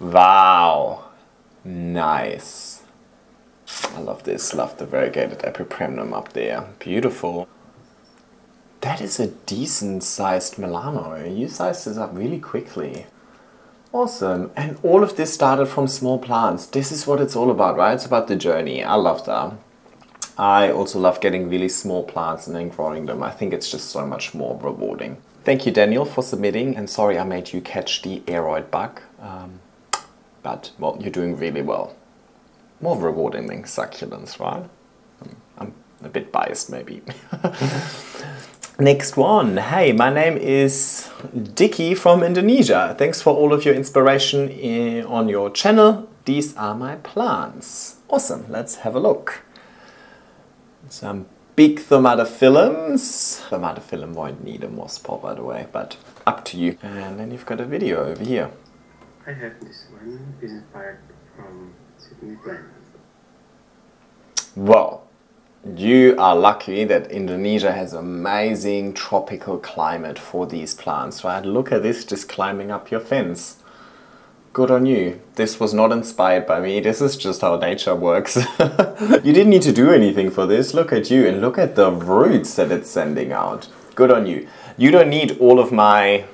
Wow. Nice. I love this. Love the variegated epipremnum up there. Beautiful. That is a decent sized Melano. You sized this up really quickly. Awesome. And all of this started from small plants. This is what it's all about, right? It's about the journey. I love that. I also love getting really small plants and then growing them. I think it's just so much more rewarding. Thank you, Daniel, for submitting. And sorry I made you catch the aroid bug. Um, but, well, you're doing really well. More rewarding than succulents, right? I'm, I'm a bit biased, maybe. *laughs* Next one. Hey, my name is Dicky from Indonesia. Thanks for all of your inspiration in, on your channel. These are my plants. Awesome. Let's have a look. Some big Thaumatophyllums. Thaumatophyllum won't need a moss pole, by the way, but up to you. And then you've got a video over here. I have this one inspired from Sydney plant. Well, you are lucky that Indonesia has amazing tropical climate for these plants, right? Look at this just climbing up your fence. Good on you. This was not inspired by me. This is just how nature works. *laughs* you didn't need to do anything for this. Look at you and look at the roots that it's sending out. Good on you. You don't need all of my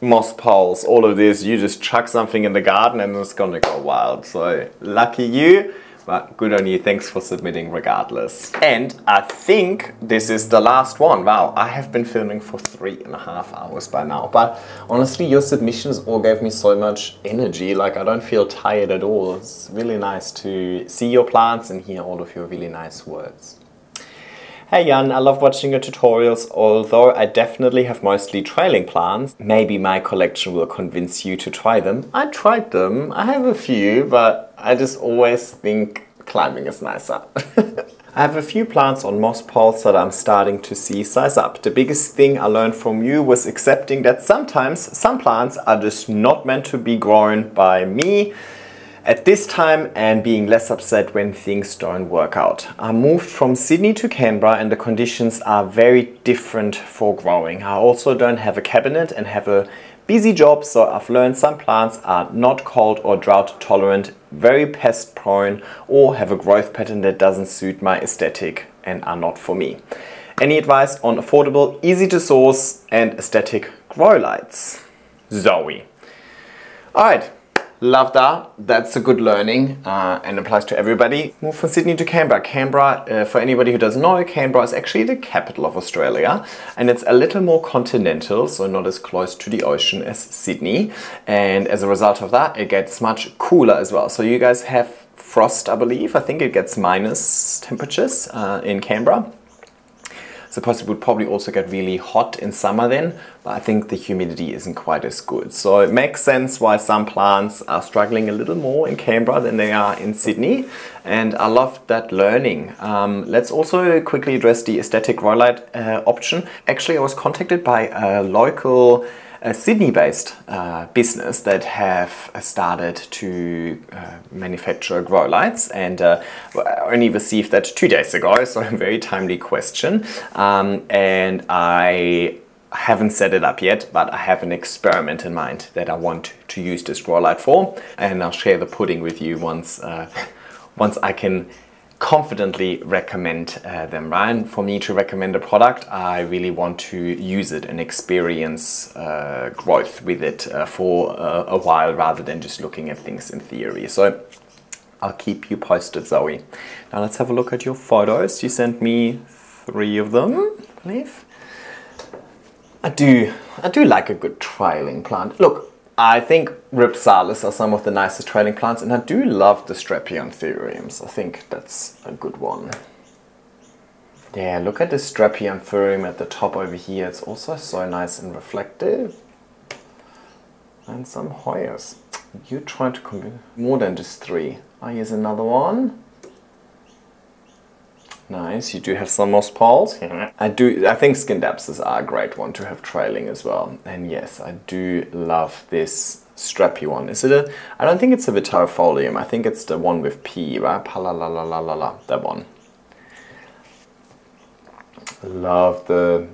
moss poles, all of this. You just chuck something in the garden and it's gonna go wild. So lucky you. But good on you, thanks for submitting regardless. And I think this is the last one. Wow, I have been filming for three and a half hours by now. But honestly, your submissions all gave me so much energy. Like I don't feel tired at all. It's really nice to see your plants and hear all of your really nice words. Hey Jan, I love watching your tutorials, although I definitely have mostly trailing plants. Maybe my collection will convince you to try them. I tried them, I have a few, but I just always think climbing is nicer. *laughs* I have a few plants on moss poles that I'm starting to see size up. The biggest thing I learned from you was accepting that sometimes some plants are just not meant to be grown by me at this time and being less upset when things don't work out. I moved from Sydney to Canberra and the conditions are very different for growing. I also don't have a cabinet and have a busy job, so I've learned some plants are not cold or drought tolerant, very pest prone, or have a growth pattern that doesn't suit my aesthetic and are not for me. Any advice on affordable, easy to source, and aesthetic grow lights? Zoe. Alright, love that. That's a good learning uh, and applies to everybody. Move from Sydney to Canberra. Canberra, uh, for anybody who doesn't know, Canberra is actually the capital of Australia and it's a little more continental, so not as close to the ocean as Sydney. And as a result of that, it gets much cooler as well. So you guys have frost, I believe. I think it gets minus temperatures uh, in Canberra suppose it would probably also get really hot in summer then, but I think the humidity isn't quite as good. So it makes sense why some plants are struggling a little more in Canberra than they are in Sydney. And I love that learning. Um, let's also quickly address the aesthetic light uh, option. Actually, I was contacted by a local a Sydney-based uh, business that have started to uh, manufacture grow lights and uh, only received that two days ago, *laughs* so a very timely question. Um, and I haven't set it up yet, but I have an experiment in mind that I want to use this grow light for, and I'll share the pudding with you once uh, *laughs* once I can confidently recommend uh, them, right? For me to recommend a product, I really want to use it and experience uh, growth with it uh, for uh, a while rather than just looking at things in theory. So I'll keep you posted, Zoe. Now let's have a look at your photos. You sent me three of them, I believe. I do, I do like a good trailing plant. Look, I think Rhipsalis are some of the nicest trailing plants and I do love the Strepiontheriums. I think that's a good one. Yeah, look at the Strepiontherium at the top over here. It's also so nice and reflective. And some Hoyas. You're trying to combine more than just three. Oh, here's another one. Nice, you do have some moss poles. I do, I think Scindapsus are a great one to have trailing as well. And yes, I do love this strappy one. Is it a, I don't think it's a Vittarifolium. I think it's the one with P, right? Pala la la la la la. that one. Love the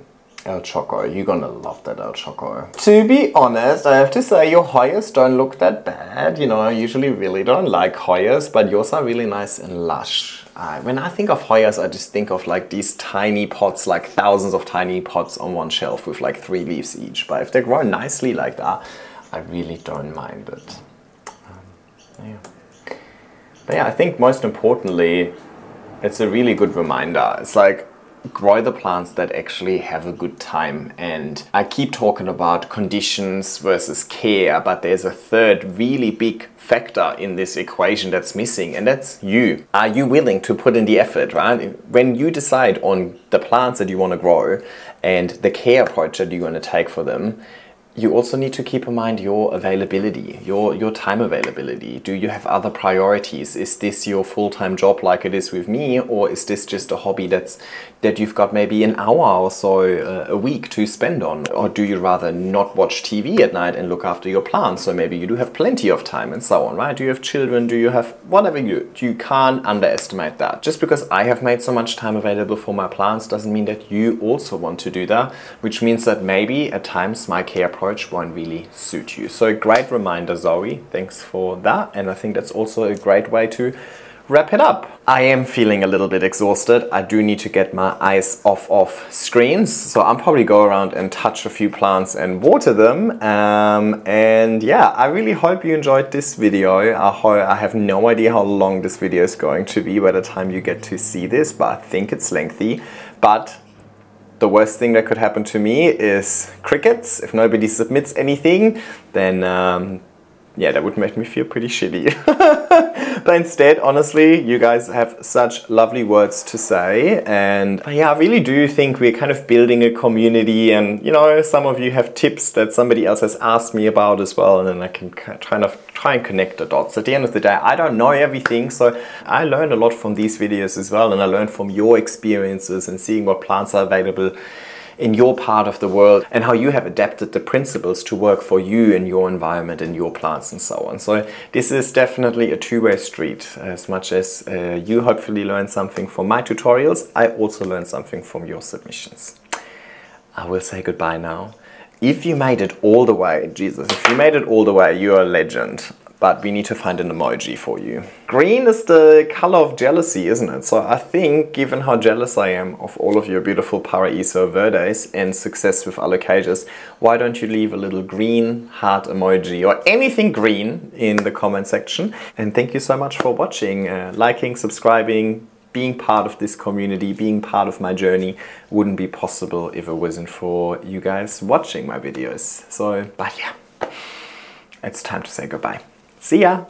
El Choco. You're gonna love that El Choco. To be honest, I have to say your Hoyas don't look that bad. You know, I usually really don't like Hoyas, but yours are really nice and lush. Uh, when I think of Hoyas, I just think of like these tiny pots, like thousands of tiny pots on one shelf with like three leaves each. But if they grow nicely like that, I really don't mind it. Um, yeah. But yeah, I think most importantly, it's a really good reminder. It's like grow the plants that actually have a good time. And I keep talking about conditions versus care, but there's a third really big factor in this equation that's missing, and that's you. Are you willing to put in the effort, right? When you decide on the plants that you want to grow and the care approach that you're going to take for them, you also need to keep in mind your availability, your, your time availability. Do you have other priorities? Is this your full-time job like it is with me or is this just a hobby that's that you've got maybe an hour or so uh, a week to spend on? Or do you rather not watch TV at night and look after your plants? So maybe you do have plenty of time and so on, right? Do you have children? Do you have whatever you? You can't underestimate that. Just because I have made so much time available for my plants doesn't mean that you also want to do that, which means that maybe at times my care approach won't really suit you. So great reminder, Zoe. Thanks for that. And I think that's also a great way to wrap it up. I am feeling a little bit exhausted. I do need to get my eyes off of screens. So I'll probably go around and touch a few plants and water them. Um, and yeah, I really hope you enjoyed this video. I, I have no idea how long this video is going to be by the time you get to see this, but I think it's lengthy. But the worst thing that could happen to me is crickets. If nobody submits anything, then um, yeah, that would make me feel pretty shitty. *laughs* but instead, honestly, you guys have such lovely words to say. And yeah, I really do think we're kind of building a community. And, you know, some of you have tips that somebody else has asked me about as well. And then I can kind of try and connect the dots. At the end of the day, I don't know everything. So I learned a lot from these videos as well. And I learned from your experiences and seeing what plants are available in your part of the world and how you have adapted the principles to work for you in your environment and your plants and so on. So this is definitely a two-way street. As much as uh, you hopefully learn something from my tutorials, I also learn something from your submissions. I will say goodbye now. If you made it all the way, Jesus, if you made it all the way, you're a legend but we need to find an emoji for you. Green is the color of jealousy, isn't it? So I think, given how jealous I am of all of your beautiful Paraíso Verdes and success with alocasias, why don't you leave a little green heart emoji or anything green in the comment section? And thank you so much for watching, uh, liking, subscribing, being part of this community, being part of my journey wouldn't be possible if it wasn't for you guys watching my videos. So, but yeah, it's time to say goodbye. See ya!